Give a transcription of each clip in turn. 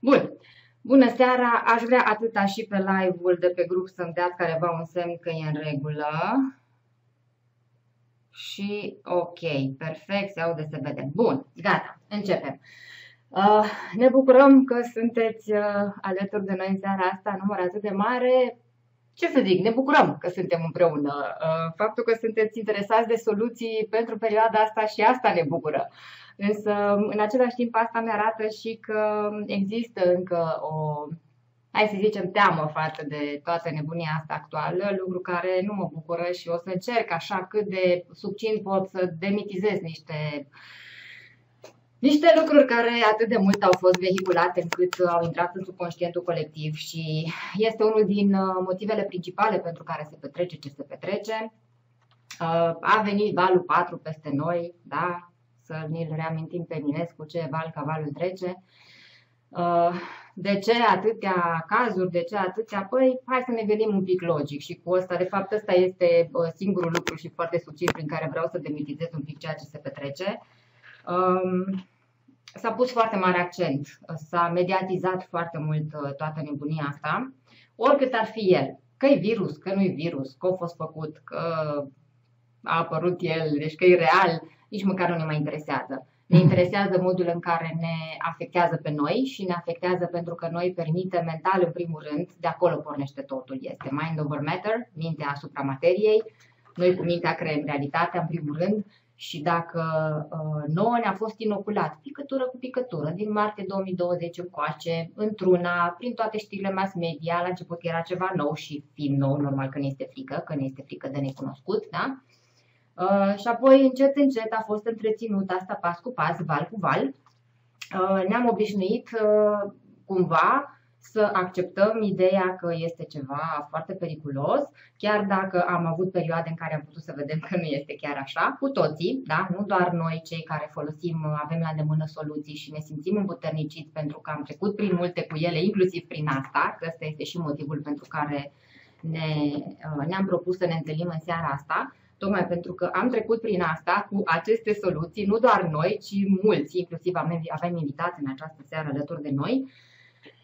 Bun. Bună seara! Aș vrea atâta și pe live-ul de pe grup să-mi dați careva un semn că e în regulă. Și ok, perfect, se aude, se vede. Bun, gata, începem. Uh, ne bucurăm că sunteți uh, alături de noi în seara asta, număr atât de mare. Ce să zic, ne bucurăm că suntem împreună. Uh, faptul că sunteți interesați de soluții pentru perioada asta și asta ne bucură. Însă, în același timp, asta mi arată și că există încă o, hai să zicem, teamă față de toată nebunia asta actuală, lucru care nu mă bucură și o să încerc așa cât de succint pot să demitizez niște niște lucruri care atât de mult au fost vehiculate încât au intrat în subconștientul colectiv și este unul din uh, motivele principale pentru care se petrece ce se petrece. Uh, a venit valul 4 peste noi, da? să ne-l reamintim pe Minescu ce val ca valul trece. Uh, de ce atâtea cazuri, de ce atâtea? Păi, hai să ne gândim un pic logic și cu asta, de fapt, ăsta este singurul lucru și foarte succint prin care vreau să demitizez un pic ceea ce se petrece. Um, s-a pus foarte mare accent, s-a mediatizat foarte mult uh, toată nebunia asta, oricât ar fi el, că e virus, că nu e virus, că a fost făcut, că a apărut el, deci că e real, nici măcar nu ne mai interesează. Ne interesează modul în care ne afectează pe noi și ne afectează pentru că noi permite mental, în primul rând, de acolo pornește totul. Este mind over matter, mintea asupra materiei. Noi cu mintea creăm realitatea, în primul rând, și dacă uh, nouă ne-a fost inoculat picătură cu picătură din martie 2020 încoace, într-una, prin toate știrile mass media, la început era ceva nou și fiind nou, normal că ne este frică, că ne este frică de necunoscut, da? Uh, și apoi încet, încet a fost întreținut asta pas cu pas, val cu val. Uh, ne-am obișnuit uh, cumva să acceptăm ideea că este ceva foarte periculos, chiar dacă am avut perioade în care am putut să vedem că nu este chiar așa, cu toții, da? nu doar noi cei care folosim, avem la îndemână soluții și ne simțim împuterniciți pentru că am trecut prin multe cu ele, inclusiv prin asta, că ăsta este și motivul pentru care ne, ne-am propus să ne întâlnim în seara asta, tocmai pentru că am trecut prin asta cu aceste soluții, nu doar noi, ci mulți, inclusiv avem, avem invitați în această seară alături de noi,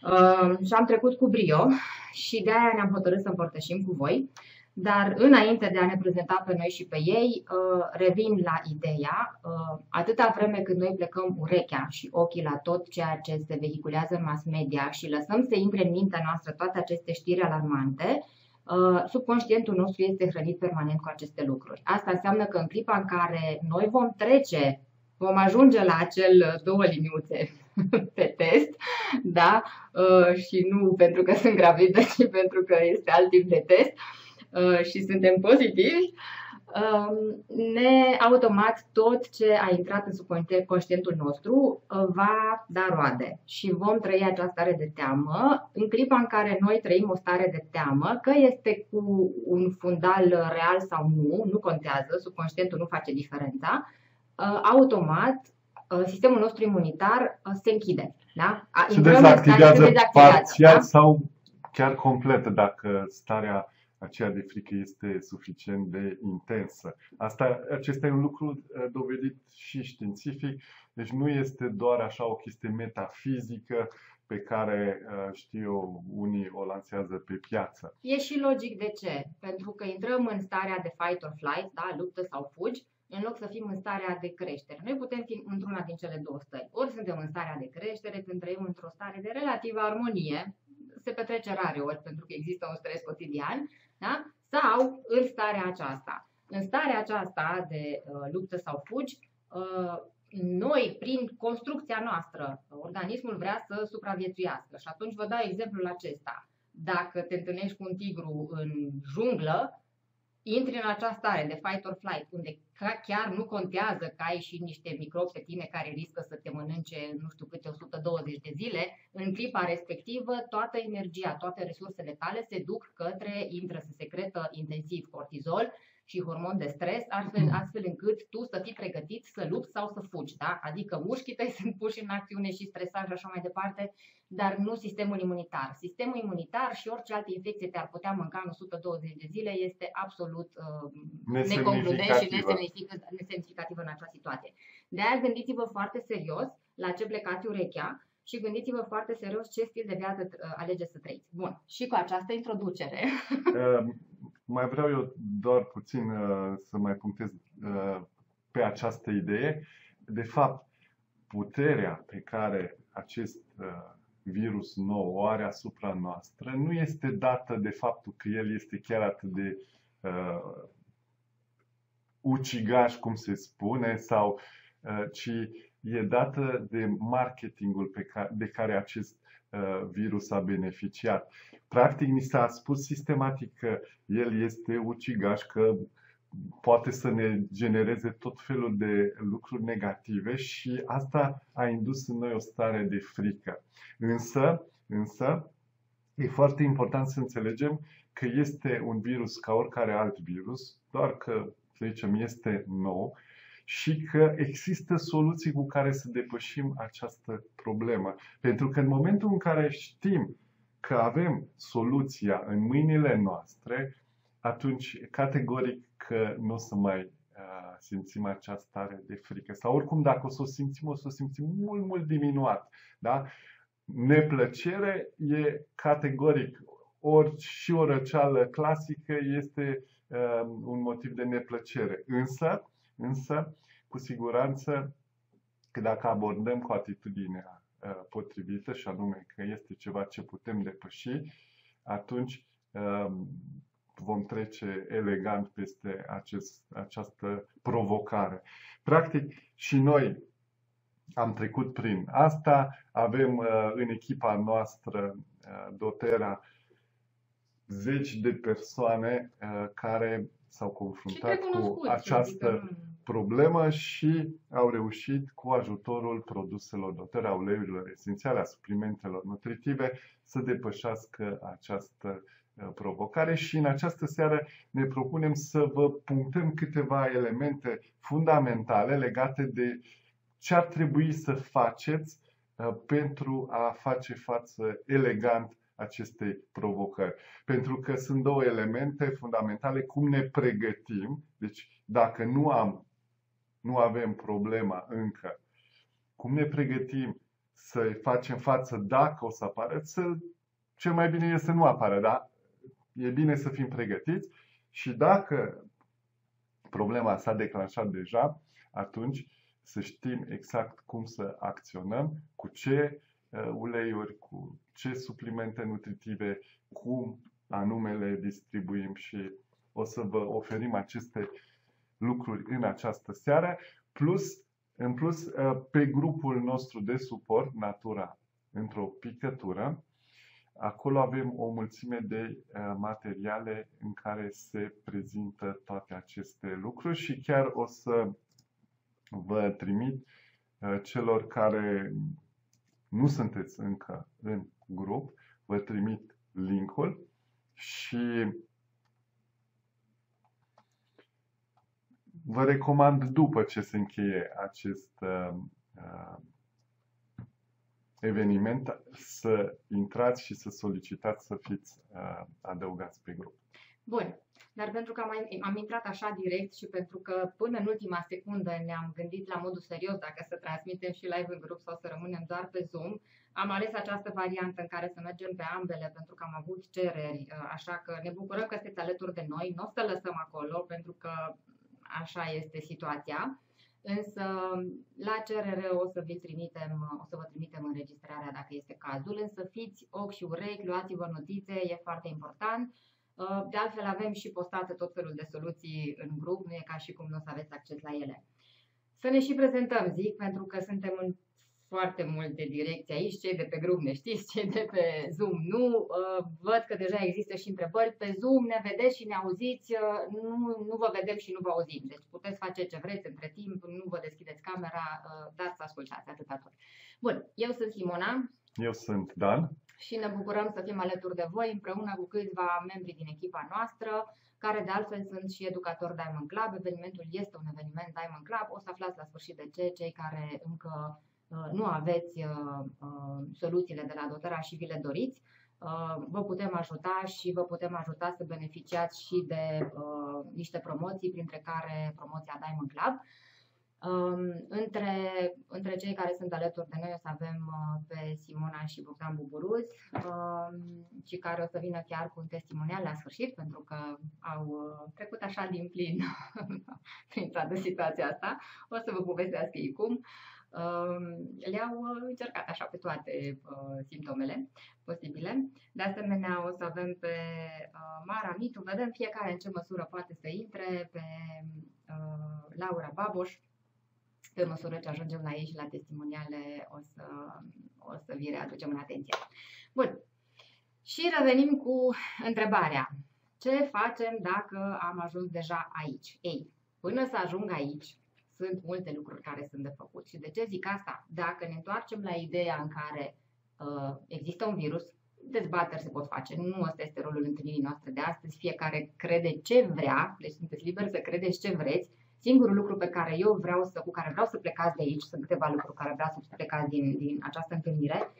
Uh, și am trecut cu brio și de aia ne-am hotărât să împărtășim cu voi. Dar înainte de a ne prezenta pe noi și pe ei, uh, revin la ideea, uh, atâta vreme cât noi plecăm urechea și ochii la tot ceea ce se vehiculează în mass media și lăsăm să intre în mintea noastră toate aceste știri alarmante, uh, subconștientul nostru este hrănit permanent cu aceste lucruri. Asta înseamnă că în clipa în care noi vom trece, vom ajunge la acel două liniuțe pe test, da? Uh, și nu pentru că sunt gravidă, ci pentru că este alt tip de test uh, și suntem pozitivi, um, ne automat tot ce a intrat în subconștientul nostru uh, va da roade și vom trăi această stare de teamă în clipa în care noi trăim o stare de teamă, că este cu un fundal real sau nu, nu contează, subconștientul nu face diferența, automat Uh, sistemul nostru imunitar uh, se închide. Da? Se dezactivează parțial da? sau chiar complet dacă starea aceea de frică este suficient de intensă. Asta, acesta e un lucru uh, dovedit și științific, deci nu este doar așa o chestie metafizică pe care, știu eu, unii o lansează pe piață. E și logic de ce? Pentru că intrăm în starea de fight or flight, da, luptă sau fugi, în loc să fim în starea de creștere. Noi putem fi într-una din cele două stări. Ori suntem în starea de creștere, când trăim într-o stare de relativă armonie, se petrece rare ori pentru că există un stres cotidian, da? sau în starea aceasta. În starea aceasta de uh, luptă sau fugi, uh, noi, prin construcția noastră, organismul vrea să supraviețuiască. Și atunci vă dau exemplul acesta. Dacă te întâlnești cu un tigru în junglă, intri în această stare de fight or flight, unde chiar nu contează că ai și niște microbi pe tine care riscă să te mănânce nu știu câte 120 de zile, în clipa respectivă toată energia, toate resursele tale se duc către, intră, se secretă intensiv cortizol și hormon de stres, astfel, mm. astfel încât tu să fii pregătit să lupți sau să fugi. Da? Adică mușchii tăi sunt puși în acțiune și stresați și așa mai departe, dar nu sistemul imunitar. Sistemul imunitar și orice alte infecție te-ar putea mânca în 120 de zile este absolut uh, neconcludent și nesemnificativ în acea situație. De aia gândiți-vă foarte serios la ce plecați urechea și gândiți-vă foarte serios ce stil de viață uh, alegeți să trăiți. Bun, și cu această introducere. Uh, mai vreau eu doar puțin uh, să mai punctez uh, pe această idee. De fapt, puterea pe care acest uh, virus nou o are asupra noastră nu este dată de faptul că el este chiar atât de uh, ucigaș, cum se spune, sau uh, ci e dată de marketingul pe care, de care acest uh, virus a beneficiat. Practic, ni s-a spus sistematic că el este ucigaș, că poate să ne genereze tot felul de lucruri negative și asta a indus în noi o stare de frică. Însă, însă, e foarte important să înțelegem că este un virus ca oricare alt virus, doar că, să zicem, este nou și că există soluții cu care să depășim această problemă. Pentru că în momentul în care știm că avem soluția în mâinile noastre, atunci categoric că nu o să mai uh, simțim această stare de frică. Sau oricum, dacă o să o simțim, o să o simțim mult, mult diminuat. Da? Neplăcere e categoric. Ori și o răceală clasică este uh, un motiv de neplăcere. Însă, însă, cu siguranță, că dacă abordăm cu atitudinea uh, potrivită, și anume că este ceva ce putem depăși, atunci uh, vom trece elegant peste acest, această provocare. Practic, și noi am trecut prin asta, avem uh, în echipa noastră, uh, Dotera, zeci de persoane uh, care s-au confruntat cu această adică problemă și au reușit cu ajutorul produselor Dotera, a uleiurilor esențiale, a suplimentelor nutritive, să depășească această Uh, provocare. Și în această seară ne propunem să vă punctăm câteva elemente fundamentale legate de ce ar trebui să faceți uh, pentru a face față elegant acestei provocări. Pentru că sunt două elemente fundamentale, cum ne pregătim, deci dacă nu am, nu avem problema încă, cum ne pregătim să facem față dacă o să apară, să, cel mai bine este să nu apară, da? e bine să fim pregătiți și dacă problema s-a declanșat deja, atunci să știm exact cum să acționăm, cu ce uh, uleiuri, cu ce suplimente nutritive, cum anume le distribuim și o să vă oferim aceste lucruri în această seară, plus, în plus, uh, pe grupul nostru de suport, Natura într-o picătură, Acolo avem o mulțime de uh, materiale în care se prezintă toate aceste lucruri și chiar o să vă trimit uh, celor care nu sunteți încă în grup, vă trimit linkul și vă recomand după ce se încheie acest uh, eveniment să intrați și să solicitați să fiți uh, adăugați pe grup. Bun, dar pentru că am, am intrat așa direct și pentru că până în ultima secundă ne-am gândit la modul serios dacă să transmitem și live în grup sau să rămânem doar pe Zoom, am ales această variantă în care să mergem pe ambele pentru că am avut cereri, uh, așa că ne bucurăm că sunteți alături de noi, nu o să lăsăm acolo pentru că așa este situația. Însă, la cerere o să vi trimitem, o să vă trimitem înregistrarea dacă este cazul, însă fiți ochi și urechi, luați-vă notițe, e foarte important. Uh, de altfel avem și postate tot felul de soluții în grup, nu e ca și cum nu o să aveți acces la ele. Să ne și prezentăm, zic, pentru că suntem în foarte multe direcții aici, cei de pe grup ne știți, cei de pe Zoom nu. Uh, văd că deja există și întrebări. Pe Zoom ne vedeți și ne auziți, uh, nu, nu vă vedem și nu vă auzim. Deci puteți face ce vreți între timp, nu vă deschideți camera, uh, dar să ascultați atâta tot. Bun, eu sunt Simona. Eu sunt Dan. Și ne bucurăm să fim alături de voi împreună cu câțiva membri din echipa noastră care de altfel sunt și educatori Diamond Club. Evenimentul este un eveniment Diamond Club. O să aflați la sfârșit de ce cei care încă Uh, nu aveți uh, uh, soluțiile de la dotarea și vi le doriți, vă putem ajuta și vă putem ajuta să beneficiați și de niște promoții, printre care promoția Diamond Club. Um, între, între cei care sunt alături de noi o să avem uh, pe Simona și Bogdan Buburuz um, și care o să vină chiar cu un testimonial la sfârșit pentru că au uh, trecut așa din plin prin toată situația asta. O să vă povestească ei cum. Um, le-au uh, încercat așa pe toate simptomele posibile. De asemenea, o să avem pe Mara Mitu, vedem fiecare în ce măsură poate să intre, pe Laura Baboș, pe măsură ce ajungem la ei și la testimoniale, o să, o să vi readucem în atenție. Bun. Și revenim cu întrebarea. Ce facem dacă am ajuns deja aici? Ei, până să ajung aici, sunt multe lucruri care sunt de făcut. Și de ce zic asta? Dacă ne întoarcem la ideea în care uh, există un virus, dezbateri se pot face. Nu ăsta este rolul întâlnirii noastre de astăzi. Fiecare crede ce vrea, deci sunteți liberi să credeți ce vreți Singurul lucru pe care eu vreau să, cu care vreau să plecați de aici, sunt câteva lucruri care vreau să plecați din, din această întâlnire,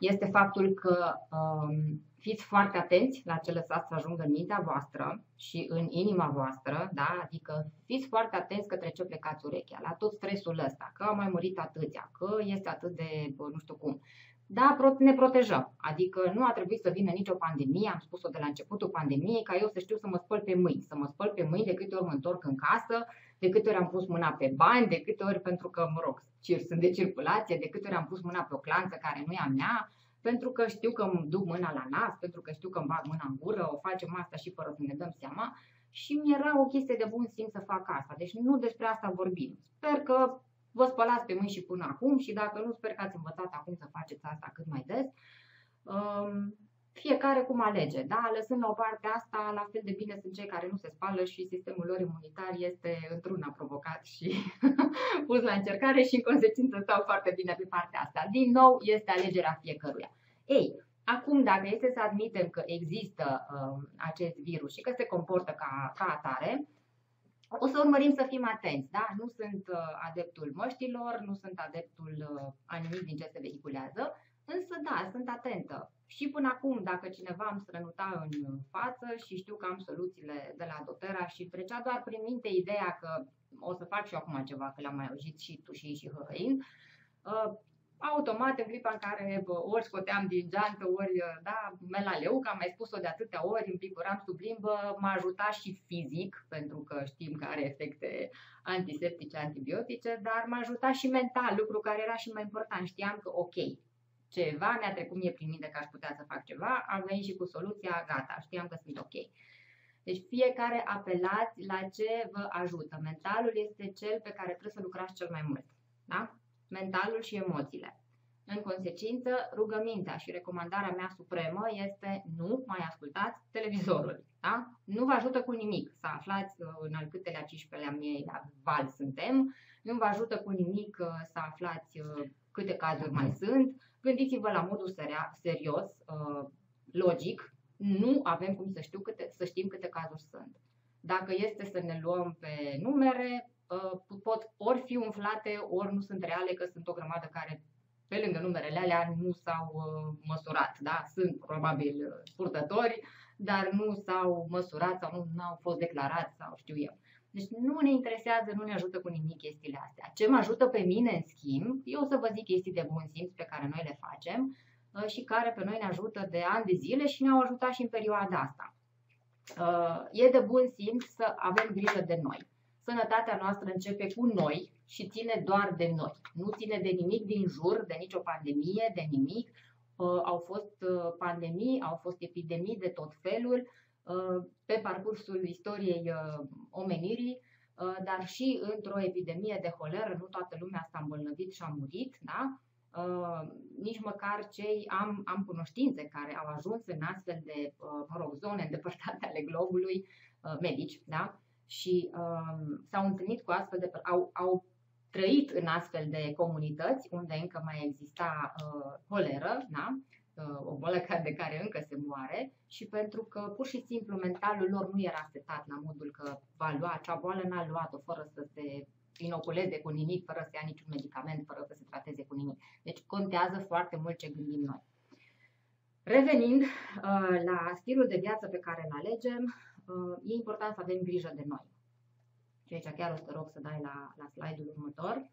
este faptul că um, fiți foarte atenți la ce lăsați să ajungă în mintea voastră și în inima voastră, da? adică fiți foarte atenți către ce plecați urechea, la tot stresul ăsta, că au mai murit atâția, că este atât de nu știu cum. Da, ne protejăm. Adică nu a trebuit să vină nicio pandemie, am spus-o de la începutul pandemiei, ca eu să știu să mă spăl pe mâini. Să mă spăl pe mâini de câte ori mă întorc în casă, de câte ori am pus mâna pe bani, de câte ori pentru că, mă rog, sunt de circulație, de câte ori am pus mâna pe o clanță care nu e a mea, pentru că știu că îmi duc mâna la nas, pentru că știu că îmi bag mâna în gură, o facem asta și fără să ne dăm seama. Și mi era o chestie de bun simț să fac asta. Deci nu despre asta vorbim. Sper că vă spălați pe mâini și până acum și dacă nu, sper că ați învățat acum să faceți asta cât mai des. Um, fiecare cum alege, da? Lăsând la o parte asta, la fel de bine sunt cei care nu se spală și sistemul lor imunitar este într-una provocat și pus la încercare și în consecință stau foarte bine pe partea asta. Din nou, este alegerea fiecăruia. Ei, acum dacă este să admitem că există uh, acest virus și că se comportă ca, ca atare, o să urmărim să fim atenți, da? Nu sunt uh, adeptul măștilor, nu sunt adeptul uh, a nimic din ce se vehiculează, însă da, sunt atentă. Și până acum, dacă cineva îmi strănuta în față și știu că am soluțiile de la Dotera și trecea doar prin minte ideea că o să fac și eu acum ceva, că l-am mai auzit și tu și și hăhăin, uh, automat în clipa în care bă, ori scoteam din geantă, ori da, melaleu, că am mai spus-o de atâtea ori, împicuram sub limbă, m-a ajutat și fizic, pentru că știm că are efecte antiseptice, antibiotice, dar m-a ajutat și mental, lucru care era și mai important. Știam că ok, ceva mi-a trecut mie prin minte că aș putea să fac ceva, am venit și cu soluția, gata, știam că sunt ok. Deci fiecare apelați la ce vă ajută. Mentalul este cel pe care trebuie să lucrați cel mai mult. Da? Mentalul și emoțiile. În consecință, rugămintea și recomandarea mea supremă este nu mai ascultați televizorul. Da? Nu vă ajută cu nimic să aflați uh, în al câtelea 15-lea miei la val suntem, nu vă ajută cu nimic uh, să aflați uh, câte cazuri mai sunt. Gândiți-vă la modul serios, logic, nu avem cum să, știu câte, să știm câte cazuri sunt. Dacă este să ne luăm pe numere, pot ori fi umflate, ori nu sunt reale, că sunt o grămadă care pe lângă numerele alea nu s-au uh, măsurat, da? Sunt probabil uh, purtători, dar nu s-au măsurat sau nu au fost declarați sau știu eu. Deci nu ne interesează, nu ne ajută cu nimic chestiile astea. Ce mă ajută pe mine, în schimb, eu o să vă zic chestii de bun simț pe care noi le facem uh, și care pe noi ne ajută de ani de zile și ne-au ajutat și în perioada asta. E de bun simț să avem grijă de noi sănătatea noastră începe cu noi și ține doar de noi. Nu ține de nimic din jur, de nicio pandemie, de nimic. Uh, au fost uh, pandemii, au fost epidemii de tot felul uh, pe parcursul istoriei omenirii, dar și într-o epidemie de holeră, nu toată lumea s-a îmbolnăvit și a murit, da? Uh, nici măcar cei am, am cunoștințe care au ajuns în astfel de, uh, mă rog, zone îndepărtate ale globului, uh, medici, da? și um, s-au întâlnit cu astfel de, au, au trăit în astfel de comunități unde încă mai exista uh, holeră, da? Uh, o bolă de care încă se moare și pentru că pur și simplu mentalul lor nu era setat la modul că va lua acea boală, n-a luat-o fără să se inoculeze cu nimic, fără să ia niciun medicament, fără să se trateze cu nimic. Deci contează foarte mult ce gândim noi. Revenind uh, la stilul de viață pe care îl alegem, Uh, e important să avem grijă de noi. Și aici chiar o să te rog să dai la, la slide-ul următor.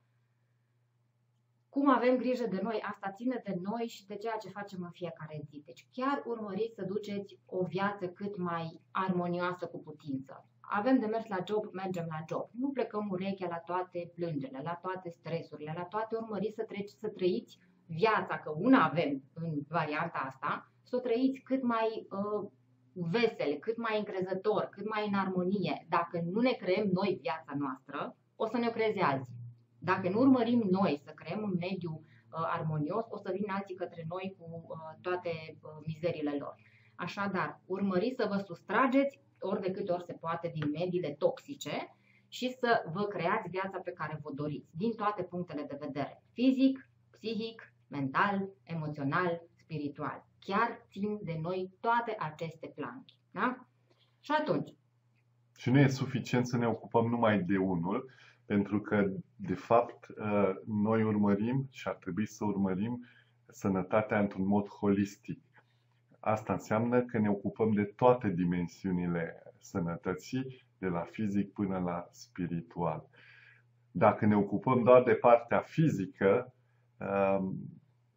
Cum avem grijă de noi, asta ține de noi și de ceea ce facem în fiecare zi. Deci chiar urmăriți să duceți o viață cât mai armonioasă cu putință. Avem de mers la job, mergem la job. Nu plecăm urechea la toate plângerile, la toate stresurile, la toate urmăriți să, treci, să trăiți viața, că una avem în varianta asta, să o trăiți cât mai uh, vesel, cât mai încrezător, cât mai în armonie. Dacă nu ne creăm noi viața noastră, o să ne o creeze alții. Dacă nu urmărim noi să creăm un mediu uh, armonios, o să vină alții către noi cu uh, toate uh, mizerile lor. Așadar, urmăriți să vă sustrageți ori de câte ori se poate din mediile toxice și să vă creați viața pe care vă doriți, din toate punctele de vedere, fizic, psihic, mental, emoțional, spiritual. Chiar țin de noi toate aceste planuri. Da? Și atunci. Și nu e suficient să ne ocupăm numai de unul, pentru că, de fapt, ă, noi urmărim și ar trebui să urmărim sănătatea într-un mod holistic. Asta înseamnă că ne ocupăm de toate dimensiunile sănătății, de la fizic până la spiritual. Dacă ne ocupăm doar de partea fizică, ă,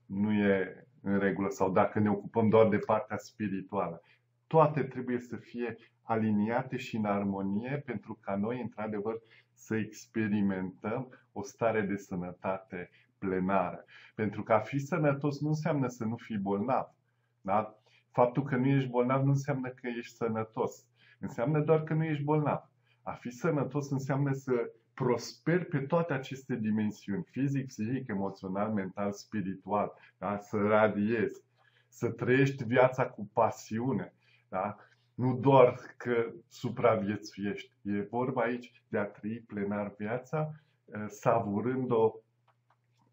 nu e în regulă, sau dacă ne ocupăm doar de partea spirituală. Toate trebuie să fie aliniate și în armonie pentru ca noi, într-adevăr, să experimentăm o stare de sănătate plenară. Pentru că a fi sănătos nu înseamnă să nu fii bolnav. Da? Faptul că nu ești bolnav nu înseamnă că ești sănătos. Înseamnă doar că nu ești bolnav. A fi sănătos înseamnă să prosperi pe toate aceste dimensiuni, fizic, psihic, emoțional, mental, spiritual, da? să radiezi, să trăiești viața cu pasiune. Da? Nu doar că supraviețuiești. E vorba aici de a trăi plenar viața, eh, savurând-o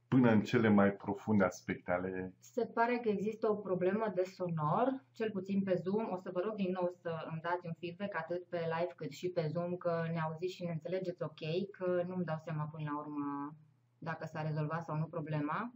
până în cele mai profunde aspecte ale ei. Se pare că există o problemă de sonor, cel puțin pe Zoom. O să vă rog din nou să îmi dați un feedback atât pe live cât și pe Zoom, că ne auziți și ne înțelegeți ok, că nu-mi dau seama până la urmă dacă s-a rezolvat sau nu problema.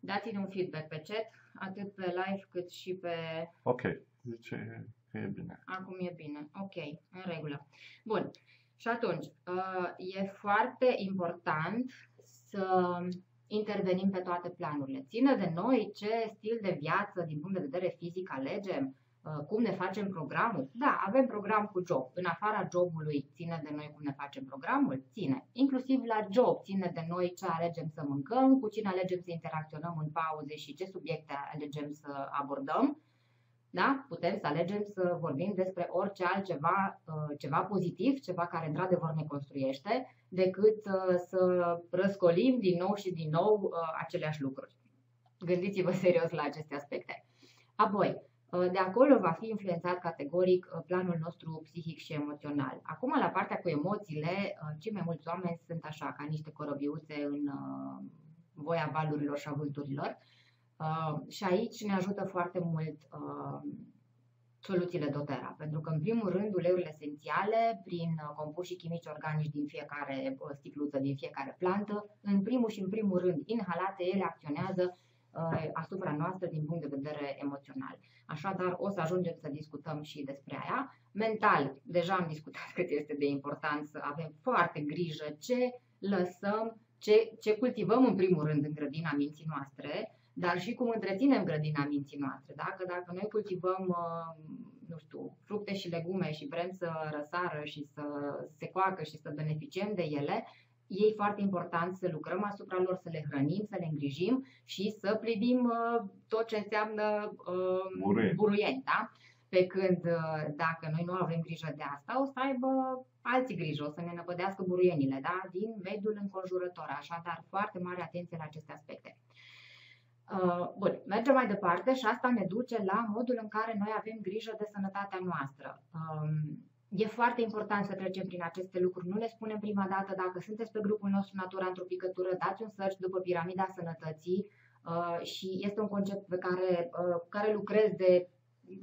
Dați-ne un feedback pe chat, atât pe live cât și pe... Ok, zice că e bine. Acum e bine, ok, în regulă. Bun, și atunci, uh, e foarte important să intervenim pe toate planurile. Ține de noi ce stil de viață din punct de vedere fizic alegem, uh, cum ne facem programul. Da, avem program cu job. În afara jobului ține de noi cum ne facem programul? Ține. Inclusiv la job ține de noi ce alegem să mâncăm, cu cine alegem să interacționăm în pauze și ce subiecte alegem să abordăm. Da? Putem să alegem să vorbim despre orice altceva, uh, ceva pozitiv, ceva care într-adevăr ne construiește, decât uh, să răscolim din nou și din nou uh, aceleași lucruri. Gândiți-vă serios la aceste aspecte. Apoi, de acolo va fi influențat categoric planul nostru psihic și emoțional. Acum, la partea cu emoțiile, cei mai mulți oameni sunt așa, ca niște corobiuțe în voia valurilor și avânturilor Uh, și aici ne ajută foarte mult uh, soluțiile doTERRA, pentru că în primul rând uleiurile esențiale, prin uh, compuși chimici organici din fiecare uh, sticluță, din fiecare plantă, în primul și în primul rând inhalate, ele acționează uh, asupra noastră din punct de vedere emoțional. Așadar, o să ajungem să discutăm și despre aia. Mental, deja am discutat cât este de important să avem foarte grijă ce lăsăm, ce, ce cultivăm în primul rând în grădina minții noastre, dar și cum întreținem grădina minții noastre. Dacă, dacă noi cultivăm, uh, nu știu, fructe și legume și vrem să răsară și să se coacă și să beneficiem de ele, e foarte important să lucrăm asupra lor, să le hrănim, să le îngrijim și să privim uh, tot ce înseamnă uh, buruieni. Da? Pe când dacă noi nu avem grijă de asta, o să aibă alții grijă, o să ne năpădească buruienile da? din mediul înconjurător. Așadar, foarte mare atenție la aceste aspecte. Uh, bun, mergem mai departe și asta ne duce la modul în care noi avem grijă de sănătatea noastră. Um, e foarte important să trecem prin aceste lucruri. Nu le spunem prima dată. Dacă sunteți pe grupul nostru Natura într-o picătură, dați un search după piramida sănătății uh, și este un concept pe care, uh, care lucrez de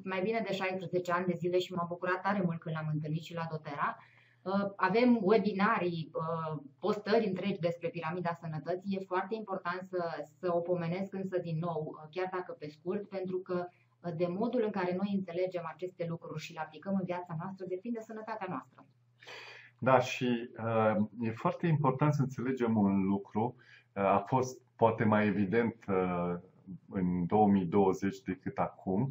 mai bine de 16 ani de zile și m-am bucurat tare mult când l-am întâlnit și la doTERRA. Uh, avem webinarii, uh, postări întregi despre piramida sănătății. E foarte important să, să o pomenesc însă din nou, uh, chiar dacă pe scurt, pentru că de modul în care noi înțelegem aceste lucruri și le aplicăm în viața noastră, depinde sănătatea noastră. Da, și uh, e foarte important să înțelegem un lucru. Uh, a fost poate mai evident uh, în 2020 decât acum,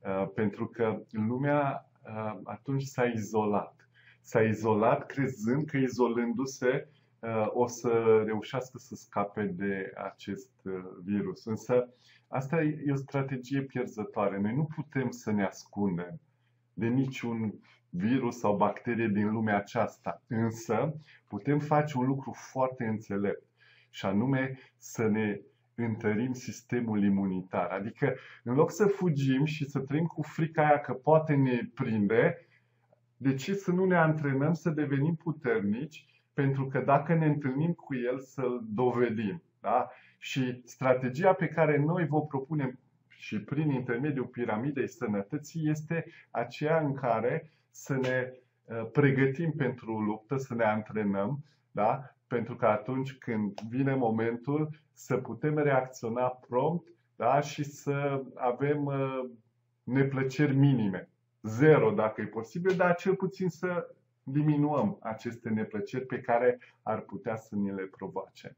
uh, pentru că lumea uh, atunci s-a izolat. S-a izolat crezând că izolându-se uh, o să reușească să scape de acest uh, virus. Însă asta e o strategie pierzătoare. Noi nu putem să ne ascundem de niciun virus sau bacterie din lumea aceasta. Însă putem face un lucru foarte înțelept și anume să ne întărim sistemul imunitar. Adică în loc să fugim și să trăim cu frica aia că poate ne prinde, de ce să nu ne antrenăm să devenim puternici? Pentru că dacă ne întâlnim cu el, să-l dovedim. Da? Și strategia pe care noi vă propunem și prin intermediul piramidei sănătății este aceea în care să ne uh, pregătim pentru luptă, să ne antrenăm, da? pentru că atunci când vine momentul să putem reacționa prompt da? și să avem uh, neplăceri minime. Zero dacă e posibil, dar cel puțin să diminuăm aceste neplăceri pe care ar putea să ni le provoace.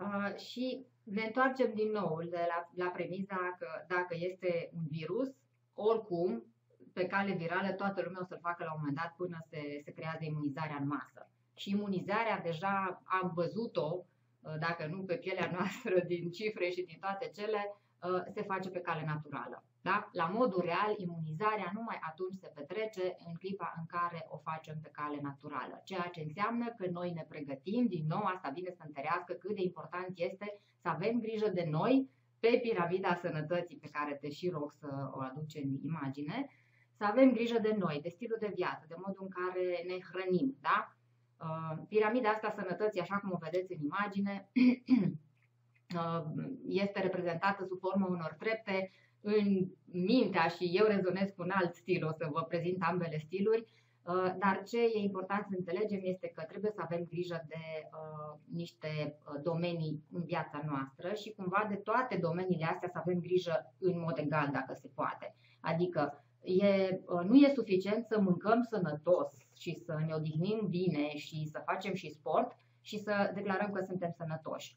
Uh, și ne întoarcem din nou de la, la premiza că dacă este un virus, oricum, pe cale virală, toată lumea o să-l facă la un moment dat până se, se creează imunizarea în masă. Și imunizarea deja am văzut-o, uh, dacă nu pe pielea noastră, din cifre și din toate cele, uh, se face pe cale naturală. Da? La modul real, imunizarea numai atunci se petrece în clipa în care o facem pe cale naturală. Ceea ce înseamnă că noi ne pregătim, din nou asta vine să întărească cât de important este să avem grijă de noi pe piramida sănătății pe care te și rog să o aduci în imagine, să avem grijă de noi, de stilul de viață, de modul în care ne hrănim. Da? Uh, piramida asta sănătății, așa cum o vedeți în imagine, uh, este reprezentată sub formă unor trepte în mintea și eu rezonez cu un alt stil, o să vă prezint ambele stiluri, uh, dar ce e important să înțelegem este că trebuie să avem grijă de uh, niște domenii în viața noastră și cumva de toate domeniile astea să avem grijă în mod egal dacă se poate. Adică e, nu e suficient să mâncăm sănătos și să ne odihnim bine și să facem și sport și să declarăm că suntem sănătoși.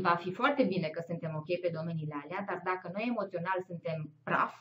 Va fi foarte bine că suntem ok pe domeniile alea, dar dacă noi emoțional suntem praf,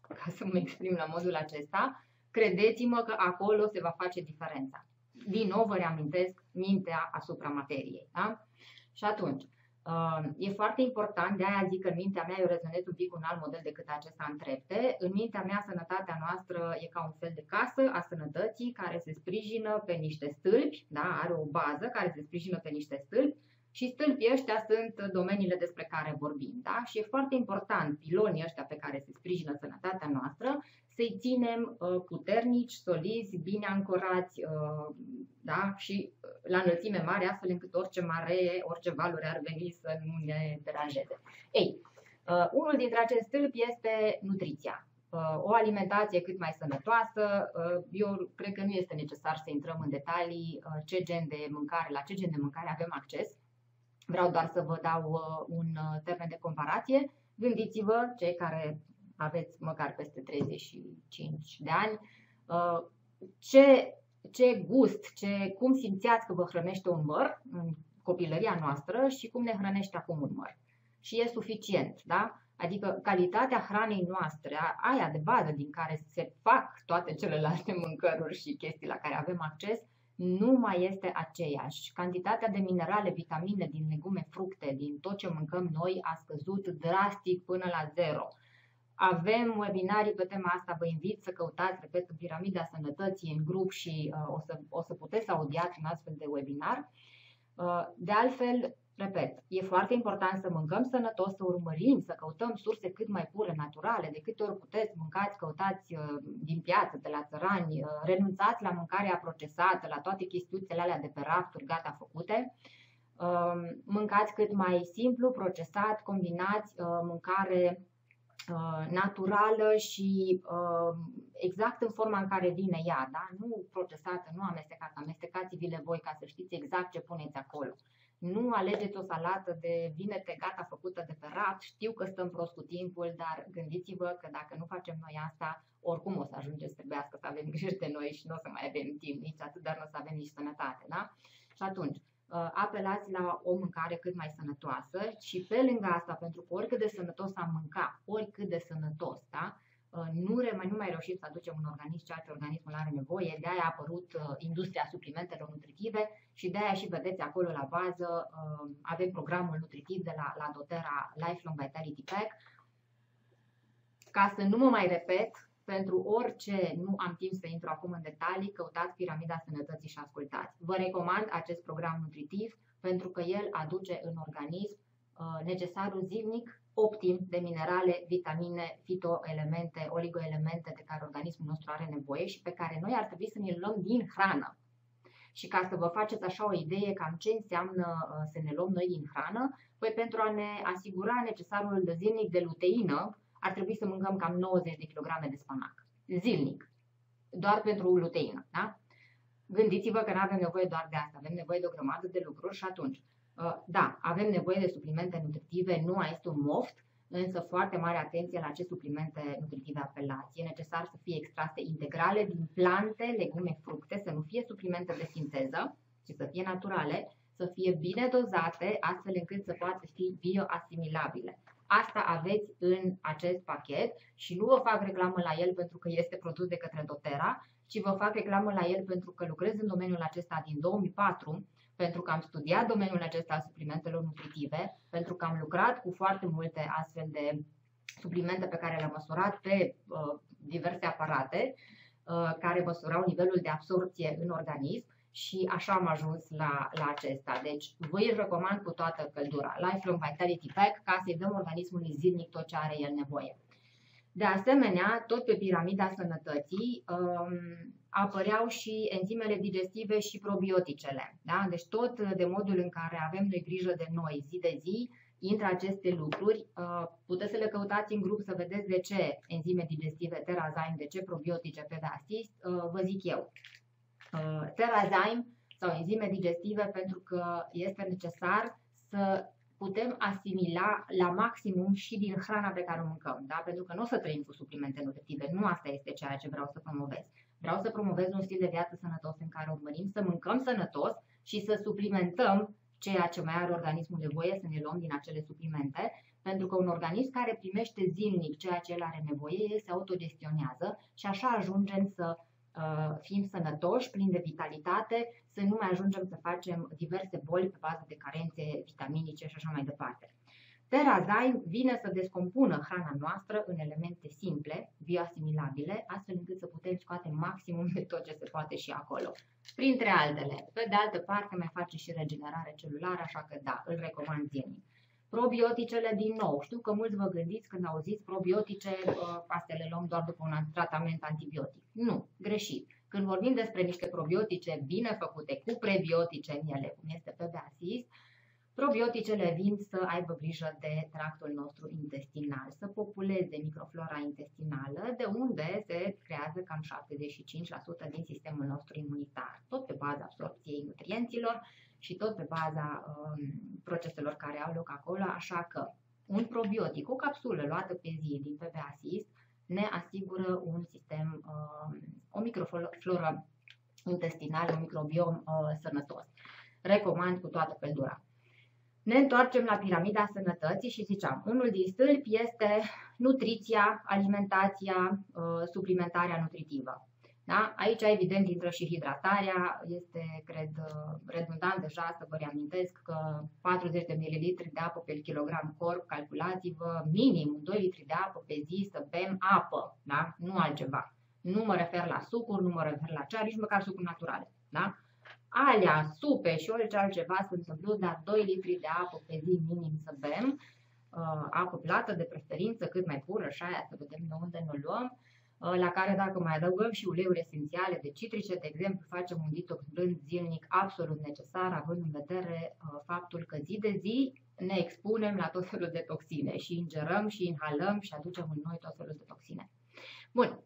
ca să mă exprim la modul acesta, credeți-mă că acolo se va face diferența. Din nou vă reamintesc mintea asupra materiei. Da? Și atunci, Uh, e foarte important, de aia zic că în mintea mea eu rezonez un pic cu un alt model decât acesta în trepte. În mintea mea, sănătatea noastră e ca un fel de casă a sănătății care se sprijină pe niște stâlpi, da? are o bază care se sprijină pe niște stâlpi și stâlpii ăștia sunt domeniile despre care vorbim. Da? Și e foarte important, pilonii ăștia pe care se sprijină sănătatea noastră, să-i ținem uh, puternici, solizi, bine ancorați uh, da? și uh, la înălțime mare, astfel încât orice mare, orice valuri ar veni să nu ne deranjeze. Ei, unul dintre aceste stâlpi este nutriția. O alimentație cât mai sănătoasă. Eu cred că nu este necesar să intrăm în detalii ce gen de mâncare, la ce gen de mâncare avem acces. Vreau doar să vă dau un termen de comparație. Gândiți-vă, cei care aveți măcar peste 35 de ani, uh, ce, ce gust, ce, cum simțeați că vă hrănește un măr în copilăria noastră și cum ne hrănește acum un măr. Și e suficient, da? Adică calitatea hranei noastre, aia de bază din care se fac toate celelalte mâncăruri și chestii la care avem acces, nu mai este aceeași. Cantitatea de minerale, vitamine din legume, fructe, din tot ce mâncăm noi a scăzut drastic până la zero. Avem webinarii pe tema asta, vă invit să căutați, repet, în Piramida Sănătății în grup și uh, o, să, o să puteți audiați un astfel de webinar. Uh, de altfel, repet, e foarte important să mâncăm sănătos, să urmărim, să căutăm surse cât mai pure, naturale, de câte ori puteți, mâncați, căutați uh, din piață, de la țărani, uh, renunțați la mâncarea procesată, la toate chestiuțele alea de pe rafturi gata făcute. Uh, mâncați cât mai simplu, procesat, combinați uh, mâncare Uh, naturală și uh, exact în forma în care vine ea, da? nu procesată, nu amestecată, amestecați-vi-le voi ca să știți exact ce puneți acolo. Nu alegeți o salată de vinete gata făcută de perat. Știu că stăm prost cu timpul, dar gândiți-vă că dacă nu facem noi asta, oricum o să ajungem să trebuiască să avem grijă de noi și nu o să mai avem timp nici atât, dar nu o să avem nici sănătate. Da? Și atunci, uh, apelați la o mâncare cât mai sănătoasă și pe lângă asta, pentru că oricât de sănătos am mâncat, oricât de sănătos, da? Uh, nu, mai, nu mai reușim să aducem un organism ceea ce organismul are nevoie, de aia a apărut uh, industria suplimentelor nutritive și de aia și vedeți acolo la bază uh, avem programul nutritiv de la, la Dotera Lifelong Vitality Pack. Ca să nu mă mai repet, pentru orice nu am timp să intru acum în detalii, căutați Piramida Sănătății și ascultați. Vă recomand acest program nutritiv pentru că el aduce în organism necesarul zilnic optim de minerale, vitamine, fitoelemente, oligoelemente de care organismul nostru are nevoie și pe care noi ar trebui să ne luăm din hrană. Și ca să vă faceți așa o idee cam ce înseamnă uh, să ne luăm noi din hrană, păi pentru a ne asigura necesarul de zilnic de luteină, ar trebui să mâncăm cam 90 de kg de spanac. Zilnic. Doar pentru luteină. Da? Gândiți-vă că nu avem nevoie doar de asta, avem nevoie de o grămadă de lucruri și atunci Uh, da, avem nevoie de suplimente nutritive, nu este un moft, însă foarte mare atenție la ce suplimente nutritive apelați. E necesar să fie extrase integrale din plante, legume, fructe, să nu fie suplimente de sinteză, ci să fie naturale, să fie bine dozate, astfel încât să poată fi bioasimilabile. Asta aveți în acest pachet și nu vă fac reclamă la el pentru că este produs de către Dotera, ci vă fac reclamă la el pentru că lucrez în domeniul acesta din 2004 pentru că am studiat domeniul acesta al suplimentelor nutritive, pentru că am lucrat cu foarte multe astfel de suplimente pe care le-am măsurat pe uh, diverse aparate uh, care măsurau nivelul de absorpție în organism și așa am ajuns la, la acesta. Deci vă îl recomand cu toată căldura. Lifelong Vitality Pack ca să-i dăm organismului zilnic tot ce are el nevoie. De asemenea, tot pe piramida sănătății um, apăreau și enzimele digestive și probioticele. Da? Deci tot de modul în care avem noi grijă de noi zi de zi, intră aceste lucruri. Uh, puteți să le căutați în grup să vedeți de ce enzime digestive Terazyme, de ce probiotice pe Assist, uh, vă zic eu. Uh, Terazyme sau enzime digestive pentru că este necesar să putem asimila la maximum și din hrana pe care o mâncăm, da? pentru că nu o să trăim cu suplimente nutritive, nu asta este ceea ce vreau să promovez. Vreau să promovez un stil de viață sănătos în care urmărim să mâncăm sănătos și să suplimentăm ceea ce mai are organismul nevoie, să ne luăm din acele suplimente, pentru că un organism care primește zilnic ceea ce el are nevoie, el se autogestionează și așa ajungem să Uh, fim sănătoși, plini de vitalitate, să nu mai ajungem să facem diverse boli pe bază de carențe vitaminice și așa mai departe. Terazyme vine să descompună hrana noastră în elemente simple, bioasimilabile, astfel încât să putem scoate maximum de tot ce se poate și acolo. Printre altele, pe de altă parte mai face și regenerare celulară, așa că da, îl recomand zilnic. Probioticele din nou. Știu că mulți vă gândiți când auziți probiotice, astea le luăm doar după un tratament antibiotic. Nu, greșit. Când vorbim despre niște probiotice bine făcute, cu prebiotice în ele, cum este PB Assist, Probioticele vin să aibă grijă de tractul nostru intestinal, să populeze microflora intestinală, de unde se creează cam 75% din sistemul nostru imunitar, tot pe baza absorpției nutrienților și tot pe baza um, proceselor care au loc acolo, așa că un probiotic, o capsulă luată pe zi din PB Assist, ne asigură un sistem, um, o microfloră intestinală, un microbiom uh, sănătos. Recomand cu toată căldura. Ne întoarcem la piramida sănătății și ziceam, unul din stâlpi este nutriția, alimentația, uh, suplimentarea nutritivă. Da? Aici, evident, intră și hidratarea. Este, cred, uh, redundant deja să vă reamintesc că 40 de ml de apă pe kilogram corp, calculați-vă, minim 2 litri de apă pe zi să bem apă, da? nu altceva. Nu mă refer la sucuri, nu mă refer la cea, nici măcar sucuri naturale. Da? Alea, supe și orice altceva sunt în plus, dar 2 litri de apă pe zi minim să bem, uh, apă plată de preferință, cât mai pură și aia, să vedem de unde ne luăm, uh, la care dacă mai adăugăm și uleiuri esențiale de citrice, de exemplu, facem un detox blând zilnic absolut necesar, având în vedere uh, faptul că zi de zi ne expunem la tot felul de toxine și ingerăm și inhalăm și aducem în noi tot felul de toxine. Bun,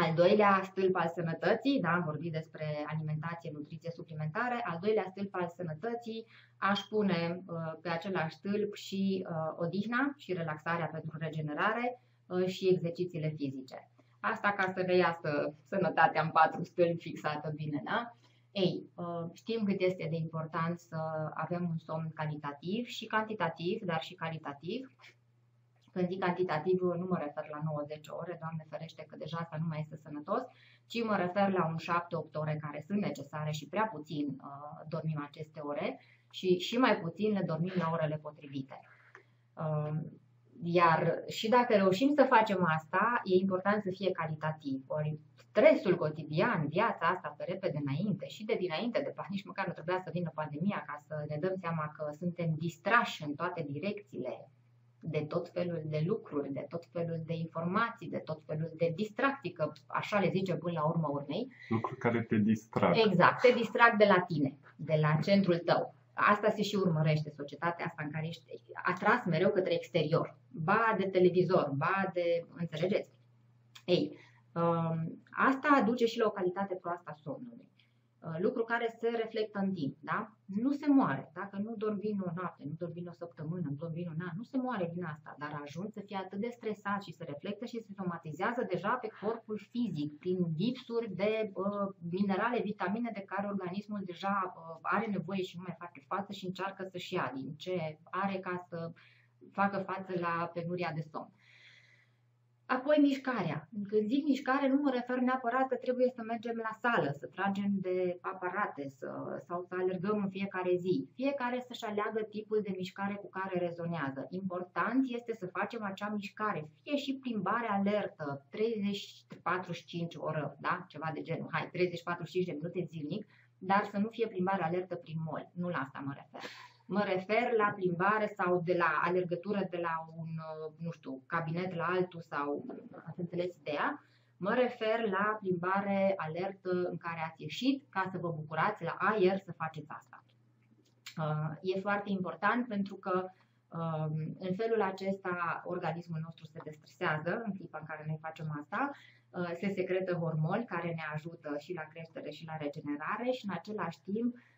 Al doilea stâlp al sănătății, da, am vorbit despre alimentație, nutriție suplimentare, al doilea stâlp al sănătății aș pune uh, pe același stâlp și uh, odihna și relaxarea pentru regenerare uh, și exercițiile fizice. Asta ca să reiasă sănătatea în patru stâlpi fixată bine, da? Ei, uh, știm cât este de important să avem un somn calitativ și cantitativ, dar și calitativ. Când zic cantitativ, nu mă refer la 90 ore, Doamne ferește că deja asta nu mai este sănătos, ci mă refer la un 7-8 ore care sunt necesare și prea puțin uh, dormim aceste ore și, și mai puțin le dormim la orele potrivite. Uh, iar și dacă reușim să facem asta, e important să fie calitativ. Ori stresul cotidian, viața asta pe repede înainte și de dinainte, de nici măcar nu trebuia să vină pandemia ca să ne dăm seama că suntem distrași în toate direcțiile de tot felul de lucruri, de tot felul de informații, de tot felul de distracții, că așa le zice până la urmă urmei. Lucruri care te distrag. Exact, te distrag de la tine, de la centrul tău. Asta se și urmărește societatea asta în care ești atras mereu către exterior. Ba de televizor, ba de... înțelegeți? Ei, um, asta aduce și la o calitate proastă a somnului. Uh, lucru care se reflectă în timp, da? Nu se moare. Dacă nu dormi bine o noapte, nu dormi bine o săptămână, nu dormi bine un an, nu se moare din asta, dar ajung să fie atât de stresat și se reflectă și se somatizează deja pe corpul fizic, prin lipsuri de uh, minerale, vitamine de care organismul deja uh, are nevoie și nu mai face față și încearcă să-și ia din ce are ca să facă față la penuria de somn. Apoi mișcarea. Când zic mișcare, nu mă refer neapărat că trebuie să mergem la sală, să tragem de aparate să, sau să alergăm în fiecare zi. Fiecare să-și aleagă tipul de mișcare cu care rezonează. Important este să facem acea mișcare, fie și plimbare alertă, 30-45 oră, da? ceva de genul, hai, 30-45 de minute zilnic, dar să nu fie plimbare alertă prin mol. Nu la asta mă refer. Mă refer la plimbare sau de la alergătură de la un, uh, nu știu, cabinet la altul sau, ați înțeles ideea? Mă refer la plimbare alertă în care ați ieșit ca să vă bucurați la aer să faceți asta. Uh, e foarte important pentru că um, în felul acesta organismul nostru se destresează în clipa în care noi facem asta, uh, se secretă hormoni care ne ajută și la creștere și la regenerare și în același timp Um,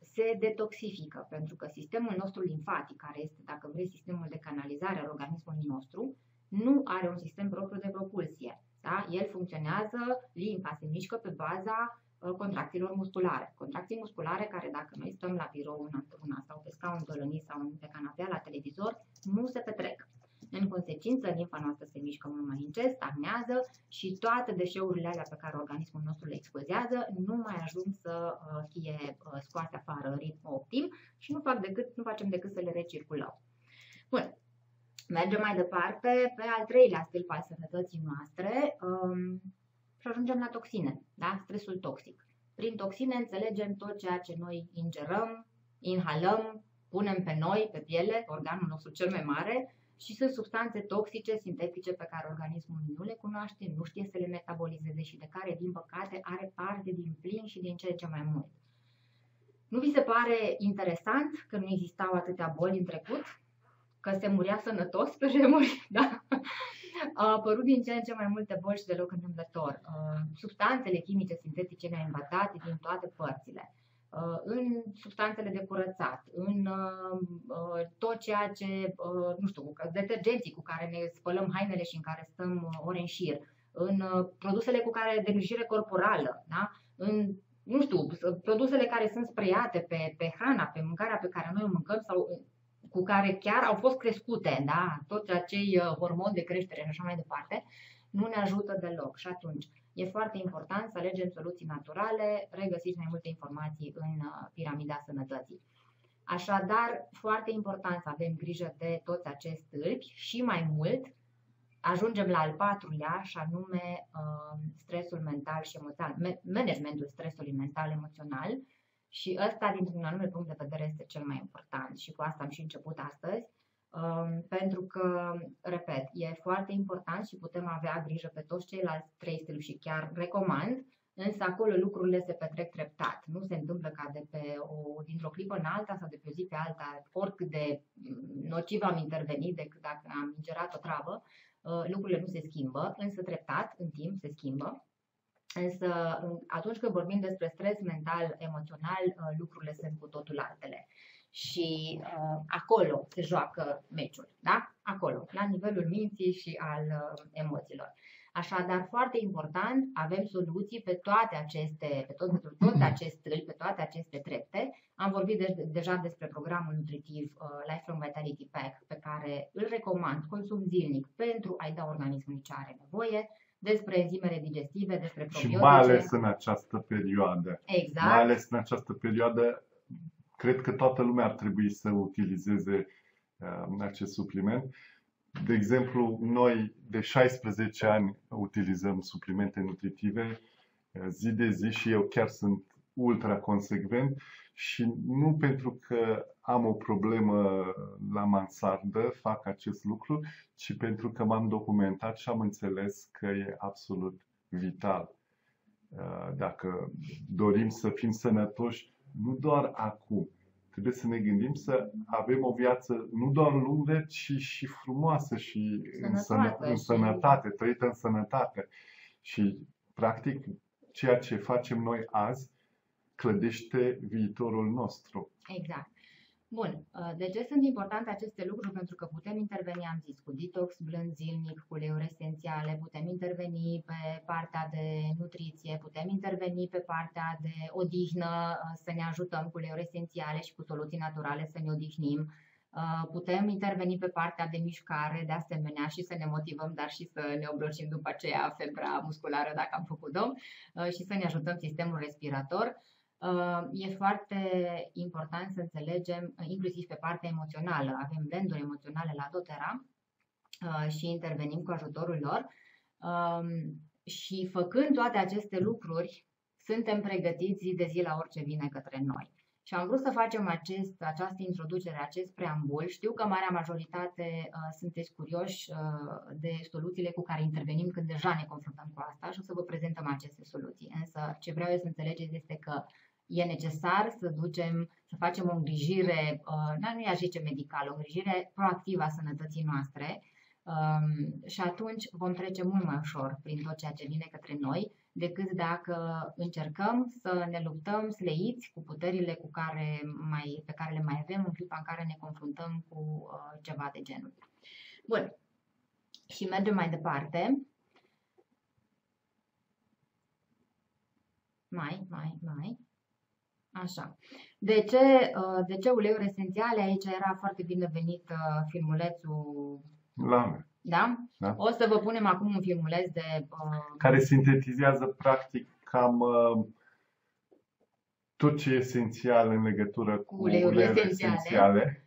se detoxifică, pentru că sistemul nostru limfatic, care este, dacă vrei, sistemul de canalizare al organismului nostru, nu are un sistem propriu de propulsie. Da? El funcționează, limfa se mișcă pe baza uh, contracțiilor musculare. Contracții musculare care dacă noi stăm la birou în una sau pe scaun dolănit sau pe canapea la televizor, nu se petrec. În consecință, limfa noastră se mișcă mult mai încet, stagnează și toate deșeurile alea pe care organismul nostru le expozează nu mai ajung să uh, fie uh, scoase afară în ritm optim și nu, fac decât, nu facem decât să le recirculăm. Bun. Mergem mai departe pe al treilea stâlp al sănătății noastre um, și ajungem la toxine, da? stresul toxic. Prin toxine înțelegem tot ceea ce noi ingerăm, inhalăm, punem pe noi, pe piele, organul nostru cel mai mare, și sunt substanțe toxice, sintetice, pe care organismul nu le cunoaște, nu știe să le metabolizeze și de care, din păcate, are parte din plin și din ce ce mai mult. Nu vi se pare interesant că nu existau atâtea boli în trecut? Că se murea sănătos pe vremuri? Da? Au apărut din ce în ce mai multe boli și deloc întâmplător. Uh, substanțele chimice sintetice ne-au invadat din toate părțile. Uh, în substanțele de curățat, în uh, uh, tot ceea ce, nu știu, detergenții cu care ne spălăm hainele și în care stăm ore în șir, în produsele cu care de grijire corporală, da? în nu știu, produsele care sunt spreiate pe, pe hrana, pe mâncarea pe care noi o mâncăm sau cu care chiar au fost crescute, da? toți acei hormoni de creștere și așa mai departe, nu ne ajută deloc. Și atunci, E foarte important să alegem soluții naturale, regăsiți mai multe informații în uh, piramida sănătății. Așadar, foarte important să avem grijă de toți acești stâlpi și mai mult, ajungem la al patrulea și anume uh, stresul mental și emoțional, managementul stresului mental emoțional. Și ăsta dintr-un anume punct de vedere este cel mai important. Și cu asta am și început astăzi. Um, pentru că, repet, e foarte important și putem avea grijă pe toți ceilalți trei stili și chiar recomand, însă acolo lucrurile se petrec treptat. Nu se întâmplă ca de pe o, dintr-o clipă în alta sau de pe o zi pe alta, oricât de nociv am intervenit, decât dacă am ingerat o travă, uh, lucrurile nu se schimbă, însă treptat, în timp, se schimbă. Însă atunci când vorbim despre stres mental, emoțional, uh, lucrurile sunt cu totul altele. Și uh, acolo se joacă meciul, da? Acolo, la nivelul minții și al uh, emoțiilor. Așadar, foarte important, avem soluții pe toate aceste, pe tot, pe tot acest stâlp, pe toate aceste trepte. Am vorbit de, deja despre programul nutritiv uh, Lifelong Vitality Pack, pe care îl recomand, consum zilnic, pentru a-i da organismului ce are nevoie, despre enzimele digestive, despre probiotice. Și mai ales în această perioadă. Exact. Mai ales în această perioadă, cred că toată lumea ar trebui să utilizeze uh, acest supliment de exemplu, noi de 16 ani utilizăm suplimente nutritive eh, zi de zi și eu chiar sunt ultra consecvent și nu pentru că am o problemă la mansardă fac acest lucru, ci pentru că m-am documentat și am înțeles că e absolut vital. Eh, dacă dorim să fim sănătoși, nu doar acum, Trebuie să ne gândim să avem o viață nu doar lungă, ci și frumoasă și în, sănă, în sănătate, trăită în sănătate. Și, practic, ceea ce facem noi azi clădește viitorul nostru. Exact. Bun. Uh, de ce sunt importante aceste lucruri? Pentru că putem interveni, am zis, cu detox blând zilnic, cu uleiuri esențiale, putem interveni pe partea de nutriție, putem interveni pe partea de odihnă, uh, să ne ajutăm cu uleiuri esențiale și cu soluții naturale să ne odihnim. Uh, putem interveni pe partea de mișcare, de asemenea, și să ne motivăm, dar și să ne oblocim după aceea febra musculară dacă am făcut-o și să ne ajutăm sistemul respirator. Uh, e foarte important să înțelegem, uh, inclusiv pe partea emoțională, avem blenduri emoționale la Dotera uh, și intervenim cu ajutorul lor. Um, și făcând toate aceste lucruri, suntem pregătiți zi de zi la orice vine către noi. Și am vrut să facem acest, această introducere, acest preambul. Știu că marea majoritate uh, sunteți curioși uh, de soluțiile cu care intervenim când deja ne confruntăm cu asta și o să vă prezentăm aceste soluții. Însă ce vreau eu să înțelegeți este că e necesar să ducem, să facem o îngrijire, uh, nu i-aș zice medicală, o îngrijire proactivă a sănătății noastre um, și atunci vom trece mult mai ușor prin tot ceea ce vine către noi decât dacă încercăm să ne luptăm sleiți cu puterile cu care mai, pe care le mai avem în clipa în care ne confruntăm cu uh, ceva de genul. Bun. Și mergem mai departe. Mai, mai, mai. Așa. De ce, uh, de ce uleiuri esențiale? Aici era foarte bine venit uh, filmulețul. La da? da? O să vă punem acum un filmuleț de... Uh... Care sintetizează practic cam uh, tot ce e esențial în legătură cu uleiurile esențiale. esențiale.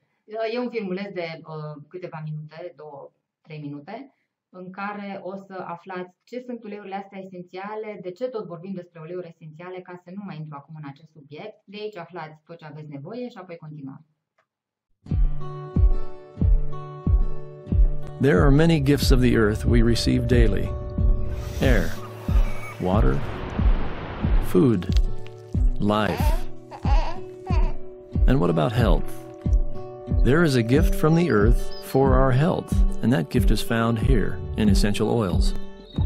E un filmuleț de uh, câteva minute, două, trei minute, în care o să aflați ce sunt uleiurile astea esențiale, de ce tot vorbim despre uleiuri esențiale, ca să nu mai intru acum în acest subiect. De aici aflați tot ce aveți nevoie și apoi continuăm. There are many gifts of the earth we receive daily. Air, water, food, life. And what about health? There is a gift from the earth for our health, and that gift is found here in essential oils.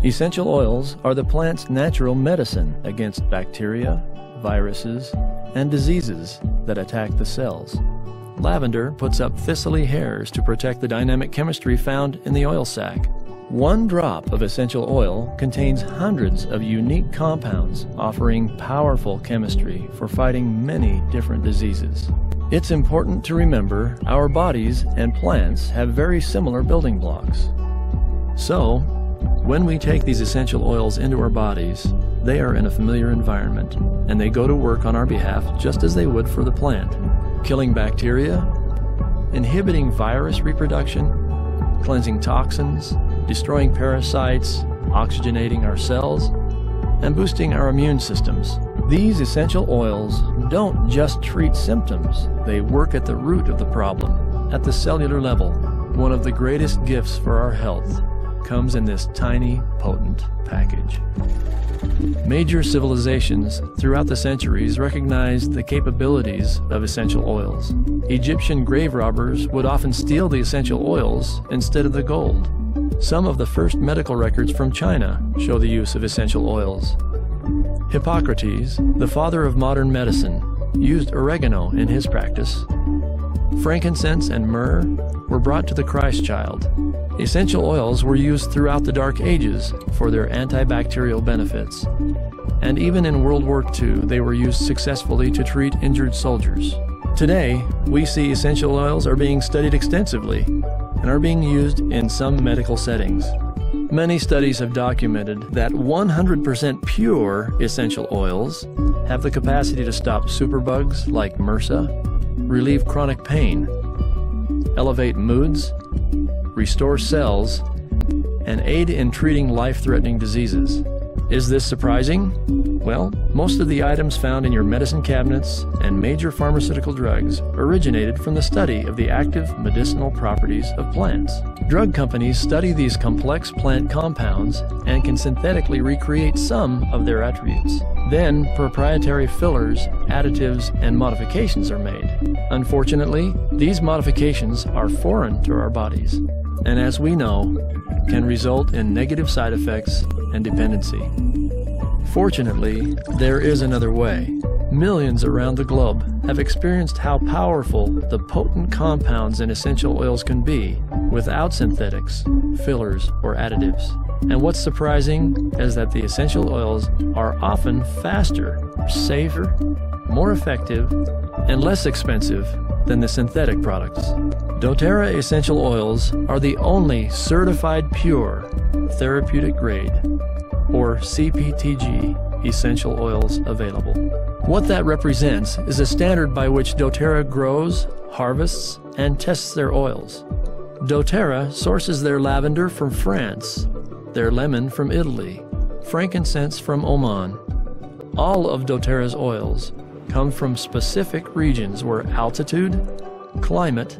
Essential oils are the plant's natural medicine against bacteria, viruses, and diseases that attack the cells. Lavender puts up thistly hairs to protect the dynamic chemistry found in the oil sac. One drop of essential oil contains hundreds of unique compounds offering powerful chemistry for fighting many different diseases. It's important to remember our bodies and plants have very similar building blocks. So, when we take these essential oils into our bodies, they are in a familiar environment and they go to work on our behalf just as they would for the plant, killing bacteria, inhibiting virus reproduction, cleansing toxins, destroying parasites, oxygenating our cells, and boosting our immune systems. These essential oils don't just treat symptoms, they work at the root of the problem, at the cellular level. One of the greatest gifts for our health comes in this tiny, potent package. Major civilizations throughout the centuries recognized the capabilities of essential oils. Egyptian grave robbers would often steal the essential oils instead of the gold. Some of the first medical records from China show the use of essential oils. Hippocrates, the father of modern medicine, used oregano in his practice. Frankincense and myrrh were brought to the Christ child. Essential oils were used throughout the Dark Ages for their antibacterial benefits. And even in World War II, they were used successfully to treat injured soldiers. Today, we see essential oils are being studied extensively and are being used in some medical settings. Many studies have documented that 100% pure essential oils have the capacity to stop superbugs like MRSA, relieve chronic pain, elevate moods, restore cells, and aid in treating life threatening diseases. Is this surprising? Well, most of the items found in your medicine cabinets and major pharmaceutical drugs originated from the study of the active medicinal properties of plants. Drug companies study these complex plant compounds and can synthetically recreate some of their attributes. Then, proprietary fillers, additives, and modifications are made. Unfortunately, these modifications are foreign to our bodies, and as we know, can result in negative side effects and dependency. Fortunately, there is another way. Millions around the globe have experienced how powerful the potent compounds in essential oils can be without synthetics, fillers, or additives. And what's surprising is that the essential oils are often faster, safer, more effective, and less expensive than the synthetic products. doTERRA essential oils are the only certified pure therapeutic grade or CPTG essential oils available. What that represents is a standard by which doTERRA grows, harvests, and tests their oils. doTERRA sources their lavender from France, their lemon from Italy, frankincense from Oman. All of doTERRA's oils come from specific regions where altitude, climate,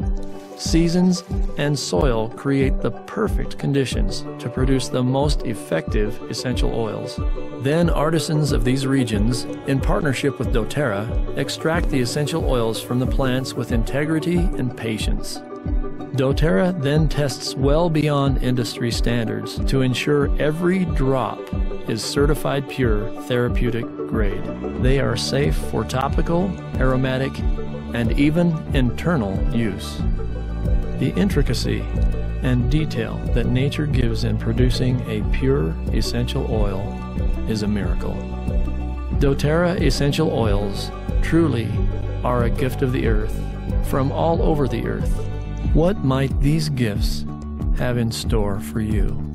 seasons, and soil create the perfect conditions to produce the most effective essential oils. Then artisans of these regions, in partnership with doTERRA, extract the essential oils from the plants with integrity and patience. doTERRA then tests well beyond industry standards to ensure every drop is certified pure therapeutic grade. They are safe for topical, aromatic, and even internal use. The intricacy and detail that nature gives in producing a pure essential oil is a miracle. doTERRA essential oils truly are a gift of the earth from all over the earth. What might these gifts have in store for you?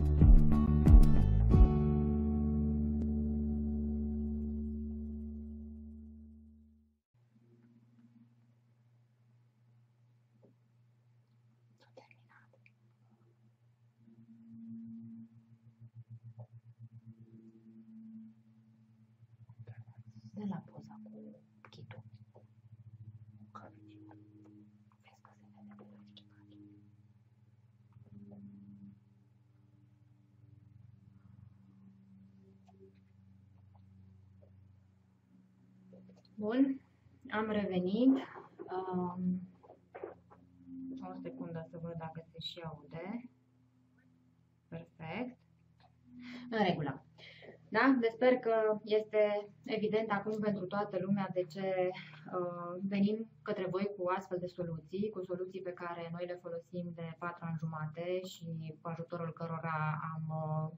Sper că este evident acum pentru toată lumea de ce uh, venim către voi cu astfel de soluții, cu soluții pe care noi le folosim de patru ani jumate și cu ajutorul cărora am, uh,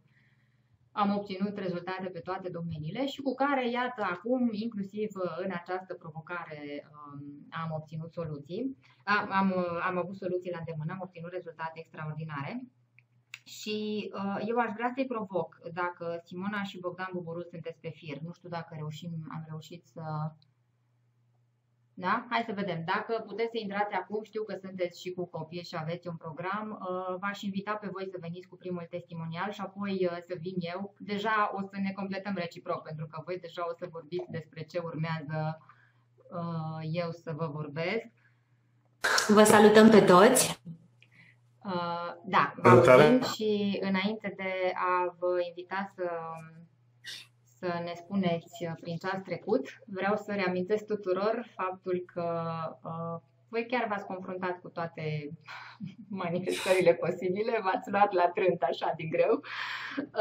am obținut rezultate pe toate domeniile și cu care, iată, acum, inclusiv uh, în această provocare, um, am obținut soluții. Am, am, uh, am avut soluții la îndemână, am obținut rezultate extraordinare. Și uh, eu aș vrea să-i provoc, dacă Simona și Bogdan Buburuț sunteți pe fir, nu știu dacă reușim, am reușit să... Da? Hai să vedem. Dacă puteți să intrați acum, știu că sunteți și cu copii și aveți un program, uh, v-aș invita pe voi să veniți cu primul testimonial și apoi uh, să vin eu. Deja o să ne completăm reciproc, pentru că voi deja o să vorbiți despre ce urmează uh, eu să vă vorbesc. Vă salutăm pe toți! Uh, da, vă Salutare. auzim și înainte de a vă invita să, să ne spuneți prin ce ați trecut, vreau să reamintesc tuturor faptul că uh, voi chiar v-ați confruntat cu toate manifestările posibile, v-ați luat la trânt așa din greu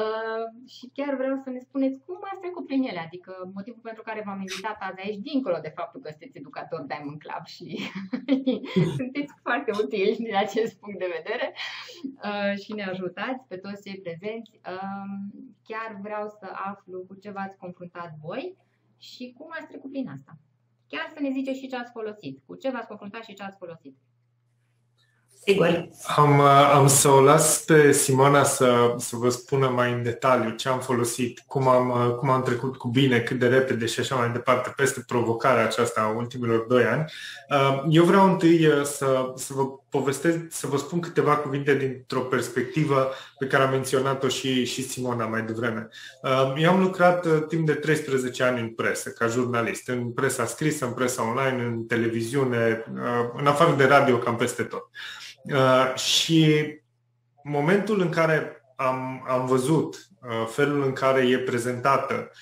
uh, și chiar vreau să ne spuneți cum ați trecut prin ele, adică motivul pentru care v-am invitat azi aici, dincolo de faptul că sunteți educator Diamond Club și sunteți foarte utili din acest punct de vedere uh, și ne ajutați pe toți cei prezenți. Uh, chiar vreau să aflu cu ce v-ați confruntat voi și cum ați trecut prin asta. Chiar să ne ziceți și ce ați folosit, cu ce v-ați confruntat și ce ați folosit. Sigur. Am, uh, am să o las pe Simona să, să vă spună mai în detaliu ce am folosit, cum am, uh, cum am trecut cu bine, cât de repede și așa mai departe peste provocarea aceasta a ultimilor doi ani. Uh, eu vreau întâi să, să vă povestesc, să vă spun câteva cuvinte dintr-o perspectivă pe care a menționat-o și, și Simona mai devreme. Eu am lucrat timp de 13 ani în presă, ca jurnalist, în presa scrisă, în presa online, în televiziune, în afară de radio, cam peste tot. Uh, și momentul în care am, am văzut uh, felul în care e prezentată uh,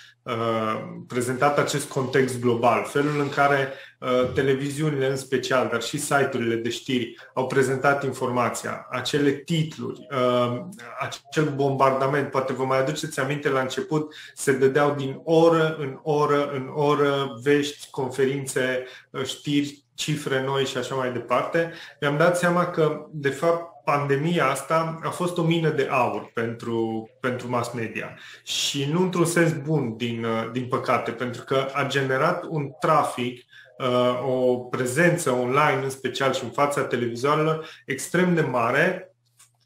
prezentat acest context global, felul în care uh, televiziunile în special, dar și site-urile de știri au prezentat informația, acele titluri, uh, acel bombardament, poate vă mai aduceți aminte la început, se dădeau din oră în oră în oră vești, conferințe, uh, știri cifre noi și așa mai departe, mi-am dat seama că, de fapt, pandemia asta a fost o mină de aur pentru, pentru mass media. Și nu într-un sens bun, din, din păcate, pentru că a generat un trafic uh, o prezență online, în special și în fața televizoarelor, extrem de mare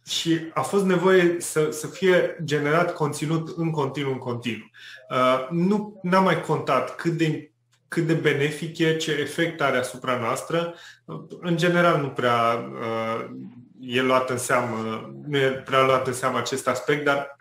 și a fost nevoie să, să fie generat conținut în continuu, în continuu. Uh, nu n-am mai contat cât de cât de benefic e, ce efect are asupra noastră. În general nu prea uh, e luat în seamă, nu e prea luat în seamă acest aspect, dar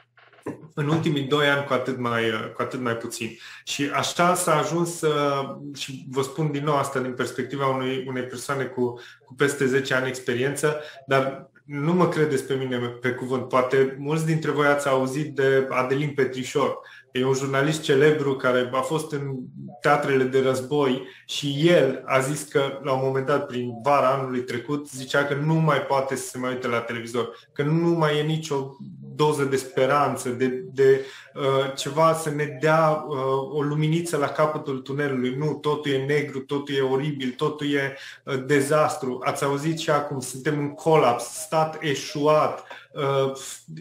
în ultimii doi ani cu atât mai, uh, cu atât mai puțin. Și așa s-a ajuns, uh, și vă spun din nou asta din perspectiva unei, unei persoane cu, cu peste 10 ani experiență, dar nu mă credeți pe mine pe cuvânt. Poate mulți dintre voi ați auzit de Adelin Petrișor. E un jurnalist celebru care a fost în teatrele de război și el a zis că la un moment dat, prin vara anului trecut, zicea că nu mai poate să se mai uite la televizor, că nu mai e nicio doză de speranță, de, de uh, ceva să ne dea uh, o luminiță la capătul tunelului. Nu, totul e negru, totul e oribil, totul e uh, dezastru. Ați auzit și acum, suntem în colaps, stat eșuat, uh,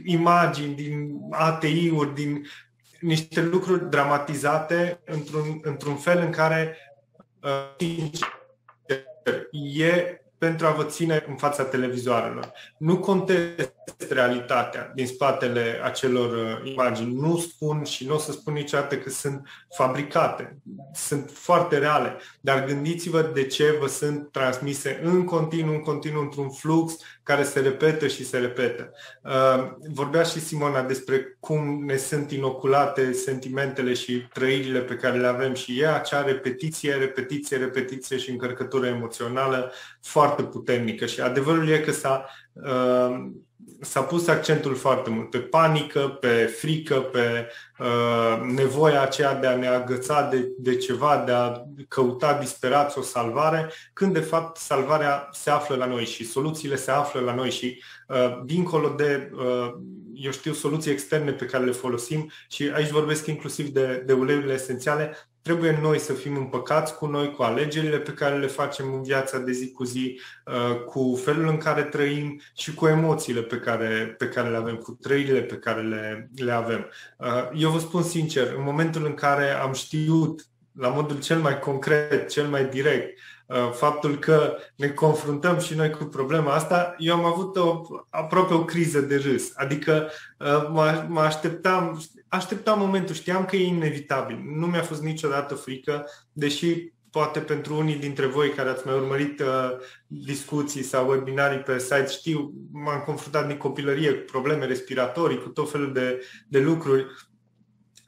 imagini din ATI-uri, din niște lucruri dramatizate într-un, într-un fel în care uh, e pentru a vă ține în fața televizoarelor. Nu contest realitatea din spatele acelor uh, imagini. Nu spun și nu o să spun niciodată că sunt fabricate. Sunt foarte reale. Dar gândiți-vă de ce vă sunt transmise în continuu, în continuu, într-un flux care se repetă și se repetă. Uh, vorbea și Simona despre cum ne sunt inoculate sentimentele și trăirile pe care le avem și e acea repetiție, repetiție, repetiție și încărcătură emoțională foarte puternică. Și adevărul e că s-a uh, s-a pus accentul foarte mult pe panică, pe frică, pe uh, nevoia aceea de a ne agăța de, de ceva, de a căuta disperați o salvare, când de fapt salvarea se află la noi și soluțiile se află la noi și uh, dincolo de, uh, eu știu, soluții externe pe care le folosim și aici vorbesc inclusiv de, de uleiurile esențiale, Trebuie noi să fim împăcați cu noi, cu alegerile pe care le facem în viața de zi cu zi, uh, cu felul în care trăim și cu emoțiile pe care, pe care le avem, cu trăirile pe care le, le avem. Uh, eu vă spun sincer, în momentul în care am știut la modul cel mai concret, cel mai direct, uh, faptul că ne confruntăm și noi cu problema asta, eu am avut o, aproape o criză de râs. Adică mă, mă așteptam, așteptam momentul, știam că e inevitabil. Nu mi-a fost niciodată frică, deși poate pentru unii dintre voi care ați mai urmărit uh, discuții sau webinarii pe site, știu, m-am confruntat din copilărie cu probleme respiratorii, cu tot felul de, de lucruri.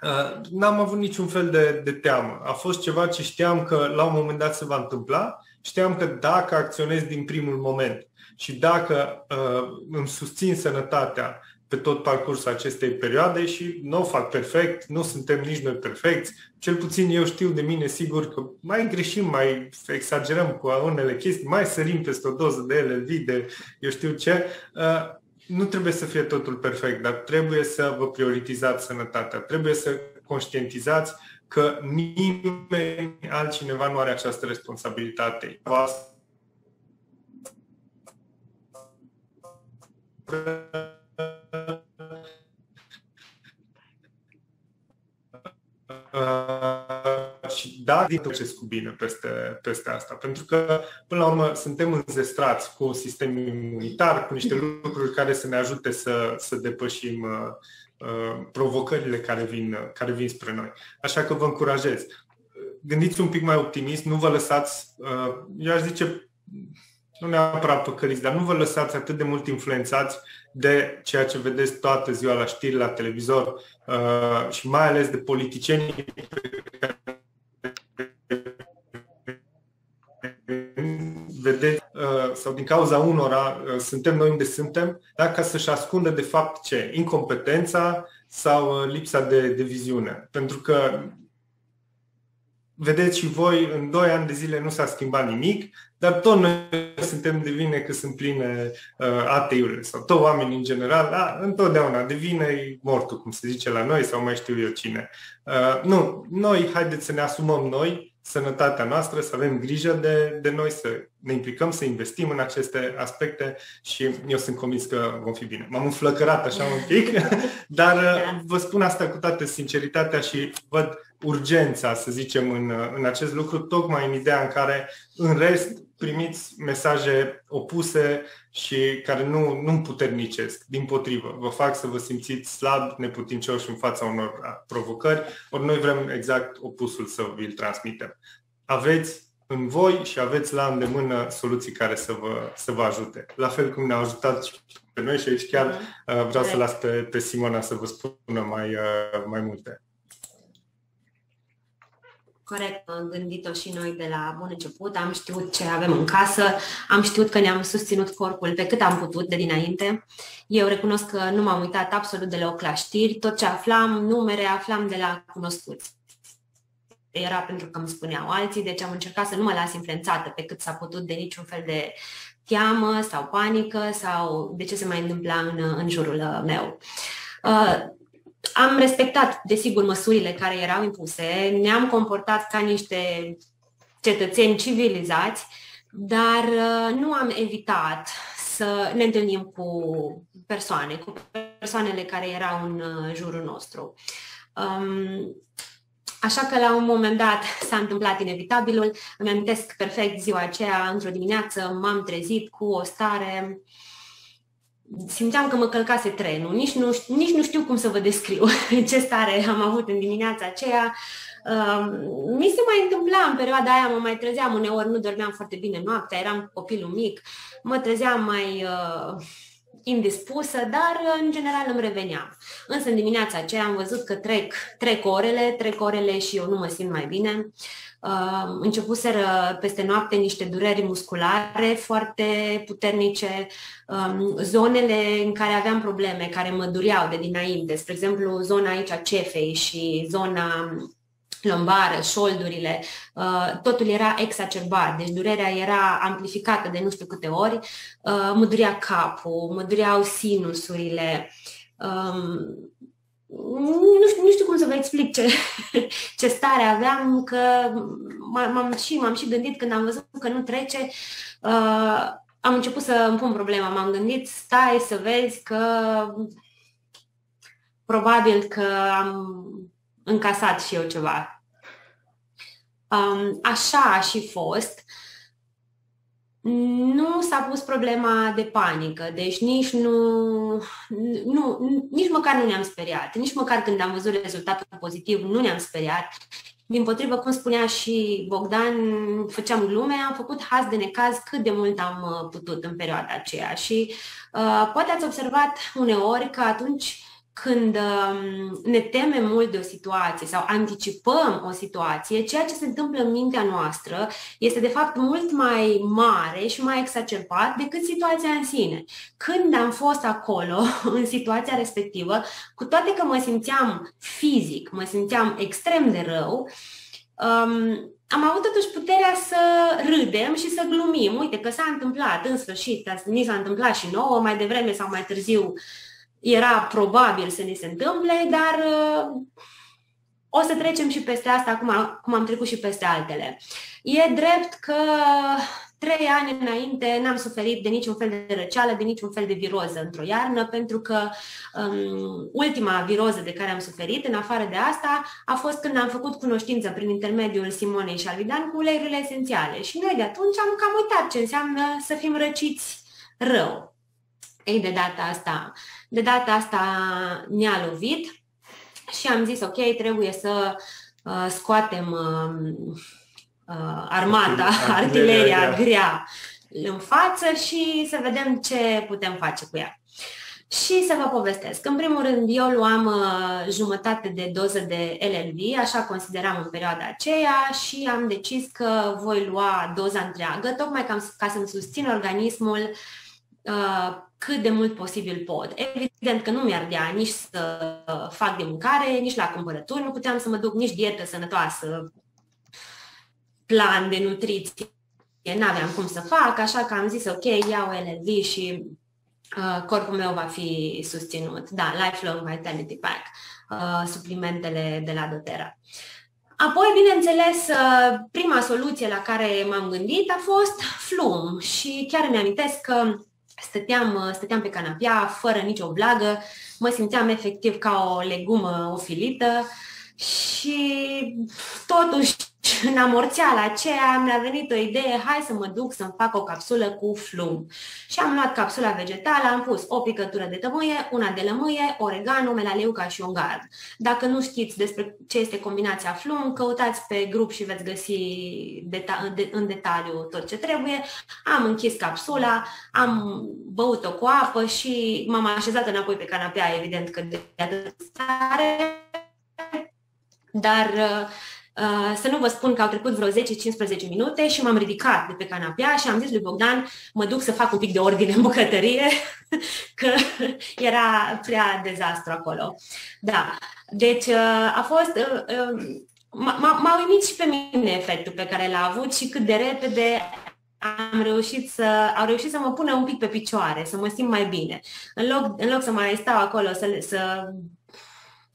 Uh, n-am avut niciun fel de, de teamă. A fost ceva ce știam că la un moment dat se va întâmpla. Știam că dacă acționez din primul moment și dacă uh, îmi susțin sănătatea pe tot parcursul acestei perioade și nu o fac perfect, nu suntem nici noi perfecți. Cel puțin eu știu de mine sigur că mai greșim, mai exagerăm cu unele chestii, mai sărim peste o doză de ele, de eu știu ce. Uh, nu trebuie să fie totul perfect, dar trebuie să vă prioritizați sănătatea, trebuie să conștientizați că nimeni altcineva nu are această responsabilitate. Uh, da, din cu bine peste, peste asta. Pentru că, până la urmă, suntem înzestrați cu un sistem imunitar, cu niște lucruri care să ne ajute să, să depășim uh, uh, provocările care vin, care vin spre noi. Așa că vă încurajez. Gândiți un pic mai optimist, nu vă lăsați, uh, eu aș zice, nu neapărat păcăliți, dar nu vă lăsați atât de mult influențați de ceea ce vedeți toată ziua la știri, la televizor uh, și mai ales de politicienii vedeți, sau din cauza unora, uh, suntem noi unde suntem, da? ca să-și ascundă de fapt ce? Incompetența sau uh, lipsa de, de viziune. Pentru că vedeți și voi, în 2 ani de zile nu s-a schimbat nimic, dar tot noi suntem de vine că sunt pline uh, ateiurile sau tot oamenii în general, da, întotdeauna de vină e mortul, cum se zice la noi sau mai știu eu cine. Uh, nu, noi haideți să ne asumăm noi sănătatea noastră, să avem grijă de, de noi, să ne implicăm, să investim în aceste aspecte și eu sunt convins că vom fi bine. M-am înflăcărat așa un pic, dar uh, vă spun asta cu toată sinceritatea și văd urgența, să zicem, în, în acest lucru, tocmai în ideea în care, în rest, primiți mesaje opuse și care nu, nu puternicesc, din potrivă. Vă fac să vă simțiți slab, neputincioși în fața unor provocări, ori noi vrem exact opusul să vi-l transmitem. Aveți în voi și aveți la îndemână soluții care să vă, să vă ajute. La fel cum ne-au ajutat și pe noi și aici chiar uh, vreau să las pe, pe Simona să vă spună mai, uh, mai multe. Corect, am gândit-o și noi de la bun început, am știut ce avem în casă, am știut că ne-am susținut corpul pe cât am putut de dinainte. Eu recunosc că nu m-am uitat absolut deloc la știri, tot ce aflam, numere, aflam de la cunoscuți. Era pentru că îmi spuneau alții, deci am încercat să nu mă las influențată pe cât s-a putut de niciun fel de teamă sau panică sau de ce se mai întâmpla în, în jurul meu. Uh, am respectat, desigur, măsurile care erau impuse, ne-am comportat ca niște cetățeni civilizați, dar uh, nu am evitat să ne întâlnim cu persoane, cu persoanele care erau în uh, jurul nostru. Um, așa că la un moment dat s-a întâmplat inevitabilul. Îmi amintesc perfect ziua aceea, într-o dimineață m-am trezit cu o stare uh, simțeam că mă călcase trenul. Nici nu, nici nu știu cum să vă descriu ce stare am avut în dimineața aceea. Uh, mi se mai întâmpla în perioada aia, mă mai trezeam, uneori nu dormeam foarte bine noaptea, eram cu copilul mic, mă trezeam mai uh, indispusă, dar în general îmi reveneam. Însă în dimineața aceea am văzut că trec, trec orele, trec orele și eu nu mă simt mai bine. Uh, Uh, începuseră peste noapte niște dureri musculare foarte puternice, um, zonele în care aveam probleme, care mă dureau de dinainte, spre exemplu zona aici a cefei și zona lombară, șoldurile, uh, totul era exacerbat, deci durerea era amplificată de nu știu câte ori, uh, mă durea capul, mă dureau sinusurile, um, nu știu, nu știu cum să vă explic ce, ce stare aveam, că m-am și, m-am și gândit când am văzut că nu trece, uh, am început să îmi pun problema. M-am gândit, stai să vezi că probabil că am încasat și eu ceva. Um, așa a și fost nu s-a pus problema de panică, deci nici nu, nu, nici măcar nu ne-am speriat, nici măcar când am văzut rezultatul pozitiv nu ne-am speriat. Din potrivă, cum spunea și Bogdan, făceam glume, am făcut haz de necaz cât de mult am uh, putut în perioada aceea și uh, poate ați observat uneori că atunci când um, ne temem mult de o situație sau anticipăm o situație, ceea ce se întâmplă în mintea noastră este de fapt mult mai mare și mai exacerbat decât situația în sine. Când am fost acolo, în situația respectivă, cu toate că mă simțeam fizic, mă simțeam extrem de rău, um, am avut totuși puterea să râdem și să glumim. Uite că s-a întâmplat, în sfârșit, ni s-a întâmplat și nouă, mai devreme sau mai târziu era probabil să ni se întâmple, dar uh, o să trecem și peste asta, cum, cum am trecut și peste altele. E drept că trei ani înainte n-am suferit de niciun fel de răceală, de niciun fel de viroză într-o iarnă, pentru că um, ultima viroză de care am suferit, în afară de asta, a fost când am făcut cunoștință prin intermediul Simonei și Alvidan cu uleiurile esențiale. Și noi de atunci am cam uitat ce înseamnă să fim răciți rău. Ei, de data asta, de data asta ne-a lovit și am zis, ok, trebuie să uh, scoatem uh, uh, armata, artileria, artileria grea în față și să vedem ce putem face cu ea. Și să vă povestesc. În primul rând, eu luam uh, jumătate de doză de LLV, așa consideram în perioada aceea și am decis că voi lua doza întreagă, tocmai ca, ca să-mi susțin organismul uh, cât de mult posibil pot. Evident că nu mi-ardea nici să fac de mâncare, nici la cumpărături, nu puteam să mă duc nici dietă sănătoasă, plan de nutriție, n-aveam cum să fac, așa că am zis ok, iau LLV și uh, corpul meu va fi susținut. Da, Lifelong Vitality Pack, uh, suplimentele de la doTERRA. Apoi, bineînțeles, uh, prima soluție la care m-am gândit a fost flum și chiar îmi amintesc că stăteam, uh, stăteam pe canapea fără nicio blagă, mă simțeam efectiv ca o legumă ofilită. Și totuși în amorțeala aceea mi-a venit o idee, hai să mă duc să-mi fac o capsulă cu flum. Și am luat capsula vegetală, am pus o picătură de tămâie, una de lămâie, oregano, melaleuca și un gard. Dacă nu știți despre ce este combinația flum, căutați pe grup și veți găsi deta- de- în detaliu tot ce trebuie. Am închis capsula, am băut-o cu apă și m-am așezat înapoi pe canapea, evident că de atât stare, dar uh, Uh, să nu vă spun că au trecut vreo 10-15 minute și m-am ridicat de pe canapea și am zis lui Bogdan, mă duc să fac un pic de ordine în bucătărie, că era prea dezastru acolo. Da, deci uh, a fost... Uh, m-a uimit și pe mine efectul pe care l-a avut și cât de repede am reușit să, au reușit să mă pună un pic pe picioare, să mă simt mai bine. În loc, în loc să mai stau acolo, să, să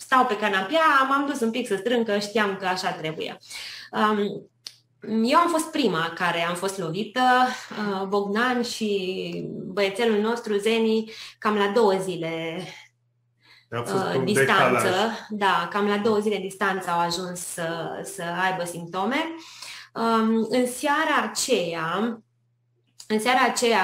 stau pe canapea, m-am dus un pic să strâng că știam că așa trebuie. Um, eu am fost prima care am fost lovită, uh, Bogdan și băiețelul nostru, Zeni, cam la două zile uh, distanță, decalaj. da, cam la două zile distanță au ajuns să, să aibă simptome. Um, în seara aceea, în seara aceea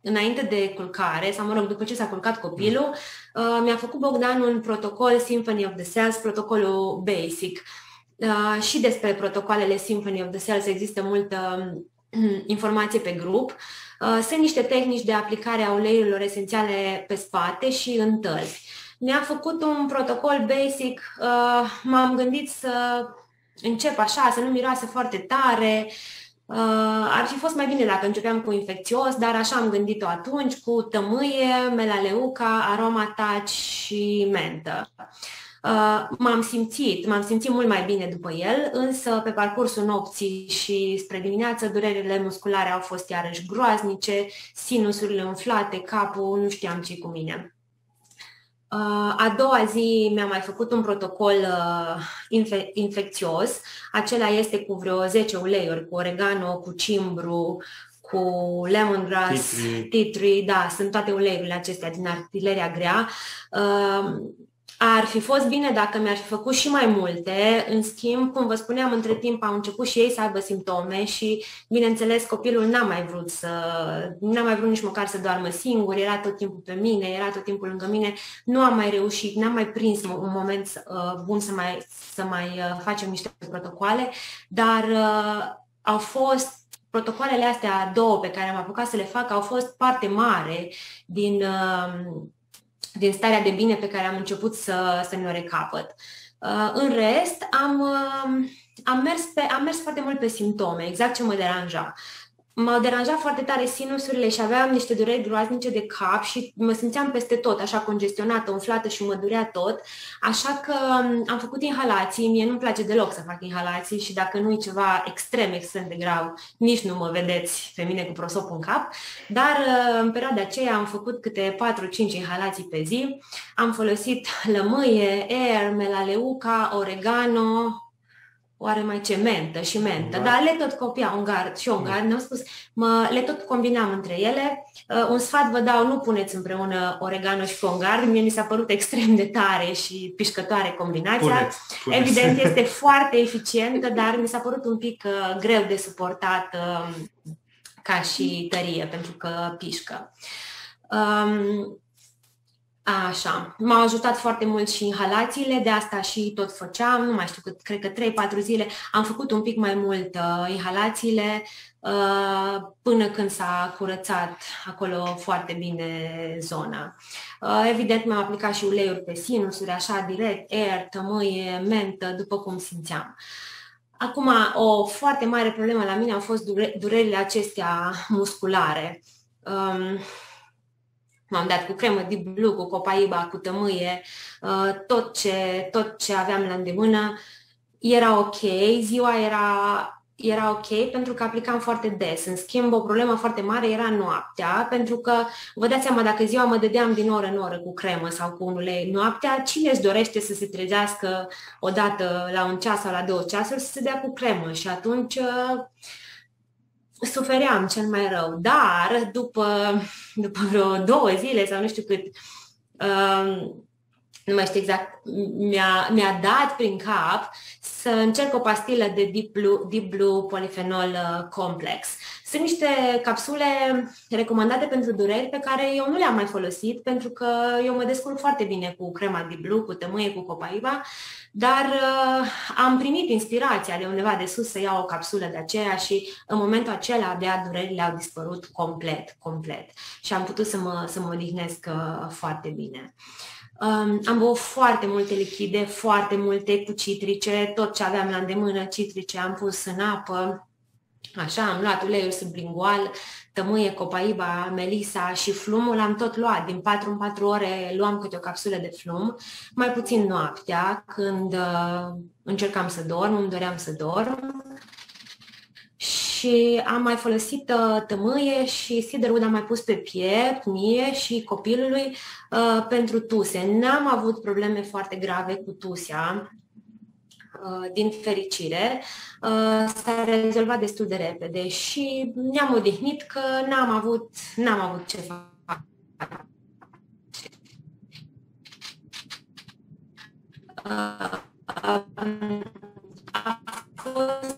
înainte de culcare, sau mă rog, după ce s-a culcat copilul, uh, mi-a făcut Bogdan un protocol Symphony of the Cells, protocolul basic. Uh, și despre protocoalele Symphony of the Cells există multă um, informație pe grup. Uh, sunt niște tehnici de aplicare a uleiurilor esențiale pe spate și în tălpi. Mi-a făcut un protocol basic, uh, m-am gândit să încep așa, să nu miroase foarte tare, uh, Uh, ar fi fost mai bine dacă începeam cu infecțios, dar așa am gândit-o atunci, cu tămâie, melaleuca, aromataci și mentă. Uh, m-am simțit, m-am simțit mult mai bine după el, însă pe parcursul nopții și spre dimineață durerile musculare au fost iarăși groaznice, sinusurile umflate, capul, nu știam ce cu mine. Uh, a doua zi mi-am mai făcut un protocol uh, infe- infecțios. Acela este cu vreo 10 uleiuri, cu oregano, cu cimbru, cu lemongrass, tea tree, da, sunt toate uleiurile acestea din artileria grea. Uh, ar fi fost bine dacă mi-ar fi făcut și mai multe. În schimb, cum vă spuneam, între timp au început și ei să aibă simptome și, bineînțeles, copilul n-a mai vrut să, n-a mai vrut nici măcar să doarmă singur, era tot timpul pe mine, era tot timpul lângă mine. Nu am mai reușit, n-am mai prins un moment uh, bun să mai, să mai uh, facem niște protocoale, dar uh, au fost protocoalele astea două pe care am apucat să le fac au fost parte mare din uh, din starea de bine pe care am început să, să ne-o recapăt. Uh, în rest, am, uh, am, mers pe, am mers foarte mult pe simptome, exact ce mă deranja. M-au deranjat foarte tare sinusurile și aveam niște dureri groaznice de cap și mă simțeam peste tot, așa congestionată, umflată și mă durea tot. Așa că um, am făcut inhalații, mie nu-mi place deloc să fac inhalații și dacă nu e ceva extrem, extrem de grav, nici nu mă vedeți pe mine cu prosop în cap. Dar uh, în perioada aceea am făcut câte 4-5 inhalații pe zi. Am folosit lămâie, air, melaleuca, oregano, oare mai ce mentă și mentă, da. dar le tot copia un gard și un gard, ne-au spus, mă, le tot combinam între ele. Uh, un sfat vă dau, nu puneți împreună oregano și gard, mie mi s-a părut extrem de tare și pișcătoare combinația. Puneți, puneți. Evident, este foarte eficientă, dar mi s-a părut un pic uh, greu de suportat uh, ca și tărie, pentru că pișcă. Um, Așa, m-au ajutat foarte mult și inhalațiile, de asta și tot făceam, nu mai știu cât, cred că 3-4 zile am făcut un pic mai mult uh, inhalațiile uh, până când s-a curățat acolo foarte bine zona. Uh, evident mi-am aplicat și uleiuri pe sinusuri, așa direct, air, tămâie, mentă, după cum simțeam. Acum, o foarte mare problemă la mine au fost dure- durerile acestea musculare. Um, M-am dat cu cremă Deep Blue, cu copaiba, cu tămâie, uh, tot ce, tot ce aveam la îndemână era ok, ziua era, era ok pentru că aplicam foarte des. În schimb, o problemă foarte mare era noaptea, pentru că vă dați seama, dacă ziua mă dădeam din oră în oră cu cremă sau cu un ulei, noaptea, cine își dorește să se trezească odată la un ceas sau la două ceasuri să se dea cu cremă? Și atunci uh, sufeream cel mai rău, dar după, după vreo două zile sau nu știu cât, um, nu mai știu exact, mi-a, mi-a dat prin cap să încerc o pastilă de Deep Blue, Deep Blue Polyphenol uh, Complex. Sunt niște capsule recomandate pentru dureri pe care eu nu le-am mai folosit pentru că eu mă descurc foarte bine cu crema Deep Blue, cu tămâie, cu copaiba, dar uh, am primit inspirația de undeva de sus să iau o capsulă de aceea și în momentul acela abia durerile au dispărut complet, complet și am putut să mă, să mă odihnesc uh, foarte bine. Um, am băut foarte multe lichide, foarte multe cu citrice, tot ce aveam la îndemână, citrice am pus în apă, Așa, am luat uleiul sublingual, tămâie, copaiba, melisa și flumul am tot luat. Din 4 în 4 ore luam câte o capsulă de flum, mai puțin noaptea, când uh, încercam să dorm, îmi doream să dorm. Și am mai folosit uh, tămâie și cedarwood am mai pus pe piept, mie și copilului, uh, pentru tuse. N-am avut probleme foarte grave cu tusea, uh, din fericire. Uh, s-a rezolvat destul de repede și ne-am odihnit că n-am avut, n-am avut ce face. Uh, a fost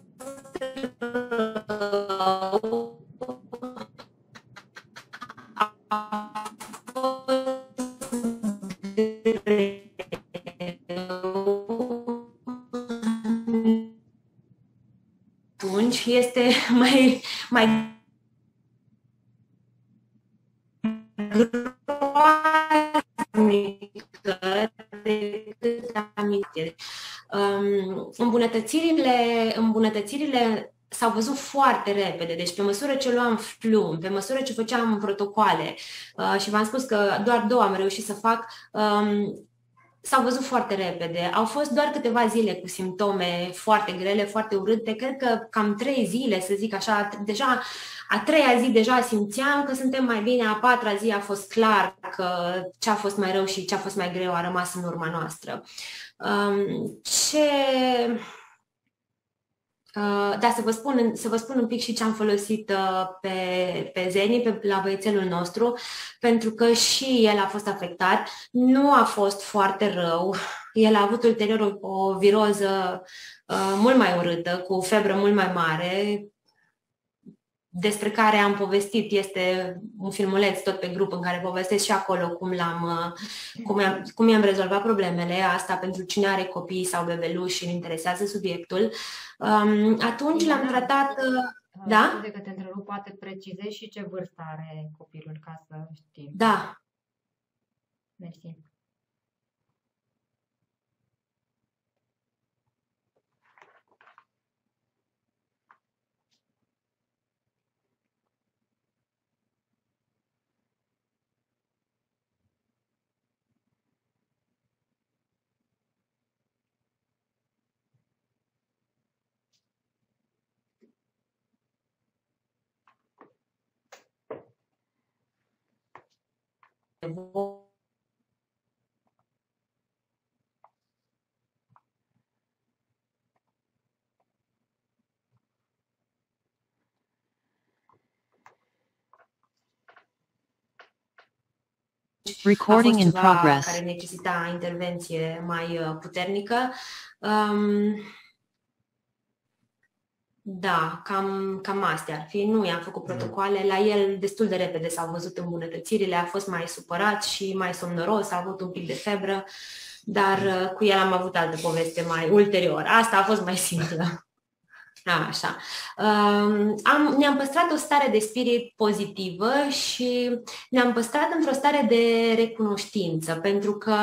atunci este mai, mai decât amintire. Um, îmbunătățirile, îmbunătățirile s-au văzut foarte repede. Deci pe măsură ce luam flum, pe măsură ce făceam protocoale uh, și v-am spus că doar două am reușit să fac, um, s-au văzut foarte repede. Au fost doar câteva zile cu simptome foarte grele, foarte urâte. Cred că cam trei zile, să zic așa, deja a treia zi deja simțeam că suntem mai bine, a patra zi a fost clar că ce a fost mai rău și ce a fost mai greu a rămas în urma noastră. Um, ce Uh, da, să vă, spun, să vă spun un pic și ce am folosit uh, pe, pe Zeni, pe, la băiețelul nostru, pentru că și el a fost afectat. Nu a fost foarte rău. El a avut ulterior o, o viroză uh, mult mai urâtă, cu febră mult mai mare, despre care am povestit, este un filmuleț tot pe grup în care povestesc și acolo cum, l-am, cum, am, cum i-am rezolvat problemele, asta pentru cine are copii sau bebeluși și îl interesează subiectul. Um, atunci l-am tratat... Uh, da? Scuze că te întrerup, poate precizezi și ce vârstă are copilul ca să știm. Da. Mersi. Recording in progress. care necesita intervenție mai uh, puternică. Um, da, cam, cam astea ar fi. Nu i-am făcut da. protocoale. La el destul de repede s-au văzut îmbunătățirile, a fost mai supărat și mai somnoros, a avut un pic de febră, dar uh, cu el am avut altă poveste mai ulterior. Asta a fost mai simplă. Așa. Um, am, ne-am păstrat o stare de spirit pozitivă și ne-am păstrat într-o stare de recunoștință, pentru că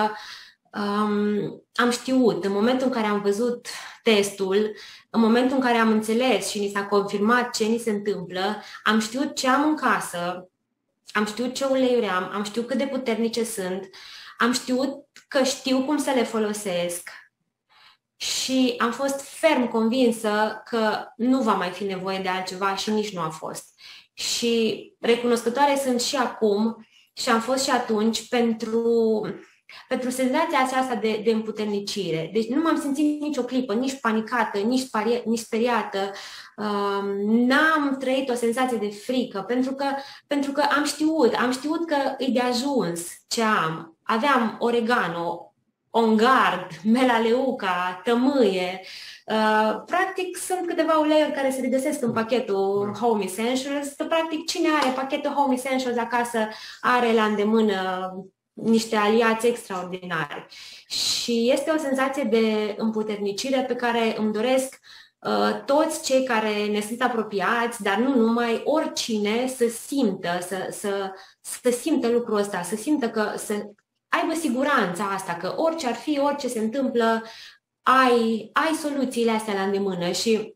um, am știut, în momentul în care am văzut testul, în momentul în care am înțeles și ni s-a confirmat ce ni se întâmplă, am știut ce am în casă, am știut ce uleiuri am, am știut cât de puternice sunt, am știut că știu cum să le folosesc și am fost ferm convinsă că nu va mai fi nevoie de altceva și nici nu a fost. Și recunoscătoare sunt și acum și am fost și atunci pentru pentru senzația aceasta de, de împuternicire. Deci nu m-am simțit nicio clipă, nici panicată, nici, parie, nici speriată, uh, n-am trăit o senzație de frică, pentru că, pentru că am știut, am știut că e de ajuns ce am. Aveam oregano, ongard, melaleuca, tămâie. Uh, practic sunt câteva uleiuri care se regăsesc în pachetul Home Essentials. Practic cine are pachetul Home Essentials acasă are la îndemână niște aliați extraordinari. Și este o senzație de împuternicire pe care îmi doresc uh, toți cei care ne sunt apropiați, dar nu numai, oricine să simtă, să, să, să simtă lucrul ăsta, să simtă că să aibă siguranța asta, că orice ar fi, orice se întâmplă, ai, ai soluțiile astea la îndemână și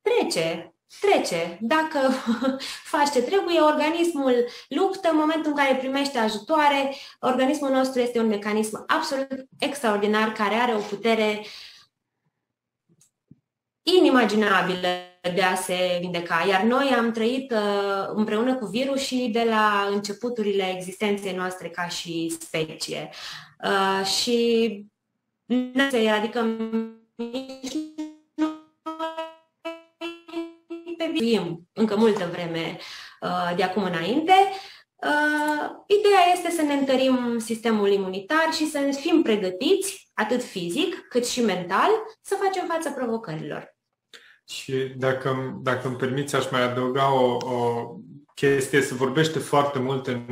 trece, trece. Dacă faci ce trebuie, organismul luptă în momentul în care primește ajutoare. Organismul nostru este un mecanism absolut extraordinar care are o putere inimaginabilă de a se vindeca. Iar noi am trăit uh, împreună cu virus și de la începuturile existenței noastre ca și specie. Uh, și nu se eradicăm nici pe încă multă vreme uh, de acum înainte. Uh, ideea este să ne întărim sistemul imunitar și să fim pregătiți, atât fizic cât și mental, să facem față provocărilor. Și dacă, dacă îmi permiți, aș mai adăuga o, o chestie. Se vorbește foarte mult în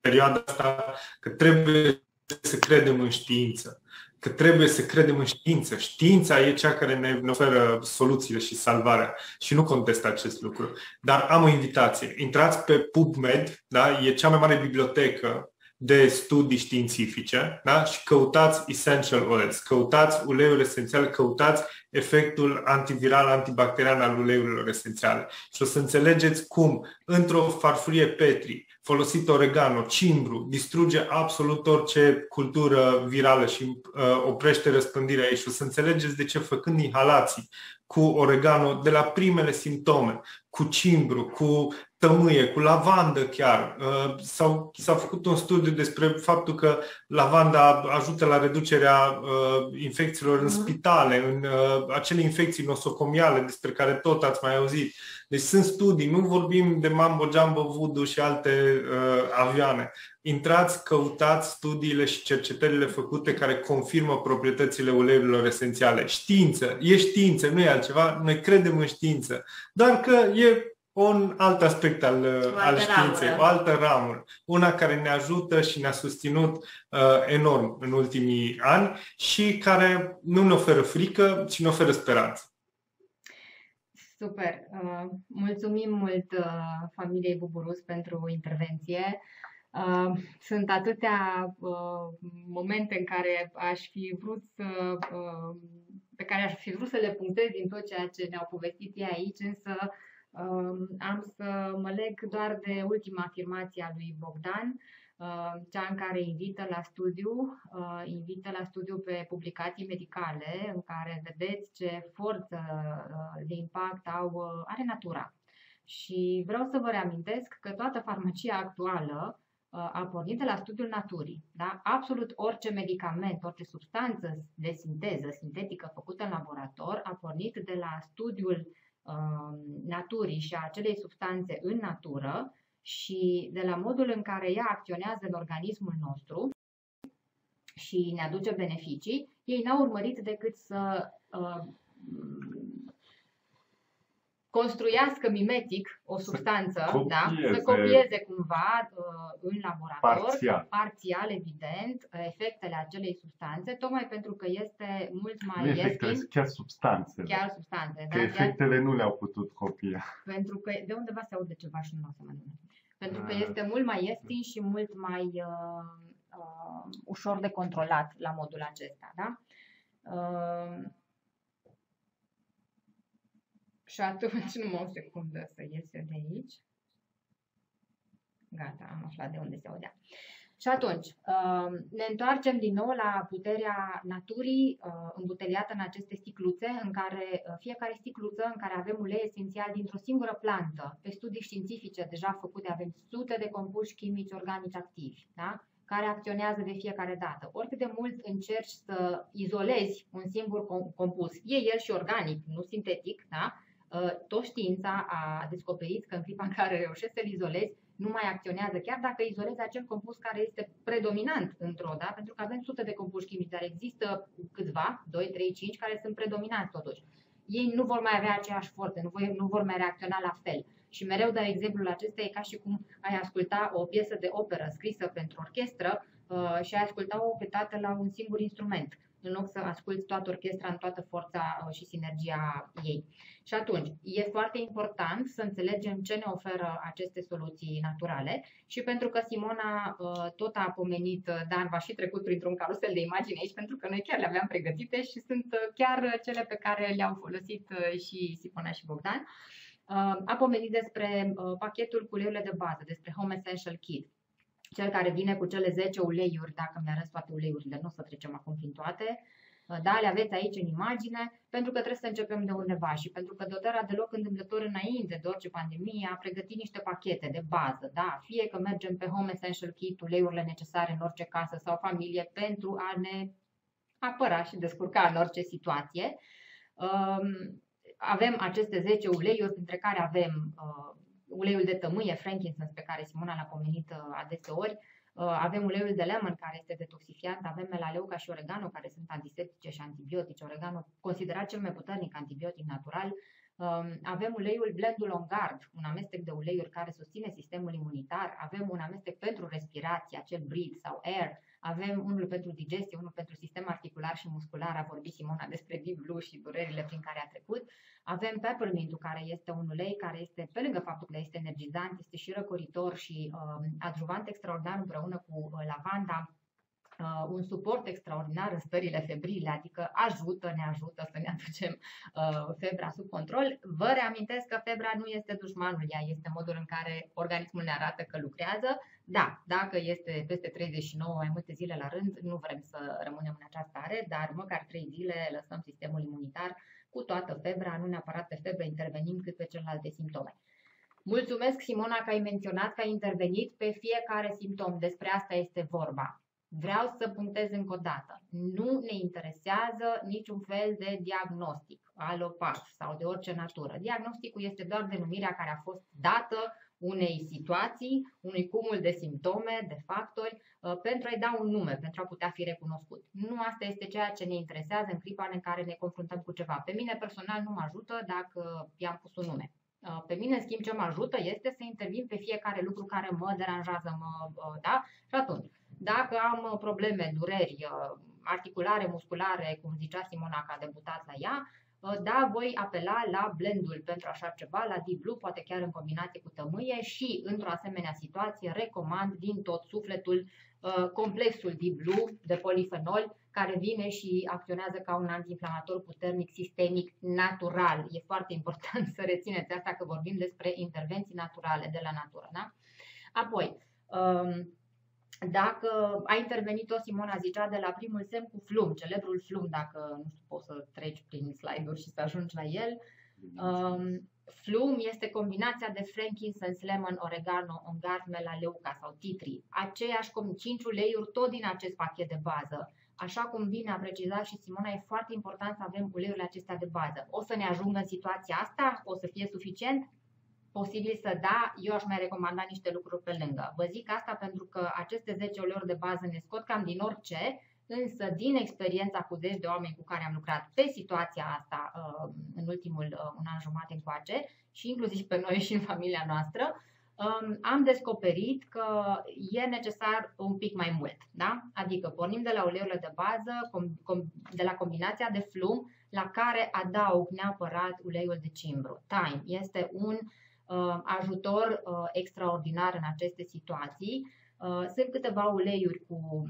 perioada asta că trebuie să credem în știință că trebuie să credem în știință. Știința e cea care ne oferă soluțiile și salvarea și nu contest acest lucru. Dar am o invitație. Intrați pe PubMed, da? e cea mai mare bibliotecă de studii științifice da? și căutați essential oils, căutați uleiuri esențiale, căutați efectul antiviral, antibacterian al uleiurilor esențiale. Și o să înțelegeți cum, într-o farfurie Petri, folosit oregano, cimbru, distruge absolut orice cultură virală și uh, oprește răspândirea ei și o să înțelegeți de ce făcând inhalații cu oregano de la primele simptome, cu cimbru, cu tămâie, cu lavandă chiar. Uh, s-au, s-a făcut un studiu despre faptul că lavanda ajută la reducerea uh, infecțiilor în mhm. spitale, în uh, acele infecții nosocomiale despre care tot ați mai auzit. Deci sunt studii, nu vorbim de mambo, jumbo, voodoo și alte uh, avioane. Intrați, căutați studiile și cercetările făcute care confirmă proprietățile uleiurilor esențiale. Știință, e știință, nu e altceva, noi credem în știință. Doar că e un alt aspect al, al științei, ramură. o altă ramură, una care ne ajută și ne-a susținut uh, enorm în ultimii ani și care nu ne oferă frică, ci ne oferă speranță. Super! Uh, mulțumim mult uh, familiei Buburus pentru intervenție. Uh, sunt atâtea uh, momente în care aș fi vrut să, uh, pe care aș fi vrut să le punctez din tot ceea ce ne-au povestit ei aici, însă uh, am să mă leg doar de ultima afirmație a lui Bogdan, uh, cea în care invită la studiu, uh, invită la studiu pe publicații medicale în care vedeți ce forță uh, de impact au, uh, are natura. Și vreau să vă reamintesc că toată farmacia actuală uh, a pornit de la studiul naturii. Da? Absolut orice medicament, orice substanță de sinteză sintetică făcută în laborator a pornit de la studiul uh, naturii și a acelei substanțe în natură și de la modul în care ea acționează în organismul nostru și ne aduce beneficii, ei n-au urmărit decât să uh, construiască mimetic o substanță, să da? copieze, să copieze cumva uh, în laborator, Parțial. parțial, evident, efectele acelei substanțe, tocmai pentru că este mult mai Nu efectele, ieftin, chiar substanțele. chiar substanțe, Că da? Chiar, efectele nu le-au putut copia. pentru că de undeva se aude ceva și nu o să mă numesc. Pentru că Ah. este mult mai ieftin și mult mai uh, uh, ușor de controlat la modul acesta, da? Uh, și atunci, numai o secundă să iese de aici. Gata, am aflat de unde se audea. Și atunci, uh, ne întoarcem din nou la puterea naturii uh, îmbuteliată în aceste sticluțe, în care uh, fiecare sticluță în care avem ulei esențial dintr-o singură plantă. Pe studii științifice deja făcute avem sute de compuși chimici organici activi, da? care acționează de fiecare dată. Oricât de mult încerci să izolezi un singur com- compus, fie el și organic, nu sintetic, da? Uh, tot știința a descoperit că în clipa în care reușești să-l izolezi, nu mai acționează, chiar dacă izolezi acel compus care este predominant într-o, da? pentru că avem sute de compuși chimici, dar există câțiva, 2, 3, 5, care sunt predominanți totuși. Ei nu vor mai avea aceeași forță, nu vor, nu vor mai reacționa la fel. Și mereu dau exemplul acesta, e ca și cum ai asculta o piesă de operă scrisă pentru orchestră uh, și ai asculta-o petată la un singur instrument, în loc să asculți toată orchestra în toată forța uh, și sinergia ei. Și atunci, e foarte important să înțelegem ce ne oferă aceste soluții naturale și pentru că Simona uh, tot a pomenit, uh, dar va și trecut printr-un carusel de imagini aici, pentru că noi chiar le aveam pregătite și sunt uh, chiar cele pe care le-au folosit uh, și Simona și Bogdan. Uh, A pomenit despre uh, pachetul cu uleiurile de bază, despre Home Essential Kit cel care vine cu cele 10 uleiuri, dacă mi-arăți toate uleiurile, nu o să trecem acum prin toate, da, le aveți aici în imagine, pentru că trebuie să începem de undeva și pentru că dotarea deloc întâmplător înainte de orice pandemie a pregătit niște pachete de bază, da, fie că mergem pe Home Essential Kit, uleiurile necesare în orice casă sau familie pentru a ne apăra și descurca în orice situație. Um, avem aceste 10 uleiuri, printre care avem uh, uleiul de tămâie, frankincense, pe care Simona l-a pomenit uh, adeseori, uh, avem uleiul de lemon, care este detoxifiant, avem melaleuca și oregano, care sunt antiseptice și antibiotice. Oregano considerat cel mai puternic antibiotic natural. Um, avem uleiul blendul on guard, un amestec de uleiuri care susține sistemul imunitar. Avem un amestec pentru respirație, acel breathe sau air. Avem unul pentru digestie, unul pentru sistem articular și muscular. A vorbit Simona despre Deep Blue și durerile prin care a trecut. Avem peppermint care este un ulei care este, pe lângă faptul că este energizant, este și răcoritor și uh, adjuvant extraordinar împreună cu uh, lavanda, uh, un suport extraordinar în stările febrile, adică ajută, ne ajută să ne aducem uh, febra sub control. Vă reamintesc că febra nu este dușmanul, ea este modul în care organismul ne arată că lucrează. Da, dacă este peste 39 mai multe zile la rând, nu vrem să rămânem în această stare, dar măcar 3 zile lăsăm sistemul imunitar cu toată febra, nu neapărat pe febră, intervenim cât pe celelalte simptome. Mulțumesc, Simona, că ai menționat că ai intervenit pe fiecare simptom. Despre asta este vorba. Vreau să punctez încă o dată. Nu ne interesează niciun fel de diagnostic, alopat sau de orice natură. Diagnosticul este doar denumirea care a fost dată unei situații, unui cumul de simptome, de factori, pentru a-i da un nume, pentru a putea fi recunoscut. Nu asta este ceea ce ne interesează în clipa în care ne confruntăm cu ceva. Pe mine personal nu mă ajută dacă i-am pus un nume. Pe mine, în schimb, ce mă ajută este să intervin pe fiecare lucru care mă deranjează, mă, da? Și atunci, dacă am probleme, dureri articulare, musculare, cum zicea Simona că a debutat la ea, uh, da, voi apela la blendul pentru așa ceva, la Deep Blue, poate chiar în combinație cu tămâie și într-o asemenea situație recomand din tot sufletul uh, complexul Deep Blue de polifenol care vine și acționează ca un antiinflamator puternic sistemic natural. E foarte important să rețineți asta că vorbim despre intervenții naturale de la natură. Da? Apoi, um, dacă a intervenit-o, Simona zicea, de la primul semn cu flum, celebrul flum, dacă nu știu, poți să treci prin slide-uri și să ajungi la el. Um, flum este combinația de frankincense, lemon, oregano, ongard, melaleuca sau titri. Aceeași 5 uleiuri tot din acest pachet de bază. Așa cum bine a precizat și Simona, e foarte important să avem uleiurile acestea de bază. O să ne ajungă în situația asta? O să fie suficient? Posibil să da, eu aș mai recomanda niște lucruri pe lângă. Vă zic asta pentru că aceste 10 uleiuri de bază ne scot cam din orice, însă din experiența cu zeci de oameni cu care am lucrat pe situația asta uh, în ultimul uh, un an jumate încoace și inclusiv pe noi și în familia noastră, um, am descoperit că e necesar un pic mai mult. Da? Adică pornim de la uleiurile de bază, de la combinația de flum, la care adaug neapărat uleiul de cimbru. Thyme este un uh, Uh, ajutor uh, extraordinar în aceste situații. Uh, sunt câteva uleiuri cu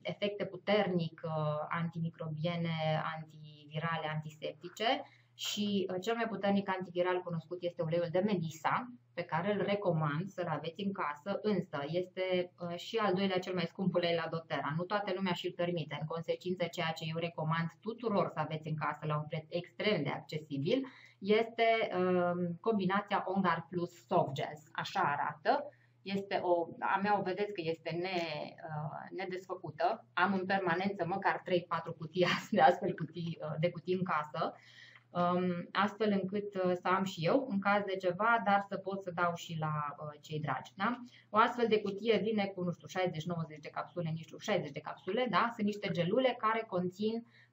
efecte puternic antimicrobiene, antivirale, antiseptice și cel mai puternic antiviral cunoscut este uleiul de Melisa, pe care îl recomand să-l aveți în casă, însă este și al doilea cel mai scump ulei la doTERRA. Nu toată lumea și-l permite. În consecință, ceea ce eu recomand tuturor să aveți în casă la un preț extrem de accesibil este um, combinația Ongar Plus Soft Jazz. Așa arată. Este o, a mea o vedeți că este ne, uh, nedesfăcută. Am în permanență măcar 3-4 cutii de astfel cutii, uh, de cutii în casă. Um, astfel încât uh, să am și eu în caz de ceva, dar să pot să dau și la uh, cei dragi. Da? O astfel de cutie vine cu, nu știu, 60-90 de capsule, nici 60 de capsule, da? sunt niște gelule care conțin Uh,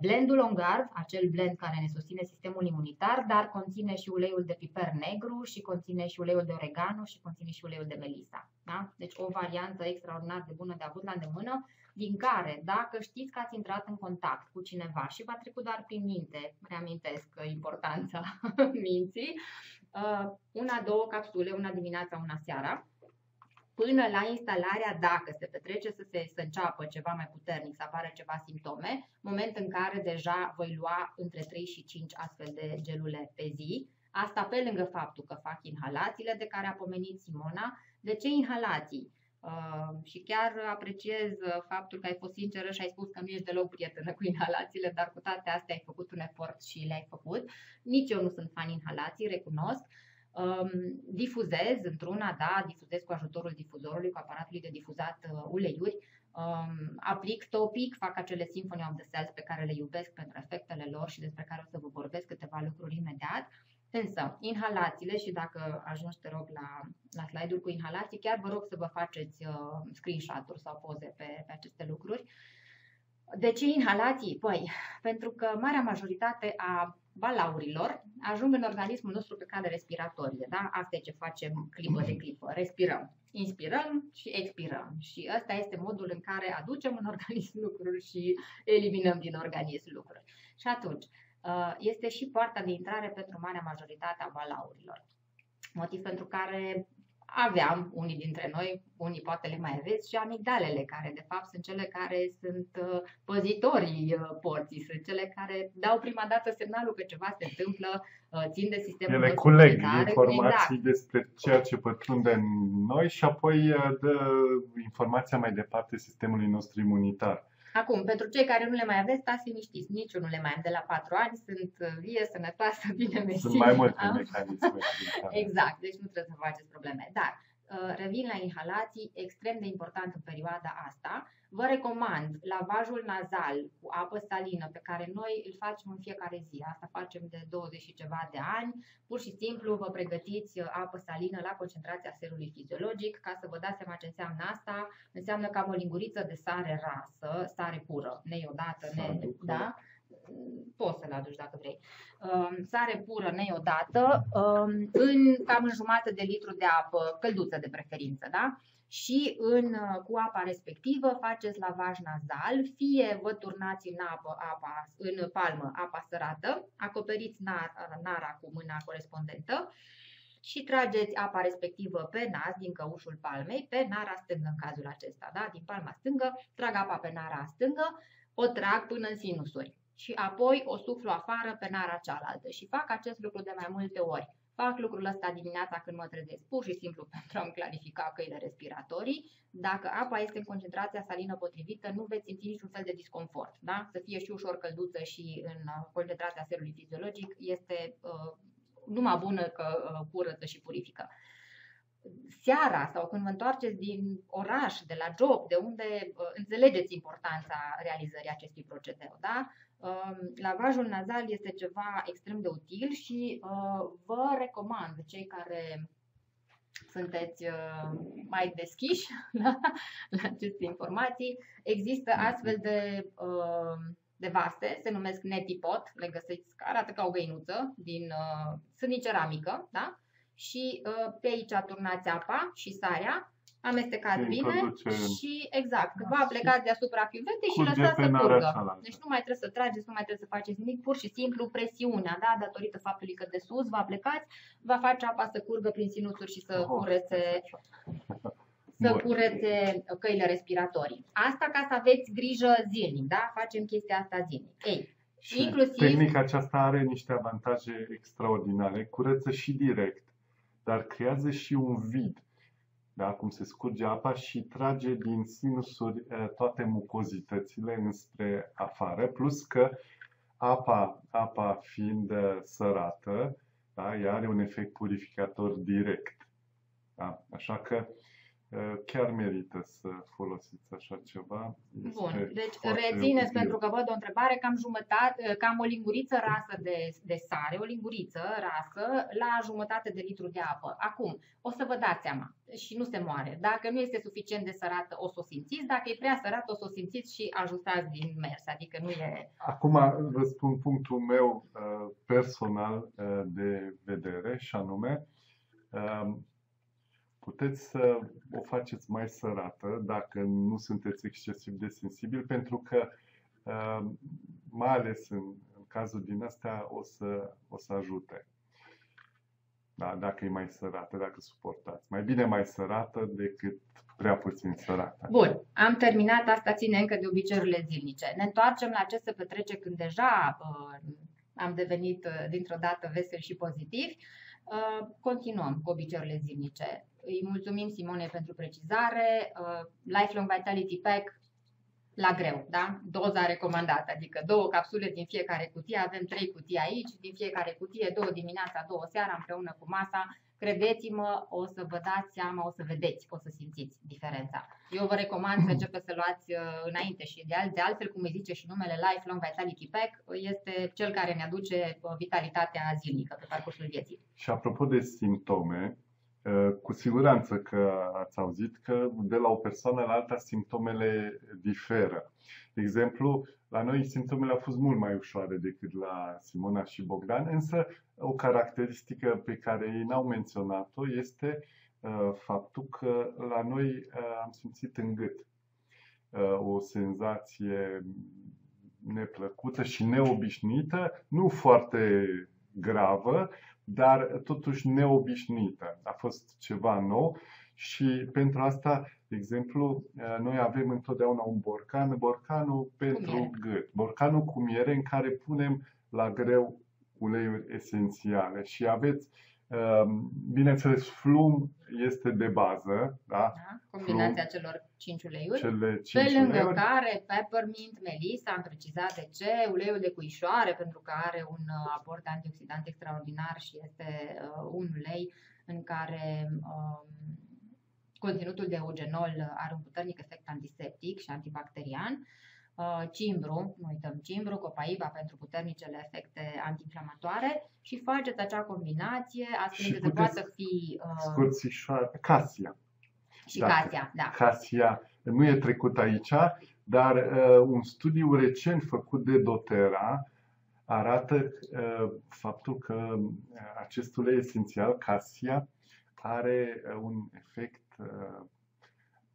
blendul Ongard, acel blend care ne susține sistemul imunitar, dar conține și uleiul de piper negru și conține și uleiul de oregano și conține și uleiul de melisa. Da? Deci o variantă extraordinar de bună de avut la îndemână, din care dacă știți că ați intrat în contact cu cineva și v-a trecut doar prin minte, reamintesc importanța minții, uh, una, două capsule, una dimineața, una seara, până la instalarea, dacă se petrece să, se, să înceapă ceva mai puternic, să apară ceva simptome, moment în care deja voi lua între 3 și 5 astfel de gelule pe zi. Asta pe lângă faptul că fac inhalațiile de care a pomenit Simona. De ce inhalații? Uh, și chiar apreciez uh, faptul că ai fost sinceră și ai spus că nu ești deloc prietenă cu inhalațiile, dar cu toate astea ai făcut un efort și le-ai făcut. Nici eu nu sunt fan inhalații, recunosc. Uh, Um, difuzez într-una, da, difuzez cu ajutorul difuzorului, cu aparatului de difuzat uh, uleiuri, um, aplic topic, fac acele Symphony of the Cells pe care le iubesc pentru efectele lor și despre care o să vă vorbesc câteva lucruri imediat. Însă, inhalațiile și dacă ajungi, te rog, la, la slide-ul cu inhalații, chiar vă rog să vă faceți uh, screenshot-uri sau poze pe, pe aceste lucruri. De ce inhalații? Păi, pentru că marea majoritate a balaurilor ajung în organismul nostru pe cale respiratorie. Da? Asta e ce facem clipă de clipă. Respirăm. Inspirăm și expirăm. Și ăsta este modul în care aducem în organism lucruri și eliminăm din organism lucruri. Și atunci, uh, este și poarta de intrare pentru marea majoritate a balaurilor. Motiv pentru care aveam unii dintre noi, unii poate le mai aveți, și amigdalele, care de fapt sunt cele care sunt uh, păzitorii uh, porții, sunt cele care dau prima dată semnalul că ceva se întâmplă, uh, țin de sistemul Ele culeg informații exact. despre ceea ce pătrunde în noi și apoi dă informația mai departe sistemului nostru imunitar. Acum, pentru cei care nu le mai aveți, stați liniștiți, nici eu nu le mai am de la 4 ani, sunt vie, sănătoasă, bine mersi. Sunt mai multe mecanisme. exact, deci nu trebuie să faceți probleme. Dar Uh, revin la inhalații, extrem de important în perioada asta. Vă recomand lavajul nazal cu apă salină pe care noi îl facem în fiecare zi. Asta facem de 20 și ceva de ani. Pur și simplu vă pregătiți uh, apă salină la concentrația serului fiziologic. Ca să vă dați seama ce înseamnă asta, înseamnă cam o linguriță de sare rasă, sare pură, neiodată, ne, da? Poți să-l aduci dacă vrei, um, sare pură neodată um, în cam în jumătate de litru de apă călduță de preferință, da? și în, cu apa respectivă faceți lavaj nazal, fie vă turnați în apă, apa, în palmă apa sărată, acoperiți nar, nara cu mâna corespondentă și trageți apa respectivă pe nas din căușul palmei, pe nara stângă în cazul acesta, da? din palma stângă, trag apa pe nara stângă, o trag până în sinusuri și apoi o suflu afară pe nara cealaltă și fac acest lucru de mai multe ori. Fac lucrul ăsta dimineața când mă trezesc, pur și simplu pentru a-mi clarifica căile respiratorii. Dacă apa este în concentrația salină potrivită, nu veți simți niciun fel de disconfort. Da? Să fie și ușor călduță și în uh, concentrația serului fiziologic este uh, numai bună că uh, curăță și purifică seara sau când vă întoarceți din oraș, de la job, de unde uh, înțelegeți importanța realizării acestui procedeu. Da? Uh, lavajul nazal este ceva extrem de util și uh, vă recomand, cei care sunteți uh, mai deschiși la, la aceste informații, există astfel de, uh, de vaste, se numesc netipot, le găsiți, arată ca o găinuță, din, uh, sunt din ceramică, da? și uh, pe aici turnați apa și sarea, amestecați Și bine introduce- și exact, Da, vă și aplicați deasupra chiuvetei și curge lăsați pe să nara curgă. cealaltă. Deci nu mai trebuie să trageți, nu mai trebuie să faceți nimic, pur și simplu presiunea, da, datorită faptului că de sus vă aplicați, va face apa să curgă prin sinusuri și să Oh, curețe să Bun. curețe căile respiratorii. Asta ca să aveți grijă zilnic, da? Facem chestia asta zilnic. Ei, Și Inclusiv- tehnica aceasta are niște avantaje extraordinare. Curăță și direct, dar creează și un vid. Da, cum se scurge apa și trage din sinusuri eh, toate mucozitățile înspre afară, plus că apa, apa fiind eh, sărată, da, ea are un efect purificator direct. Da? Așa că eh, chiar merită să folosiți așa ceva. Bun, Este deci foarte rețineți util. pentru că văd o întrebare, cam jumătate, cam o linguriță rasă de, de sare, o linguriță rasă la jumătate de litru de apă. Acum, o să vă dați seama și nu se moare. Dacă nu este suficient de sărată, o să o simțiți. Dacă e prea sărată, o să o simțiți și ajustați din mers. Adică nu e... Acum vă spun punctul meu uh, personal uh, de vedere și anume uh, puteți să o faceți mai sărată dacă nu sunteți excesiv de sensibil pentru că uh, mai ales în, în cazul din astea o să, o să ajute. Da, dacă e mai sărată, dacă suportați. Mai bine mai sărată decât prea puțin sărată. Bun, am terminat, asta ține încă de obiceiurile zilnice. Ne întoarcem la ce se petrece când deja uh, am devenit uh, dintr-o dată veseli și pozitivi. Uh, continuăm cu obiceiurile zilnice. Îi mulțumim Simone pentru precizare. Uh, Lifelong Vitality Pack la greu, da? Doza recomandată, adică două capsule din fiecare cutie, avem trei cutii aici, din fiecare cutie, două dimineața, două seara, împreună cu masa. Credeți-mă, o să vă dați seama, o să vedeți, o să simțiți diferența. Eu vă recomand să începeți să luați uh, înainte și de, al- de altfel, cum îi zice și numele Lifelong Vitality Pack, este cel care ne aduce uh, vitalitatea zilnică pe parcursul vieții. Și apropo de simptome, uh, cu siguranță că ați auzit că de la o persoană la alta simptomele diferă. De exemplu, la noi simptomele au fost mult mai ușoare decât la Simona și Bogdan, însă o caracteristică pe care ei n-au menționat-o este uh, faptul că la noi uh, am simțit în gât uh, o senzație neplăcută și neobișnuită, nu foarte gravă, dar totuși neobișnuită. A fost ceva nou și pentru asta, de exemplu, noi avem întotdeauna un borcan, borcanul pentru miere. gât, borcanul cu miere în care punem la greu uleiuri esențiale și aveți, um, bineînțeles, flum este de bază, da? Da? Combinația celor cinci uleiuri. Cele Pe cinci lângă uleiuri. care peppermint, melisa, am precizat de ce, uleiul de cuișoare pentru că are un uh, aport antioxidant extraordinar și este uh, un ulei în care um, conținutul de eugenol are un puternic efect antiseptic și antibacterian. Uh, cimbru, nu uităm cimbru, copaiba pentru puternicele efecte antiinflamatoare și faceți acea combinație astfel Și încât să puteți poată fi uh, Scurțișoară, casia. și da. casia, da. Casia nu e trecut aici, dar uh, un studiu recent făcut de Dotera arată uh, faptul că uh, acest ulei esențial, casia, are uh, un efect uh,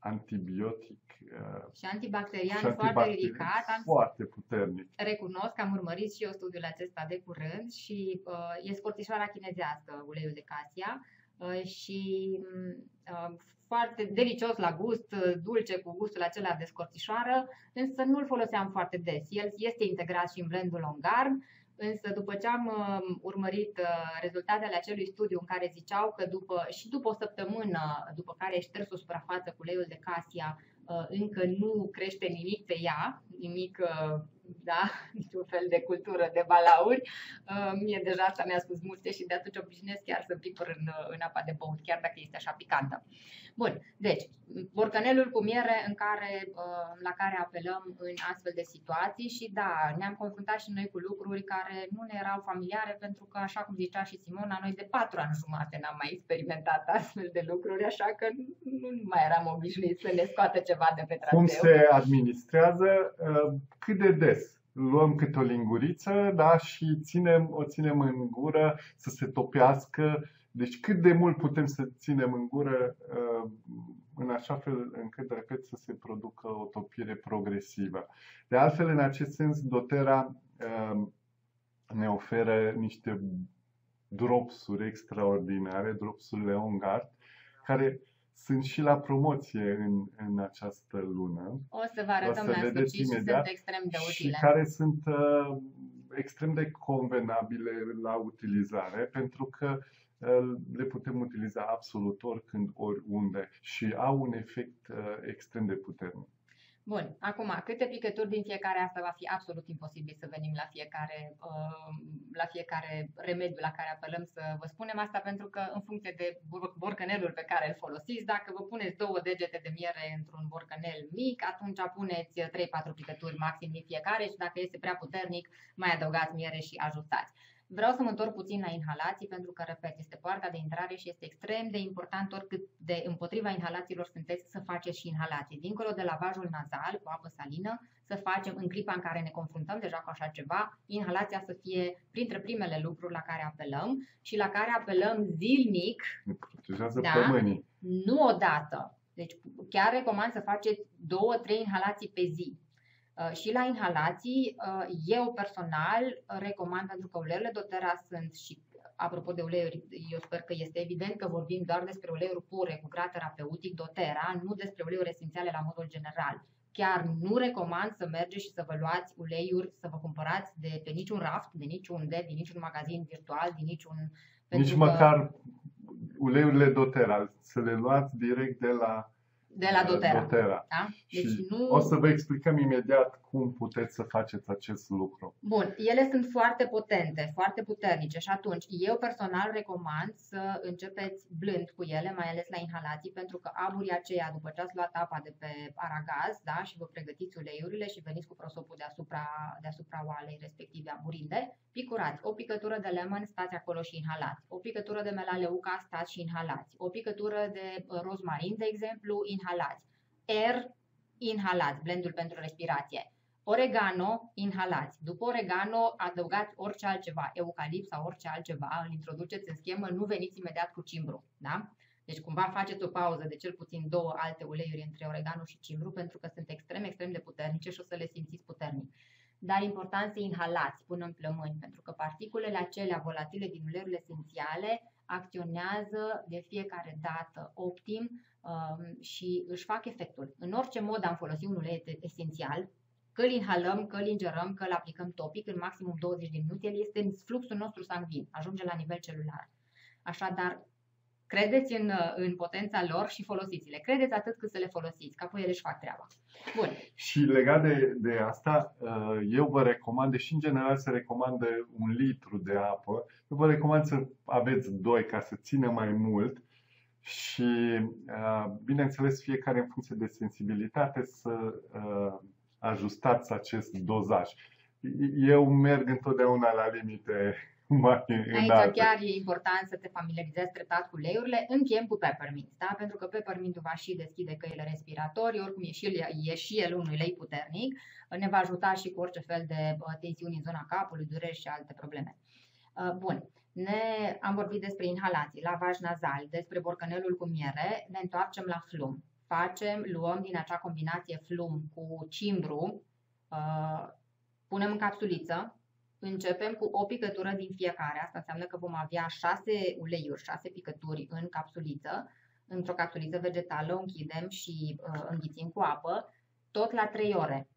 antibiotic uh, Și antibacterian și foarte antibacterian ridicat. Am foarte puternic. recunosc că am urmărit și eu studiul acesta de curând și uh, e scorțișoara chinezească, uleiul de casia uh, și uh, foarte delicios la gust, uh, dulce cu gustul acela de scorțișoară, însă nu-l foloseam foarte des. El este integrat și în blendul Ongarm, însă după ce am uh, urmărit uh, rezultatele acelui studiu în care ziceau că după, și după o săptămână după care ești șters o suprafață cu uleiul de casia, uh, încă nu crește nimic pe ea, nimic, uh, da, niciun fel de cultură de balauri. Uh, Mie deja asta mi-a spus multe și de atunci obișnuiesc chiar să pipăr în, uh, în apa de băut, chiar dacă este așa picantă. Bun, deci, borcanelul cu miere în care, uh, la care apelăm în astfel de situații și da, ne-am confruntat și noi cu lucruri care nu ne erau familiare pentru că, așa cum zicea și Simona, noi de patru ani jumate n-am mai experimentat astfel de lucruri, așa că nu mai eram obișnuiți să ne scoată ceva de pe traseu. Cum se administrează, uh, cât de des. Luăm câte o linguriță da, și ținem, o ținem în gură să se topească. Deci cât de mult putem să ținem în gură uh, în așa fel încât, repet, să se producă o topire progresivă. De altfel, în acest sens, dotera uh, ne oferă niște dropsuri extraordinare, dropsurile Ongard, care sunt și la promoție în, în această lună. O să vă arătăm O să la vedeți sfârșit și imediat. sunt extrem de și utile. care sunt uh, extrem de convenabile la utilizare pentru că uh, le putem utiliza absolut oricând, oriunde și au un efect uh, extrem de puternic. Bun, acum, câte picături din fiecare asta va fi absolut imposibil să venim la fiecare, uh, la fiecare remediu la care apelăm să vă spunem asta, pentru că în funcție de bor- borcanelul pe care îl folosiți, dacă vă puneți două degete de miere într-un borcanel mic, atunci puneți 3-4 picături maxim din fiecare și dacă este prea puternic, mai adăugați miere și ajustați. Vreau să mă întorc puțin la inhalații pentru că, repet, este poarta de intrare și este extrem de important oricât de împotriva inhalațiilor sunteți să faceți și inhalații. Dincolo de lavajul nazal cu apă salină, să facem în clipa în care ne confruntăm deja cu așa ceva, inhalația să fie printre primele lucruri la care apelăm și la care apelăm zilnic, Ne protejează Da. plămânii. nu odată. Deci chiar recomand să faceți două, trei inhalații pe zi. Uh, Și la inhalații, uh, eu personal uh, recomand, pentru că uleiurile doTERRA sunt și, apropo de uleiuri, eu sper că este evident că vorbim doar despre uleiuri pure cu grad terapeutic doTERRA, nu despre uleiuri esențiale la modul general. Chiar nu recomand să mergeți și să vă luați uleiuri, să vă cumpărați de pe niciun raft, de niciunde, din niciun magazin virtual, din niciun... Nici pentru că- măcar uleiurile doTERRA, să le luați direct de la de la doTERRA. doTERRA. Da? Deci și nu... o să vă explicăm imediat cum puteți să faceți acest lucru. Bun, ele sunt foarte potente, foarte puternice și atunci eu personal recomand să începeți blând cu ele, mai ales la inhalații, pentru că aburii aceia, după ce ați luat apa de pe aragaz da, și vă pregătiți uleiurile și veniți cu prosopul deasupra, deasupra oalei respective aburinde, picurați. O picătură de lemon, stați acolo și inhalați. O picătură de melaleuca, stați și inhalați. O picătură de uh, rozmarin, de exemplu, inhalați. Air, inhalați, blendul pentru respirație. Oregano, inhalați. După oregano, adăugați orice altceva, eucalipt sau orice altceva, îl introduceți în schemă, nu veniți imediat cu cimbru. Da? Deci cumva faceți o pauză de cel puțin două alte uleiuri între oregano și cimbru, pentru că sunt extrem, extrem de puternice și o să le simțiți puternic. Dar e important să inhalați până în plămâni, pentru că particulele acelea volatile din uleiurile esențiale acționează de fiecare dată optim um, și își fac efectul. În orice mod am folosit un ulei esențial, că îl inhalăm, că îl ingerăm, că îl aplicăm topic în maximum 20 de minute, el este în fluxul nostru sanguin, ajunge la nivel celular. Așadar, credeți în, în potența lor și folosiți-le. Credeți atât cât să le folosiți, că apoi ele își fac treaba. Bun. Și legat de, de asta, uh, eu vă recomand, deși în general se recomandă un litru de apă, eu vă recomand să aveți doi ca să țină mai mult și, uh, bineînțeles, fiecare în funcție de sensibilitate să uh, ajustați acest dozaj. Eu merg întotdeauna la limite mai Aici înalte. chiar e important să te familiarizezi treptat cu uleiurile. Încheiem cu peppermint, da? pentru că peppermintul va și deschide căile respiratorii, oricum e și el, e și el un ulei puternic, ne va ajuta și cu orice fel de uh, tensiuni în zona capului, dureri și alte probleme. Uh, Bun, ne, am vorbit despre inhalații, lavaj nazal, despre borcanelul cu miere, ne întoarcem la flum. Facem, luăm din acea combinație flum cu cimbru, uh, punem în capsuliță, începem cu o picătură din fiecare. Asta înseamnă că vom avea 6 uleiuri, 6 picături în capsuliță. Într-o capsuliță vegetală o închidem și uh, înghițim cu apă, tot la 3 ore.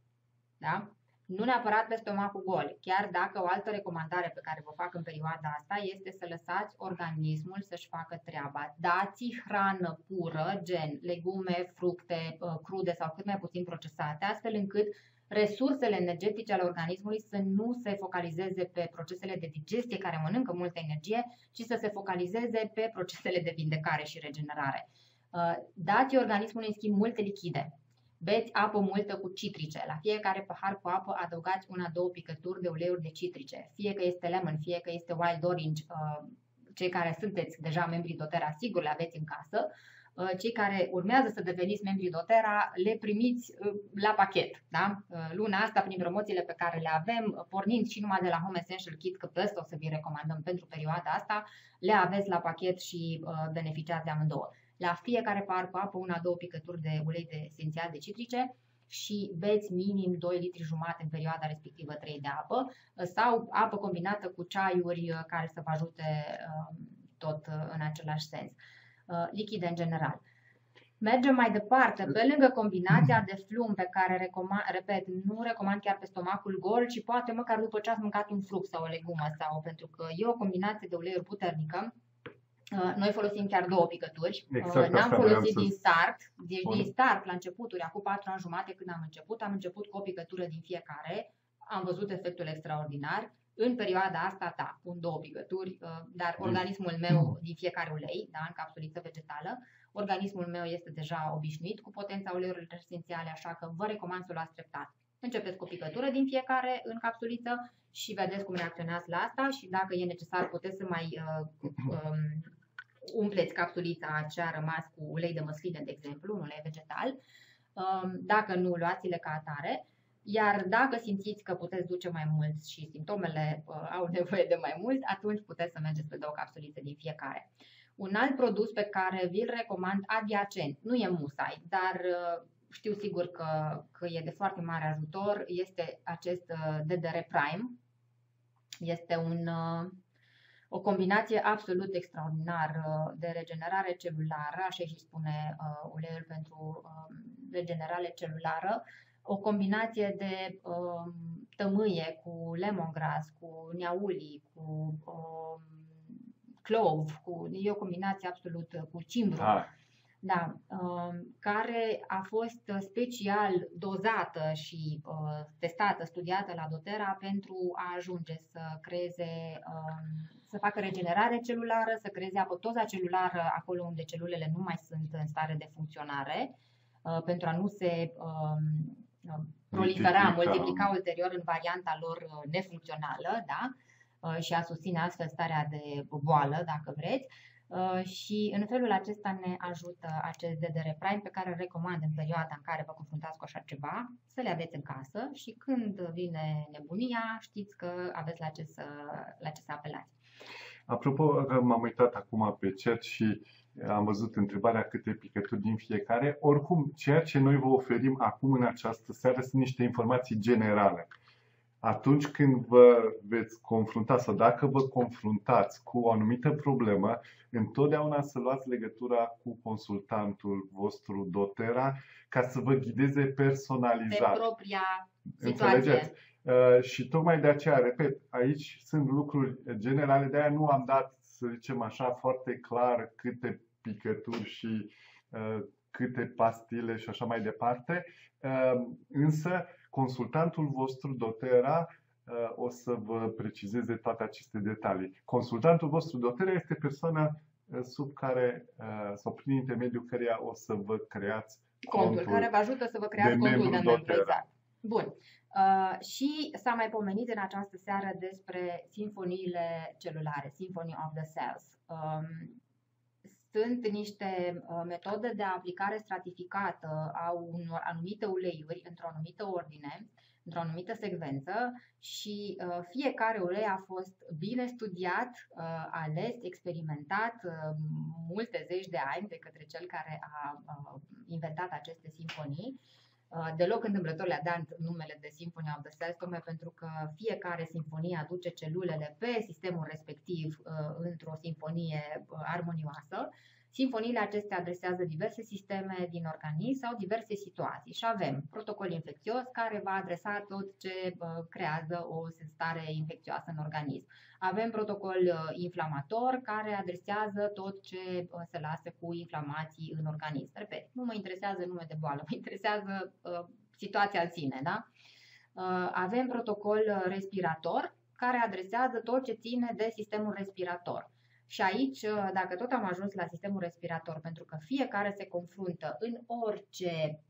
Da? Nu neapărat pe stomacul gol, chiar dacă o altă recomandare pe care vă fac în perioada asta este să lăsați organismul să-și facă treaba. Dați hrană pură, gen legume, fructe uh, crude sau cât mai puțin procesate, astfel încât resursele energetice ale organismului să nu se focalizeze pe procesele de digestie care mănâncă multă energie, ci să se focalizeze pe procesele de vindecare și regenerare. Uh, Dați organismului în schimb multe lichide. Beți apă multă cu citrice. La fiecare pahar cu apă adăugați una-două picături de uleiuri de citrice. Fie că este lemon, fie că este wild orange, uh, cei care sunteți deja membri doTERRA, sigur le aveți în casă. Uh, Cei care urmează să deveniți membri doTERRA, le primiți uh, la pachet. Da? Luna asta, prin promoțiile pe care le avem, pornind și numai de la Home Essential Kit, că pe ăsta o să vi recomandăm pentru perioada asta, le aveți la pachet și beneficiați de amândouă la fiecare par cu apă, una-două picături de ulei de esențial de citrice și beți minim 2 litri jumate în perioada respectivă 3 de apă sau apă combinată cu ceaiuri care să vă ajute tot în același sens. Lichide în general. Mergem mai departe, pe lângă combinația de flum pe care, recomand, repet, nu recomand chiar pe stomacul gol, ci poate măcar după ce ați mâncat un fruct sau o legumă sau pentru că e o combinație de uleiuri puternică, noi folosim chiar două picături. Exact N-am asta folosit vreau din să start. Deci spun. din start, la începuturi, acum patru ani jumate când am început, am început cu o picătură din fiecare. Am văzut efectul extraordinar. În perioada asta, da, pun două picături, uh, dar Din- organismul meu din fiecare ulei, da, în capsuliță vegetală, organismul meu este deja obișnuit cu potența uleiurilor esențiale, așa că vă recomand să o luați treptat. Începeți cu o picătură din fiecare în capsuliță și vedeți cum reacționați la asta și dacă e necesar puteți să mai uh, um, umpleți capsulița ce a rămas cu ulei de măsline, de exemplu, un ulei vegetal. Um, Dacă nu, luați-le ca atare. Iar dacă simțiți că puteți duce mai mult și simptomele uh, au nevoie de mai mult, atunci puteți să mergeți pe două capsulițe din fiecare. Un alt produs pe care vi-l recomand adiacent, nu e musai, dar uh, știu sigur că, că e de foarte mare ajutor, este acest uh, DDR Prime. Este un, uh, o combinație absolut extraordinară de regenerare celulară, așa și spune uh, uleiul pentru uh, regenerare celulară, o combinație de uh, tămâie cu lemongrass, cu niauli, cu uh, clove, cu, e o combinație absolut uh, cu cimbru. Ah, Da, um, care a fost special dozată și uh, testată, studiată la doTERRA pentru a ajunge să creeze, um, să facă regenerare celulară, să creeze apoptoza celulară acolo unde celulele nu mai sunt în stare de funcționare, uh, pentru a nu se um, uh, prolifera, Multiplica. multiplica ulterior în varianta lor uh, nefuncțională, da? Uh, și a susține astfel starea de boală, dacă vreți. Uh, și în felul acesta ne ajută acest DDR Prime pe care îl recomand în perioada în care vă confruntați cu așa ceva, să le aveți în casă și când vine nebunia, știți că aveți la ce să, la ce să apelați. Apropo, că m-am uitat acum pe chat și am văzut întrebarea câte picături din fiecare. Oricum, ceea ce noi vă oferim acum în această seară sunt niște informații generale. Atunci când vă veți confrunta sau dacă vă confruntați cu o anumită problemă, întotdeauna să luați legătura cu consultantul vostru doTERRA ca să vă ghideze Pe personalizat. propria Înțelegeți? situație. Uh, și tocmai de aceea, repet, aici sunt lucruri generale, de aia nu am dat, să zicem așa, foarte clar câte picături și uh, câte pastile și așa mai departe. Uh, însă, consultantul vostru, doTERRA, uh, o să vă precizeze toate aceste detalii. Consultantul vostru doTERRA este persoana uh, sub care, uh, sau prin intermediul căreia o să vă creați Contul, contul care vă ajută să vă creați de contul de membru membru. doTERRA. Exact. Bun. Uh, și s-a mai pomenit în această seară despre sinfoniile celulare, Symphony of the Cells. Um, sunt niște uh, metode de aplicare stratificată a unor anumite uleiuri într-o anumită ordine, într-o anumită secvență și uh, fiecare ulei a fost bine studiat, uh, ales, experimentat multe zeci de ani de către cel care a inventat aceste simfonii Deloc întâmplător le-a dat numele de Symphony of the Cells, tocmai pentru că fiecare sinfonie aduce celulele pe sistemul respectiv într-o sinfonie armonioasă Sinfoniile acestea adresează diverse sisteme din organism sau diverse situații și avem protocol infecțios care va adresa tot ce creează o stare infecțioasă în organism. Avem protocol uh, inflamator care adresează tot ce uh, se lasă cu inflamații în organism. Repet, nu mă interesează nume de boală, mă interesează uh, situația în sine. Da? Avem protocol respirator care adresează tot ce ține de sistemul respirator. Și aici, uh, dacă tot am ajuns la sistemul respirator, pentru că fiecare se confruntă în orice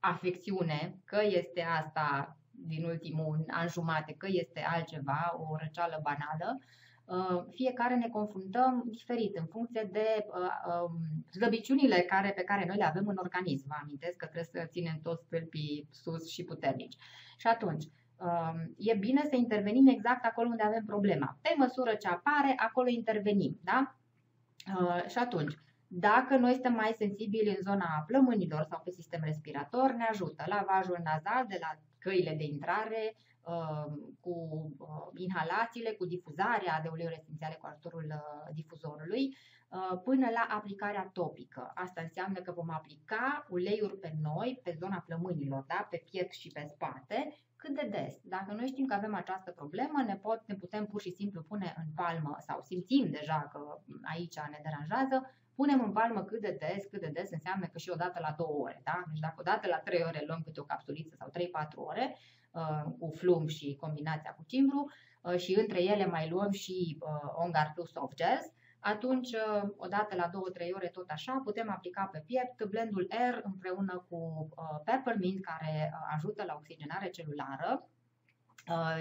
afecțiune, că este asta din ultimul an jumate, că este altceva, o răceală banală, uh, fiecare ne confruntăm diferit în funcție de uh, um, slăbiciunile care, pe care noi le avem în organism. Vă amintesc că trebuie să ținem toți stâlpii sus și puternici. Și atunci, Um, e bine să intervenim exact acolo unde avem problema. Pe măsură ce apare, acolo intervenim. Da? Uh, și atunci, dacă noi suntem mai sensibili în zona plămânilor sau pe sistem respirator, ne ajută lavajul nazal de la căile de intrare, um, cu uh, inhalațiile, cu difuzarea de uleiuri esențiale cu ajutorul uh, difuzorului, până la aplicarea topică. Asta înseamnă că vom aplica uleiuri pe noi, pe zona plămânilor, da? pe piept și pe spate, cât de des. Dacă noi știm că avem această problemă, ne, pot, ne putem pur și simplu pune în palmă sau simțim deja că aici ne deranjează, punem în palmă cât de des, cât de des înseamnă că și o dată la două ore. Da? Deci dacă o dată la trei ore luăm câte o capsuliță sau 3-4 ore uh, cu flum și combinația cu cimbru uh, și între ele mai luăm și uh, Ongar Plus Soft Gels, atunci, uh, odată la 2-3 ore, tot așa, putem aplica pe piept blendul R împreună cu uh, peppermint, care uh, ajută la oxigenare celulară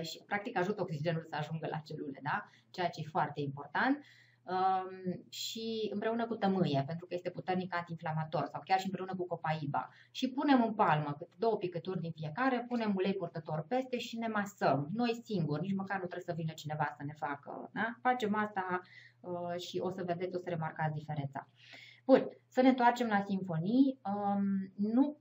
și, practic, ajută oxigenul să ajungă la celule, da? ceea ce e foarte important um, și împreună cu tămâie, pentru că este puternic antiinflamator, sau chiar și împreună cu copaiba. Și punem în palmă câte două picături din fiecare, punem ulei purtător peste și ne masăm. Noi singuri, nici măcar nu trebuie să vină cineva să ne facă. Da? Facem asta uh, și o să vedeți, o să remarcați diferența. Bun, să ne întoarcem la simfonii. Um, nu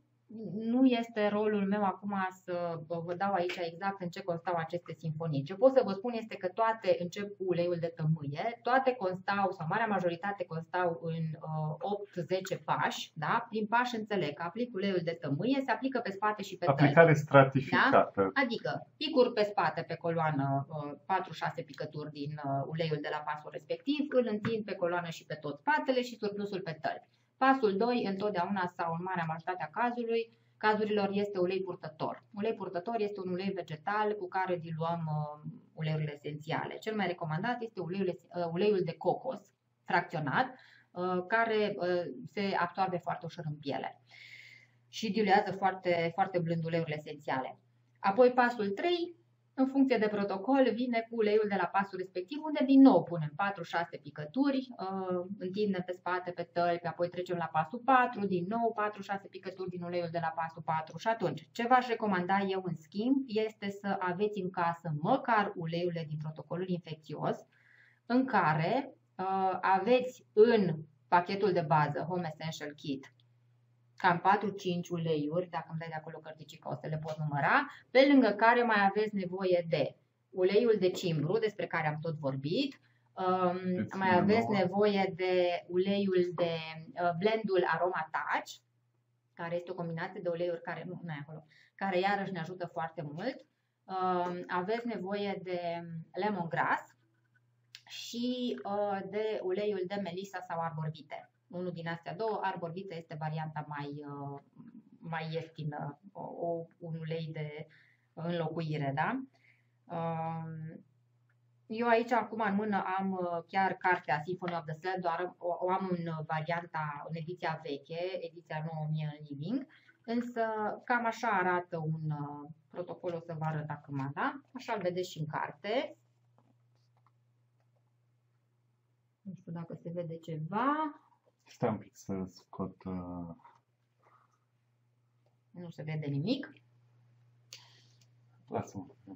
nu este rolul meu acum să vă dau aici exact în ce constau aceste simfonii. Ce pot să vă spun este că toate încep cu uleiul de tămâie, toate constau, sau marea majoritate constau în uh, 8-10 pași, da? Prin pași înțeleg că aplic uleiul de tămâie, se aplică pe spate și pe Aplicare tări. stratificată. Da? Adică picuri pe spate pe coloană, uh, 4-6 picături din uh, uleiul de la pasul respectiv, îl întind pe coloană și pe tot spatele și surplusul pe tări. Pasul 2, întotdeauna sau în marea majoritate a cazului, cazurilor este ulei purtător. Ulei purtător este un ulei vegetal cu care diluăm uh, uleiurile esențiale. Cel mai recomandat este uleiul, uh, uleiul de cocos fracționat, uh, care uh, se absorbe foarte ușor în piele și diluează foarte, foarte blând uleiurile esențiale. Apoi pasul 3, în funcție de protocol, vine cu uleiul de la pasul respectiv, unde din nou punem 4-6 picături, uh, întindem pe spate, pe tălpi, apoi trecem la pasul 4, din nou 4-6 picături din uleiul de la pasul 4 și atunci ce v-aș recomanda eu în schimb este să aveți în casă măcar uleiurile din protocolul infecțios, în care uh, aveți în pachetul de bază Home Essential Kit cam 4-5 uleiuri, dacă îmi dai de acolo cărticica o să le pot număra, pe lângă care mai aveți nevoie de uleiul de cimbru, despre care am tot vorbit, um, mai aveți nevoie de uleiul de uh, blendul Aroma Touch, care este o combinație de uleiuri care, nu, nu acolo, care iarăși ne ajută foarte mult. Um, aveți nevoie de lemongrass și uh, de uleiul de melisa sau arborvite unul din astea două, arbor vita este varianta mai, uh, mai ieftină, o, o, un ulei de înlocuire, da? Um, eu aici acum în mână am uh, chiar cartea Symphony of the Sled, doar o, o am în varianta, în ediția veche, ediția 9000 în living. Însă cam așa arată un uh, protocol, o să vă arăt acum, da? Așa îl vedeți și în carte. Nu știu dacă se vede ceva. Stai un pic să scot... Uh... Nu se vede nimic. Lasă-mă.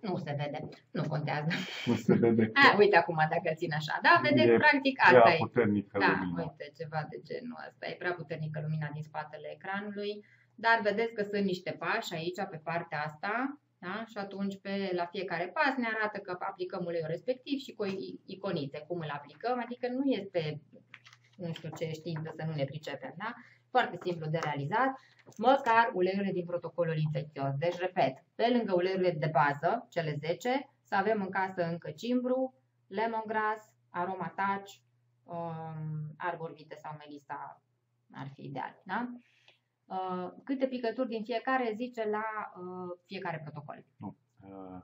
Nu se vede. Nu contează. Nu se vede. A, uite acum dacă țin așa. Da, vedeți, e practic asta e. puternică da, lumina. uite, ceva de genul ăsta. E prea puternică lumina din spatele ecranului. Dar vedeți că sunt niște pași aici, pe partea asta. Da? Și atunci pe, la fiecare pas ne arată că aplicăm uleiul respectiv și cu iconițe, cum îl aplicăm, adică nu este, nu știu ce știință să nu ne pricepem, da? foarte simplu de realizat, măcar uleiurile din protocolul infecțios. Deci, repet, pe lângă uleiurile de bază, cele 10, să avem în casă încă cimbru, lemongrass, aroma touch, um, arbor vite sau melisa ar fi ideal. Da? Uh, câte picături din fiecare zice la uh, fiecare protocol. Nu. Uh...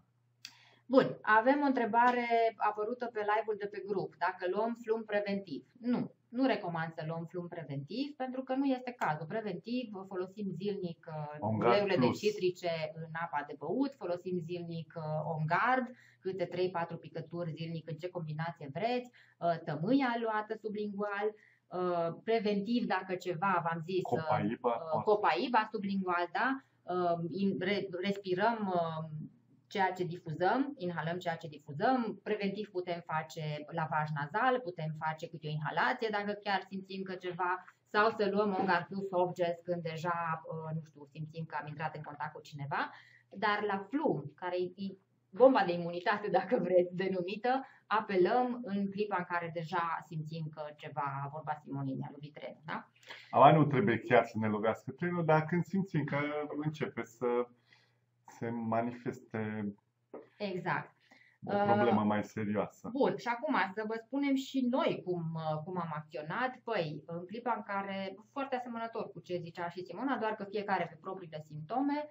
Bun, avem o întrebare apărută pe live-ul de pe grup. Dacă luăm flum preventiv? Nu, nu recomand să luăm flum preventiv pentru că nu este cazul. Preventiv folosim zilnic uh, uleurile de citrice în apa de băut, folosim zilnic uh, on guard, câte 3-4 picături zilnic în ce combinație vreți, uh, tămâia luată sublingual, preventiv dacă ceva, v-am zis, copaiba, copaiba sublingual, da? respirăm ceea ce difuzăm, inhalăm ceea ce difuzăm. Preventiv putem face lavaj nazal, putem face câte o inhalație dacă chiar simțim că ceva, sau să luăm un plus soft gels când deja, uh, nu știu, simțim că am intrat în contact cu cineva. Dar la flum, care e bomba de imunitate, dacă vreți, denumită, apelăm în clipa în care deja simțim că ceva, vorba Simoninea, lui Vitren, da? Ala nu trebuie chiar să ne lovească trenul, dar când simțim că începe să se manifeste exact. o problemă mai serioasă. Bun, și acum să vă spunem și noi cum, cum am acționat. Păi, în clipa în care, foarte asemănător cu ce zicea și Simona, doar că fiecare pe propriile simptome,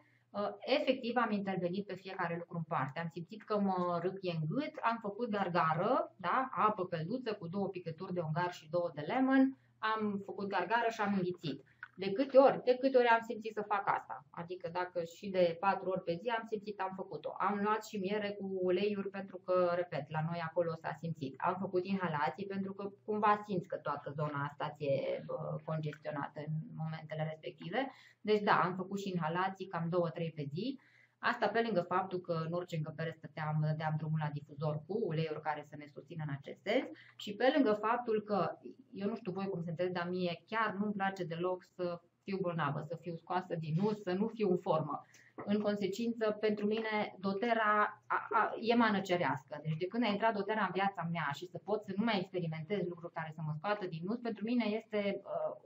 efectiv am intervenit pe fiecare lucru în parte. Am simțit că mă râpie în gât, am făcut gargară, da? apă călduță cu două picături de ungar și două de lemon, am făcut gargară și am înghițit. De câte ori? De câte ori am simțit să fac asta? Adică dacă și de patru ori pe zi am simțit, am făcut-o. Am luat și miere cu uleiuri pentru că, repet, la noi acolo s-a simțit. Am făcut inhalații pentru că cumva simți că toată zona asta ți-e congestionată în momentele respective. Deci da, am făcut și inhalații cam două-trei pe zi. Asta pe lângă faptul că în orice încăpere stăteam, dădeam drumul la difuzor cu uleiuri care să ne susțină în acest sens și pe lângă faptul că, eu nu știu voi cum sunteți, dar mie chiar nu-mi place deloc să fiu bolnavă, să fiu scoasă din nus, să nu fiu în formă. În consecință, pentru mine, dotera a, a, e mană cerească. Deci de când a intrat dotera în viața mea și să pot să nu mai experimentez lucruri care să mă scoată din nus, pentru mine este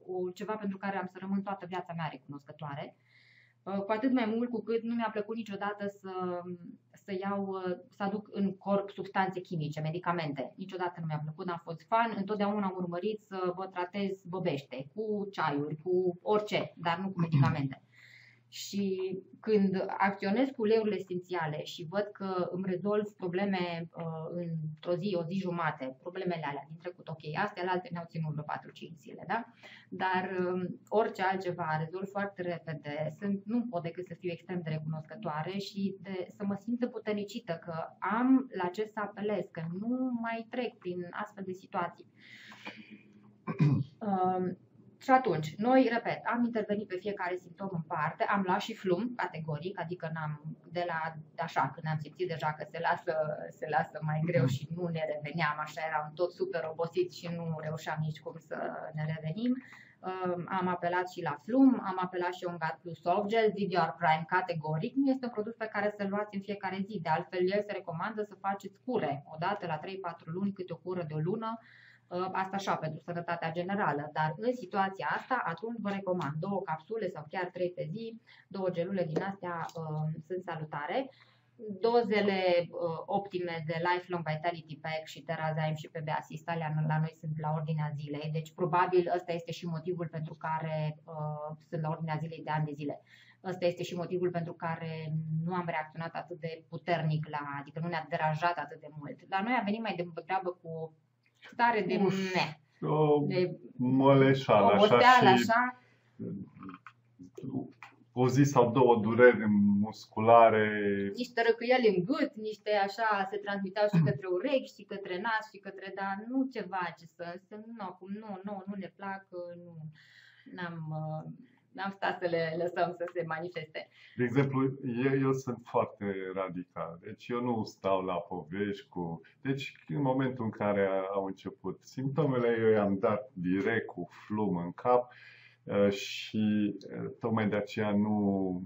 uh, ceva pentru care am să rămân toată viața mea recunoscătoare. Uh, cu atât mai mult cu cât nu mi-a plăcut niciodată să, să iau, uh, să aduc în corp substanțe chimice, medicamente. Niciodată nu mi-a plăcut, n-am fost fan, întotdeauna am urmărit să vă tratez bobește, cu ceaiuri, cu orice, dar nu cu medicamente. Și când acționez cu uleiurile esențiale și văd că îmi rezolv probleme uh, într-o zi, o zi jumate, problemele alea din trecut, ok, astea la alte ne-au ținut vreo 4-5 zile, da? Dar uh, orice altceva rezolv foarte repede, sunt, nu pot decât să fiu extrem de recunoscătoare și de, să mă simt împuternicită că am la ce să apelez, că nu mai trec prin astfel de situații. Uh, și atunci, noi, repet, am intervenit pe fiecare simptom în parte, am luat și flum categoric, adică n-am, de la, așa, când am simțit deja că se lasă, se lasă mai greu și nu ne reveneam, așa eram tot super obosit și nu reușeam nici cum să ne revenim. Um, am apelat și la flum, am apelat și un Gat Plus Soft Gel, VDR Prime categoric. Nu este un produs pe care să-l luați în fiecare zi, de altfel el se recomandă să faceți cure, o dată la 3-4 luni, câte o cură de o lună, Ă, asta așa pentru sănătatea generală, dar în situația asta atunci vă recomand două capsule sau chiar trei pe zi, două gelule din astea uh, sunt salutare. Dozele uh, optime de Lifelong Vitality Pack și Terrazyme și PB Assist alea la noi sunt la ordinea zilei, deci probabil ăsta este și motivul pentru care uh, sunt la ordinea zilei de ani de zile. Ăsta este și motivul pentru care nu am reacționat atât de puternic la, adică nu ne-a deranjat atât de mult. La noi a venit mai degrabă cu stare de Uf. ne. O de moleșală, așa oboseală, și așa. o zi sau două dureri musculare. niște răcâieli în gât, niște așa se transmiteau și către urechi și către nas și către, dar nu ceva ce să, să nu, acum nu, nu, nu ne plac, nu, n-am, uh, n-am stat să le lăsăm să se manifeste. De exemplu, eu, eu sunt foarte radical. Deci eu nu stau la povești cu... Deci în momentul în care au început simptomele, eu i-am dat direct cu flum în cap uh, și uh, tocmai de aceea nu,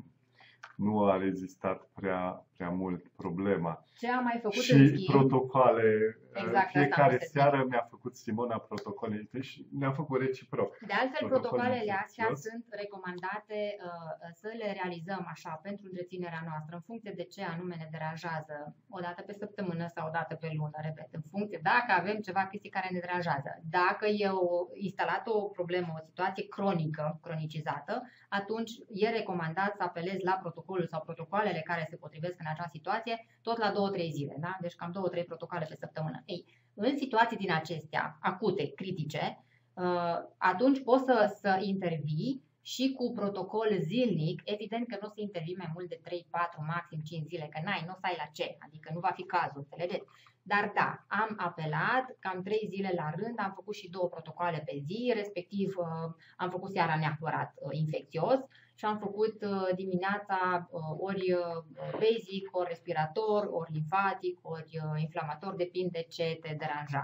nu a rezistat prea, prea mult problema. Ce am mai făcut în Și schimb, protocoale. Exact, asta am Fiecare vrut să zic. seară mi-a făcut Simona protocole și ne-am făcut reciproc. De altfel, Protocol protocoalele astea infecțios. sunt recomandate uh, să le realizăm așa pentru întreținerea noastră, în funcție de ce anume ne deranjează, o dată pe săptămână sau o dată pe lună, repet, în funcție dacă avem ceva chestii care ne deranjează. Dacă e o, instalat o problemă, o situație cronică, cronicizată, atunci e recomandat să apelezi la protocolul sau protocoalele care se potrivesc în acea situație, tot la 2-3 zile, da? Deci cam 2-3 protocole pe săptămână. Ei, în situații din acestea acute, critice, uh, atunci poți să, să intervii și cu protocol zilnic, evident că nu o să intervii mai mult de 3, 4, maxim 5 zile, că n-ai, nu o să ai la ce, adică nu va fi cazul, înțelegeți? Dar da, am apelat cam 3 zile la rând, am făcut și două protocoale pe zi, respectiv uh, am făcut seara neapărat uh, infecțios și am făcut uh, dimineața uh, ori uh, basic, ori respirator, ori limfatic, ori uh, inflamator, depinde ce te deranja.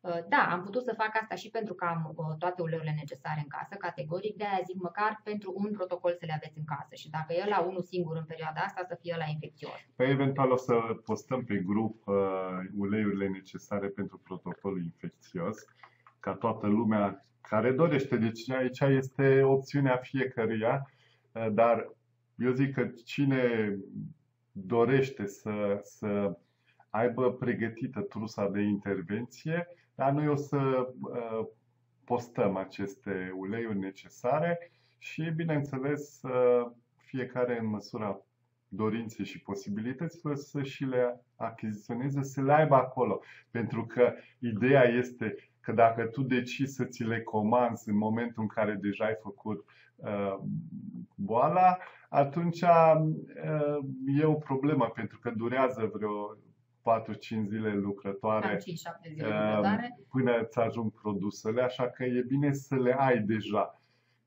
Uh, Da, am putut să fac asta și pentru că am uh, toate uleurile necesare în casă, categoric, de aia zic măcar pentru un protocol să le aveți în casă și dacă e la unul singur în perioada asta, să fie la infecțios. Păi eventual o să postăm pe grup uh, uleiurile necesare pentru protocolul infecțios, ca toată lumea care dorește. Deci aici este opțiunea fiecăruia, uh, dar eu zic că cine dorește să, să aibă pregătită trusa de intervenție, dar noi o să uh, postăm aceste uleiuri necesare și, bineînțeles, uh, fiecare în măsura dorinței și posibilităților să și le achiziționeze, să le aibă acolo. Pentru că ideea este că dacă tu decizi să ți le comanzi în momentul în care deja ai făcut uh, boala, atunci uh, e o problemă pentru că durează vreo 4-5 zile lucrătoare Am 5-7 zile uh, lucrătoare. până îți ajung produsele, așa că e bine să le ai deja.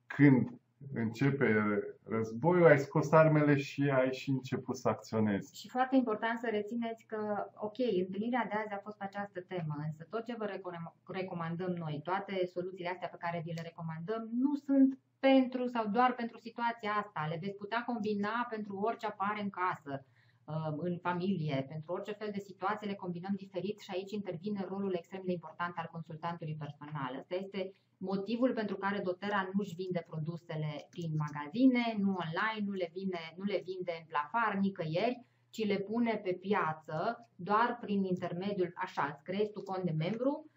Când începe războiul, ai scos armele și ai și început să acționezi. Și foarte important să rețineți că, ok, întâlnirea de azi a fost pe această temă, însă tot ce vă recom- recomandăm noi, toate soluțiile astea pe care vi le recomandăm, nu sunt pentru sau doar pentru situația asta. Le veți putea combina pentru orice apare în casă, uh, în familie, pentru orice fel de situație le combinăm diferit și aici intervine rolul extrem de important al consultantului personal. Asta este motivul pentru care doTERRA nu-și vinde produsele prin magazine, nu online, nu le, vine, nu le vinde în plafar, nicăieri, ci le pune pe piață doar prin intermediul, așa, îți creezi tu cont de membru uh,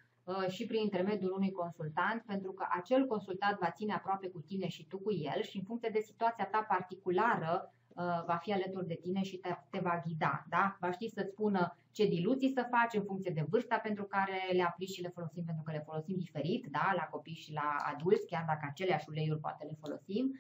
și prin intermediul unui consultant, pentru că acel consultant va ține aproape cu tine și tu cu el și în funcție de situația ta particulară uh, va fi alături de tine și te, te va ghida, da? Va ști să-ți spună ce diluții să faci în funcție de vârsta pentru care le aplici și le folosim, pentru că le folosim diferit, da? La copii și la adulți, chiar dacă aceleași uleiuri poate le folosim. Um,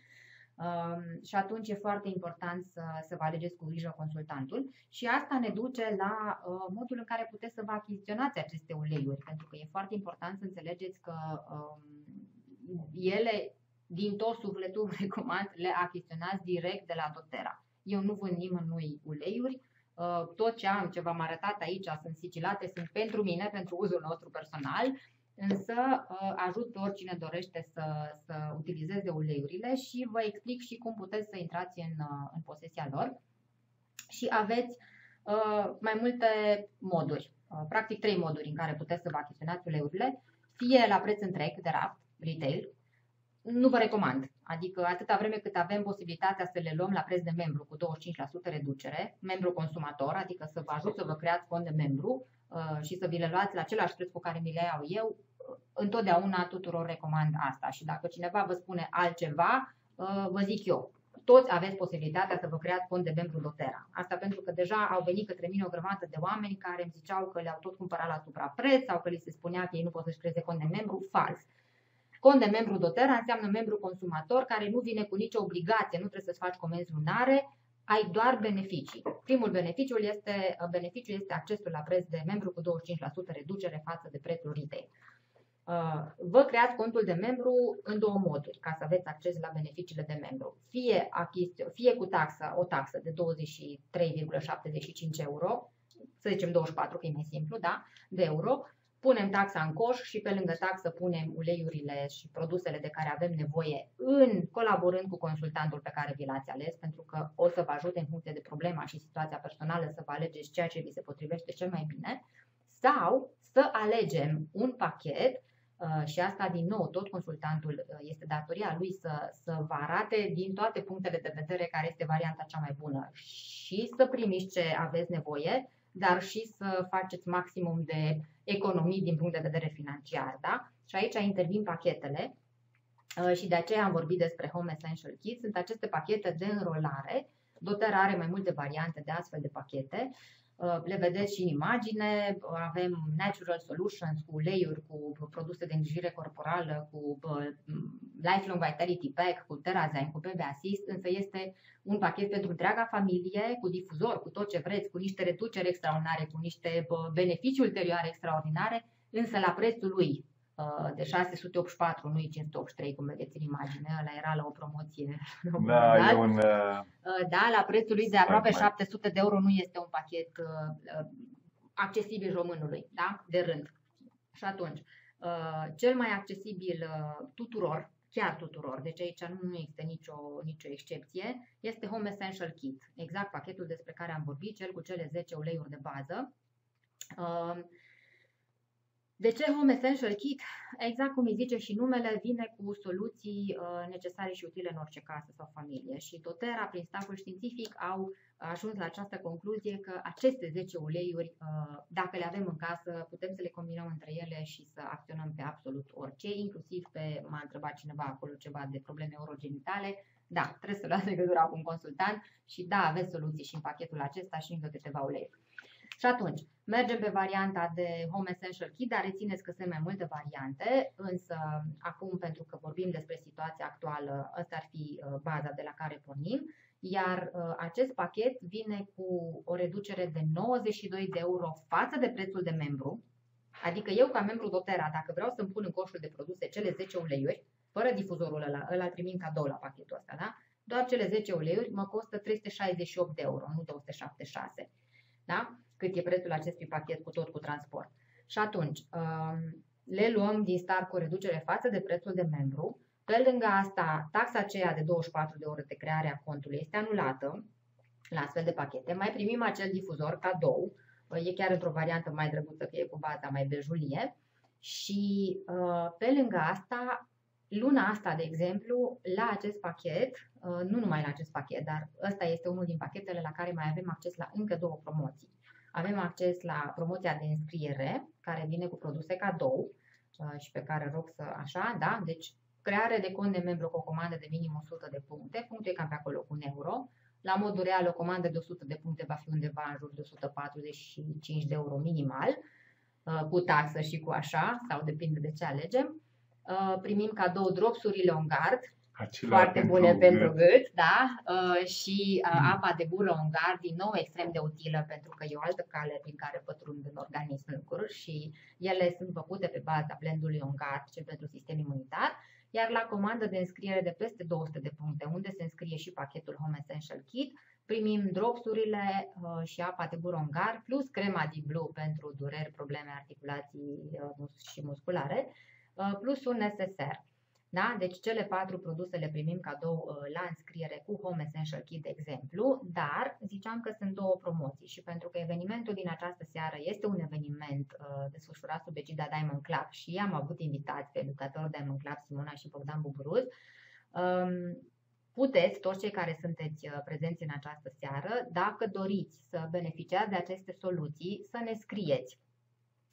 și atunci e foarte important să, să vă alegeți cu grijă consultantul și asta ne duce la uh, modul în care puteți să vă achiziționați aceste uleiuri, pentru că e foarte important să înțelegeți că um, ele, din tot sufletul, vă recomand, le achiziționați direct de la doTERRA. Eu nu vând nimănui uleiuri, uh, tot ce am, ce v-am arătat aici, sunt sigilate, sunt pentru mine, pentru uzul nostru personal, însă uh, ajut pe oricine dorește să, să utilizeze uleiurile și vă explic și cum puteți să intrați în, uh, în posesia lor. Și aveți uh, mai multe moduri, uh, practic trei moduri în care puteți să vă achiziționați uleiurile, fie la preț întreg de raft, retail, nu vă recomand. Adică atâta vreme cât avem posibilitatea să le luăm la preț de membru cu 25% reducere, membru consumator, adică să vă ajut să vă creați cont de membru uh, și să vi le luați la același preț cu care mi le iau eu, uh, întotdeauna tuturor recomand asta. Și dacă cineva vă spune altceva, uh, vă zic eu, toți aveți posibilitatea să vă creați cont de membru doTERRA. Asta pentru că deja au venit către mine o grămadă de oameni care îmi ziceau că le-au tot cumpărat la suprapreț sau că li se spunea că ei nu pot să-și creeze cont de membru. Fals. Cont de membru doTERRA înseamnă membru consumator care nu vine cu nicio obligație, nu trebuie să-ți faci comenzi lunare, ai doar beneficii. Primul beneficiu este, beneficiu este accesul la preț de membru cu 25% reducere față de prețul retail. Uh, vă creați contul de membru în două moduri ca să aveți acces la beneficiile de membru. Fie, achistio, fie cu taxa, o taxă de 23,75 euro, să zicem 24 că e mai simplu, da, de euro, punem taxa în coș și pe lângă taxă punem uleiurile și produsele de care avem nevoie în colaborând cu consultantul pe care vi l-ați ales, pentru că o să vă ajute în funcție de problema și situația personală să vă alegeți ceea ce vi se potrivește cel mai bine, sau să alegem un pachet Uh, și asta, din nou, tot consultantul uh, este datoria lui să, să vă arate din toate punctele de vedere care este varianta cea mai bună și să primiți ce aveți nevoie, dar și să faceți maximum de economii din punct de vedere financiar. Da? Și aici intervin pachetele uh, și de aceea am vorbit despre Home Essential Kit. Sunt aceste pachete de înrolare. Dotera are mai multe variante de astfel de pachete. Uh, le vedeți și în imagine, avem Natural Solutions cu uleiuri, cu produse de îngrijire corporală, cu uh, Lifelong Vitality Pack, cu TerraZen, cu BB Assist, însă este un pachet pentru întreaga familie, cu difuzor, cu tot ce vreți, cu niște reduceri extraordinare, cu niște uh, beneficii ulterioare extraordinare, însă la prețul lui. Uh, de 684, nu 583, cum vedeți în imagine, ăla era la o promoție. Da, e un... Uh, uh, da, la prețul lui de aproape 700 de euro nu este un pachet accesibil românului, da, de rând. Și atunci, cel mai accesibil tuturor, chiar tuturor, deci aici nu, nu există nicio, nicio excepție, este Home Essential Kit, exact pachetul despre care am vorbit, cel cu cele 10 uleiuri de bază. De ce Home Essential Kit? Exact cum îi zice și numele, vine cu soluții uh, necesare și utile în orice casă sau familie. Și Totera, prin staful științific, au ajuns la această concluzie că aceste 10 uleiuri, uh, dacă le avem în casă, putem să le combinăm între ele și să acționăm pe absolut orice, inclusiv pe, m-a întrebat cineva acolo ceva de probleme orogenitale, da, trebuie să luați legătura cu un consultant și da, aveți soluții și în pachetul acesta și încă câteva uleiuri. Și atunci, mergem pe varianta de Home Essential Kit, dar rețineți că sunt mai multe variante, însă acum, pentru că vorbim despre situația actuală, ăsta ar fi uh, baza de la care pornim, iar uh, acest pachet vine cu o reducere de 92 de euro față de prețul de membru, adică eu ca membru Dotera, dacă vreau să-mi pun în coșul de produse cele 10 uleiuri, fără difuzorul ăla, ăla primim cadou la pachetul ăsta, da? Doar cele 10 uleiuri mă costă 368 de euro, nu 276. Da? Cât e prețul acestui pachet cu tot cu transport. Și atunci, um, le luăm din start cu o reducere față de prețul de membru. Pe lângă asta, taxa aceea de 24 de ore de creare a contului este anulată la astfel de pachete. Mai primim acel difuzor cadou, e chiar într-o variantă mai drăguță că e cu baza mai bejulie. Și uh, pe lângă asta, luna asta, de exemplu, la acest pachet, uh, nu numai la acest pachet, dar ăsta este unul din pachetele la care mai avem acces la încă două promoții. Avem acces la promoția de înscriere, care vine cu produse cadou uh, și pe care rog să așa, da? Deci creare de cont de membru cu o comandă de minim 100 de puncte, punctul e cam pe acolo cu un euro. La modul real, o comandă de 100 de puncte va fi undeva în jur de 145 de euro minimal, uh, cu taxă și cu așa, sau depinde de ce alegem. Uh, primim cadou dropsurile on guard, Acelea foarte pentru bune pentru gât, da? Uh, și uh, mm. apa de bură ungar, din nou extrem de utilă pentru că e o altă cale prin care pătrund în organism lucruri și ele sunt făcute pe baza blendului ungar, cel pentru sistem imunitar, iar la comandă de înscriere de peste 200 de puncte, unde se înscrie și pachetul Home Essential Kit, primim dropsurile uh, și apa de bură ungar, plus crema de Blue pentru dureri, probleme articulații uh, și musculare, uh, plus un necesar. Da? Deci cele patru produse le primim cadou uh, la înscriere cu Home Essential Kit, de exemplu, dar ziceam că sunt două promoții și pentru că evenimentul din această seară este un eveniment uh, desfășurat sub egida Diamond Club și am avut invitați pe educatorul Diamond Club, Simona și Bogdan Buburuz, um, puteți, toți cei care sunteți uh, prezenți în această seară, dacă doriți să beneficiați de aceste soluții, să ne scrieți.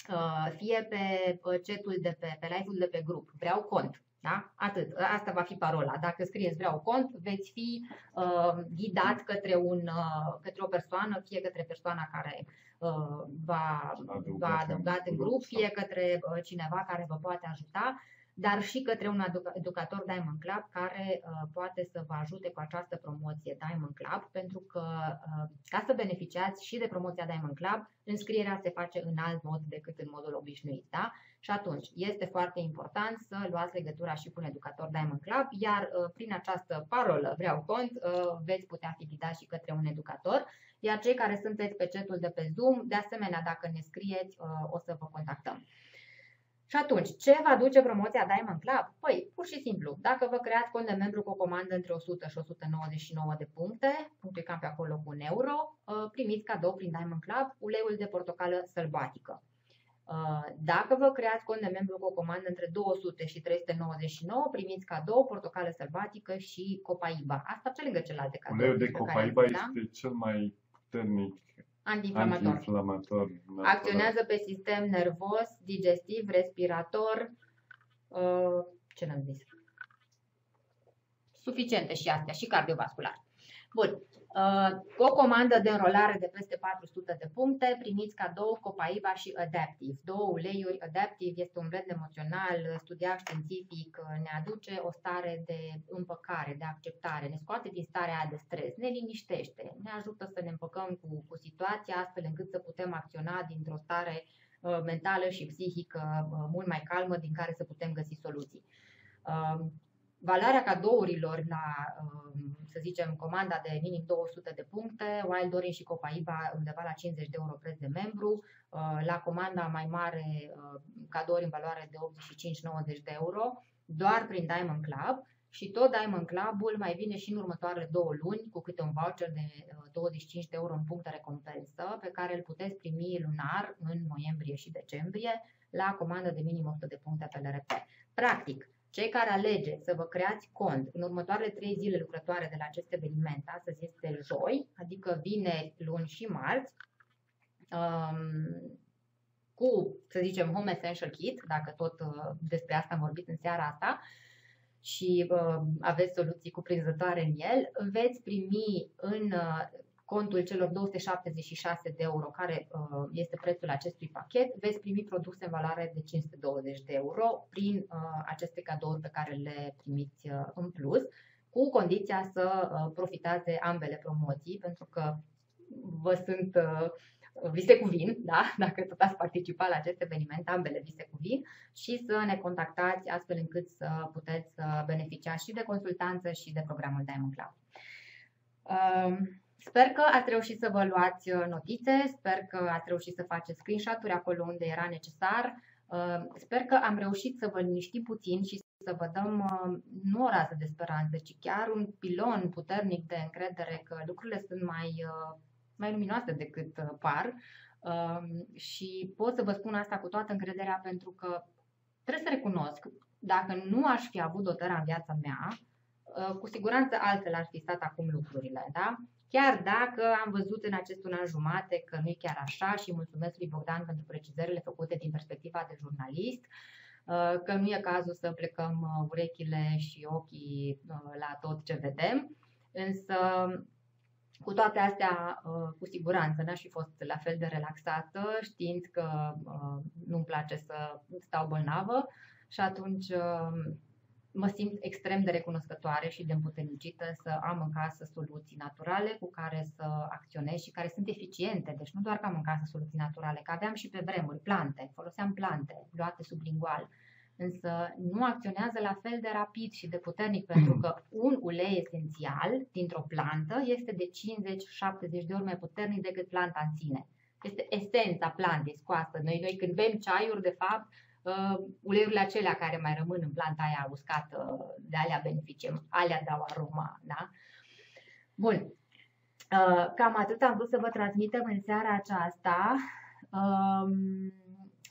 Uh, fie pe chatul de pe, pe live-ul de pe grup, vreau cont, Da? Atât. Asta va fi parola. Dacă scrieți vreau cont, veți fi uh, ghidat către, un, uh, către o persoană, fie către persoana care uh, va, va adăugat în grup, fie către uh, cineva care vă poate ajuta dar și către un educator Diamond Club care uh, poate să vă ajute cu această promoție Diamond Club, pentru că uh, ca să beneficiați și de promoția Diamond Club, înscrierea se face în alt mod decât în modul obișnuit. Da? Și atunci este foarte important să luați legătura și cu un educator Diamond Club, iar uh, prin această parolă vreau cont uh, veți putea fi ghidați și către un educator, iar cei care sunteți pe chatul de pe Zoom, de asemenea dacă ne scrieți, uh, o să vă contactăm. Și atunci, ce va duce promoția Diamond Club? Păi, pur și simplu, dacă vă creați cont de membru cu o comandă între 100 și 199 de puncte, punctul cam pe acolo cu un euro, uh, primiți cadou prin Diamond Club uleiul de portocală sălbatică. Uh, dacă vă creați cont de membru cu o comandă între 200 și 399, primiți cadou, portocală sălbatică și copaiba. Asta pe lângă celelalte cadouri. Uleiul de copaiba este cel mai puternic antiinflamator. antiinflamator Acționează pe sistem nervos, digestiv, respirator. Uh, ce n-am zis? Suficiente și astea, și cardiovascular. Bun. Uh, cu o comandă de înrolare de peste 400 de puncte, primiți cadou Copaiba și Adaptive. Două uleiuri, Adaptive este un blend emoțional, studiat științific, ne aduce o stare de împăcare, de acceptare, ne scoate din starea de stres, ne liniștește, ne ajută să ne împăcăm cu, cu situația astfel încât să putem acționa dintr-o stare uh, mentală și psihică uh, mult mai calmă din care să putem găsi soluții. Uh, Valoarea cadourilor la, um, să zicem, comanda de minim 200 de puncte, Wild Orange și Copaiba undeva la 50 de euro preț de membru, uh, la comanda mai mare uh, cadouri în valoare de 85-90 de euro, doar prin Diamond Club și tot Diamond Club-ul mai vine și în următoarele două luni cu câte un voucher de 25 uh, de euro în puncte recompensă pe care îl puteți primi lunar în noiembrie și decembrie la comandă de minim 100 de puncte pe LRP. Practic, cei care alegeți să vă creați cont în următoarele trei zile lucrătoare de la acest eveniment, astăzi este joi, adică vineri, luni și marți, um, cu, să zicem, Home Essential Kit, dacă tot uh, despre asta am vorbit în seara asta, și uh, aveți soluții cuprinzătoare în el, veți primi în uh, contul celor 276 de euro, care uh, este prețul acestui pachet, veți primi produse în valoare de 520 de euro prin uh, aceste cadouri pe care le primiți uh, în plus, cu condiția să profitați de ambele promoții, pentru că vă sunt vi se cuvin, da? dacă tot ați participat la acest eveniment, ambele vi se cuvin și să ne contactați astfel încât să puteți beneficia și de consultanță și de programul Diamond Club. Sper că ați reușit să vă luați uh, notițe, sper că ați reușit să faceți screenshot-uri acolo unde era necesar. Uh, sper că am reușit să vă liniștim puțin și să vă dăm uh, nu o rază de speranță, ci chiar un pilon puternic de încredere că lucrurile sunt mai, mai luminoase decât par. Și pot să vă spun asta cu toată încrederea pentru că trebuie să recunosc, dacă nu aș fi avut dotarea în viața mea, cu siguranță altfel ar fi stat acum lucrurile. Da? Chiar dacă am văzut în acest un an jumate că nu e chiar așa și mulțumesc lui Bogdan pentru precizările făcute din perspectiva de jurnalist, uh, că nu e cazul să plecăm uh, urechile și ochii uh, la tot ce vedem, însă cu toate astea, cu siguranță n-aș fi fost la fel de relaxată, știind că nu-mi place să stau bolnavă și atunci mă simt extrem de recunoscătoare și de împuternicită să am în casă soluții naturale cu care să acționez și care sunt eficiente. Deci nu doar că am în casă soluții naturale, că aveam și pe vremuri plante, foloseam plante luate sublingual, însă nu acționează la fel de rapid și de puternic pentru că un ulei esențial dintr-o plantă este de 50-70 de ori mai puternic decât planta în sine. Este esența plantei scoasă. Noi, noi când bem ceaiuri, de fapt, uh, uleiurile acelea care mai rămân în planta aia uscată, de alea beneficiem, alea dau aroma, da? Bun. Uh, cam atât am vrut să vă transmitem în seara aceasta. Uh,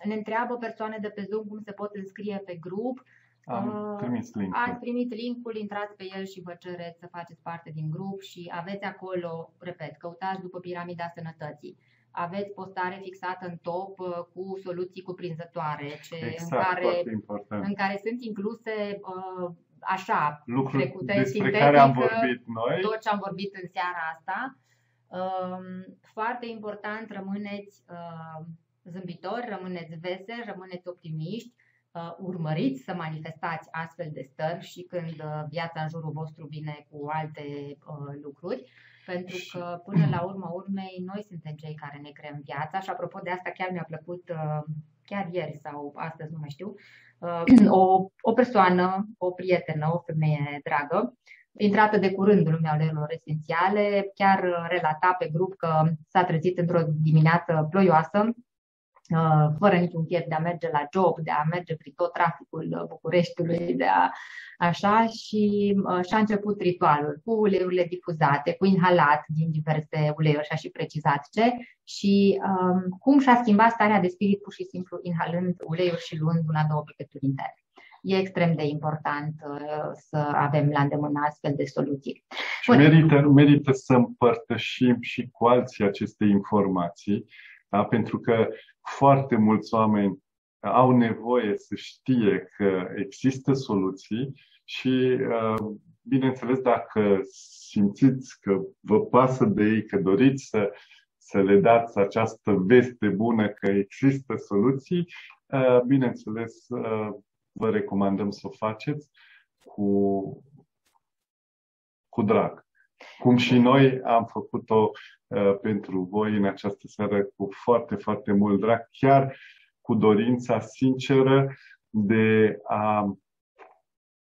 ne întreabă persoane de pe Zoom cum se pot înscrie pe grup. Am uh, primit linkul. Ați primit linkul, intrați pe el și vă cereți să faceți parte din grup și aveți acolo, repet, căutați după piramida sănătății. Aveți postare fixată în top uh, cu soluții cuprinzătoare, ce, Exact, în, care, foarte important. în care sunt incluse uh, așa, Lucruri trecute despre sintetic, care am uh, vorbit noi. tot ce am vorbit în seara asta. Um, foarte important, rămâneți uh, zâmbitori, rămâneți veseli, rămâneți optimiști, uh, urmăriți să manifestați astfel de stări și când uh, viața în jurul vostru vine cu alte uh, lucruri, pentru că până la urma urmei noi suntem cei care ne creăm viața și apropo de asta chiar mi-a plăcut uh, chiar ieri sau astăzi, nu mai știu, uh, o, o persoană, o prietenă, o femeie dragă, intrată de curând în lumea uleiurilor esențiale, chiar relata pe grup că s-a trezit într-o dimineață ploioasă, uh, fără niciun chef de a merge la job, de a merge prin tot traficul Bucureștiului, de a așa și uh, și-a început ritualul cu uleiurile difuzate, cu inhalat din diverse uleiuri și-a și precizat ce și um, cum și-a schimbat starea de spirit pur și simplu inhalând uleiuri și luând una, două picături interne. E extrem de important uh, să avem la îndemână astfel de soluții. Și merită, merită să împărtășim și cu alții aceste informații, da? pentru că foarte mulți oameni au nevoie să știe că există soluții și, uh, bineînțeles, dacă simțiți că vă pasă de ei, că doriți să, să le dați această veste bună că există soluții, uh, bineînțeles, uh, vă recomandăm să o faceți cu, cu drag. Cum și noi am făcut-o uh, pentru voi în această seară cu foarte, foarte mult drag, chiar cu dorința sinceră de a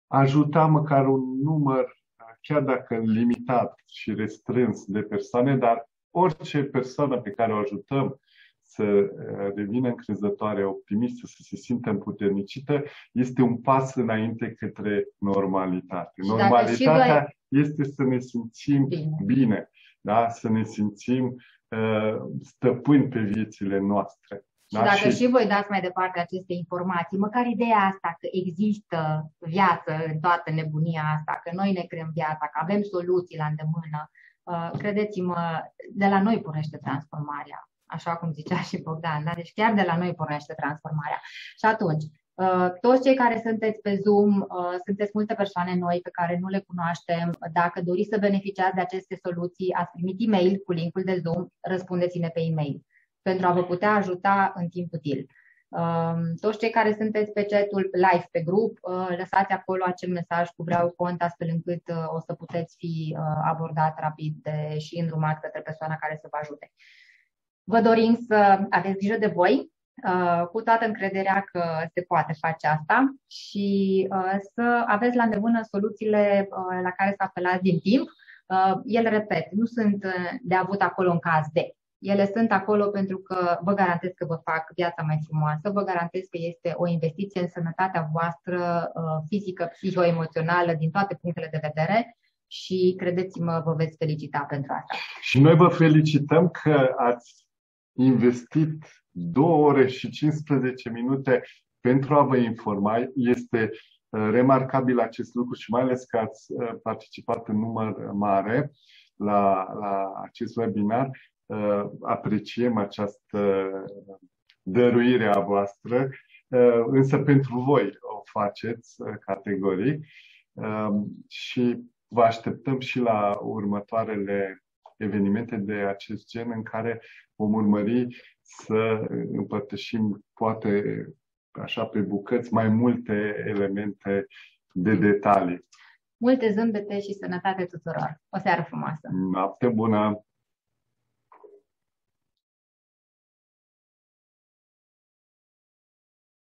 ajuta măcar un număr, chiar dacă limitat și restrâns de persoane, dar orice persoană pe care o ajutăm să uh, devină încrezătoare, optimistă, să se simtă împuternicită, este un pas înainte către normalitate. Și Normalitatea este să ne simțim Bine. bine, da? să ne simțim uh, stăpâni pe viețile noastre. Și Da, dacă și- și voi dați mai departe aceste informații, măcar ideea asta că există viață în toată nebunia asta, că noi ne creăm viața, că avem soluții la îndemână, uh, credeți-mă, de la noi pornește transformarea, așa cum zicea și Bogdan, da? deci chiar de la noi pornește transformarea. Și atunci, uh, toți cei care sunteți pe Zoom, uh, sunteți multe persoane noi pe care nu le cunoaștem. Dacă doriți să beneficiați de aceste soluții, ați primit e-mail cu linkul de Zoom, răspundeți-ne pe e-mail pentru a vă putea ajuta în timp util. Um, Toți cei care sunteți pe chatul live pe grup, uh, lăsați acolo acel mesaj cu vreau cont astfel încât uh, o să puteți fi uh, abordat rapid de, și îndrumat către persoana care să vă ajute. Vă dorim să aveți grijă de voi, uh, cu toată încrederea că se poate face asta și uh, să aveți la îndemână soluțiile uh, la care să apelați din timp. Uh, Ele, repet, nu sunt uh, de avut acolo în caz de. Ele sunt acolo pentru că vă garantez că vă fac viața mai frumoasă, vă garantez că este o investiție în sănătatea voastră uh, fizică, psihoemoțională, din toate punctele de vedere și credeți-mă, vă veți felicita pentru asta. Și noi vă felicităm că ați investit 2 ore și 15 minute pentru a vă informa. Este uh, remarcabil acest lucru și mai ales că ați uh, participat în număr mare la, la acest webinar. Uh, Apreciem această dăruire a voastră, uh, însă pentru voi o faceți uh, categoric Um, și vă așteptăm și la următoarele evenimente de acest gen în care vom urmări să împărtășim poate așa pe bucăți mai multe elemente de detalii. Multe zâmbete și sănătate tuturor! O seară frumoasă! Noapte bună!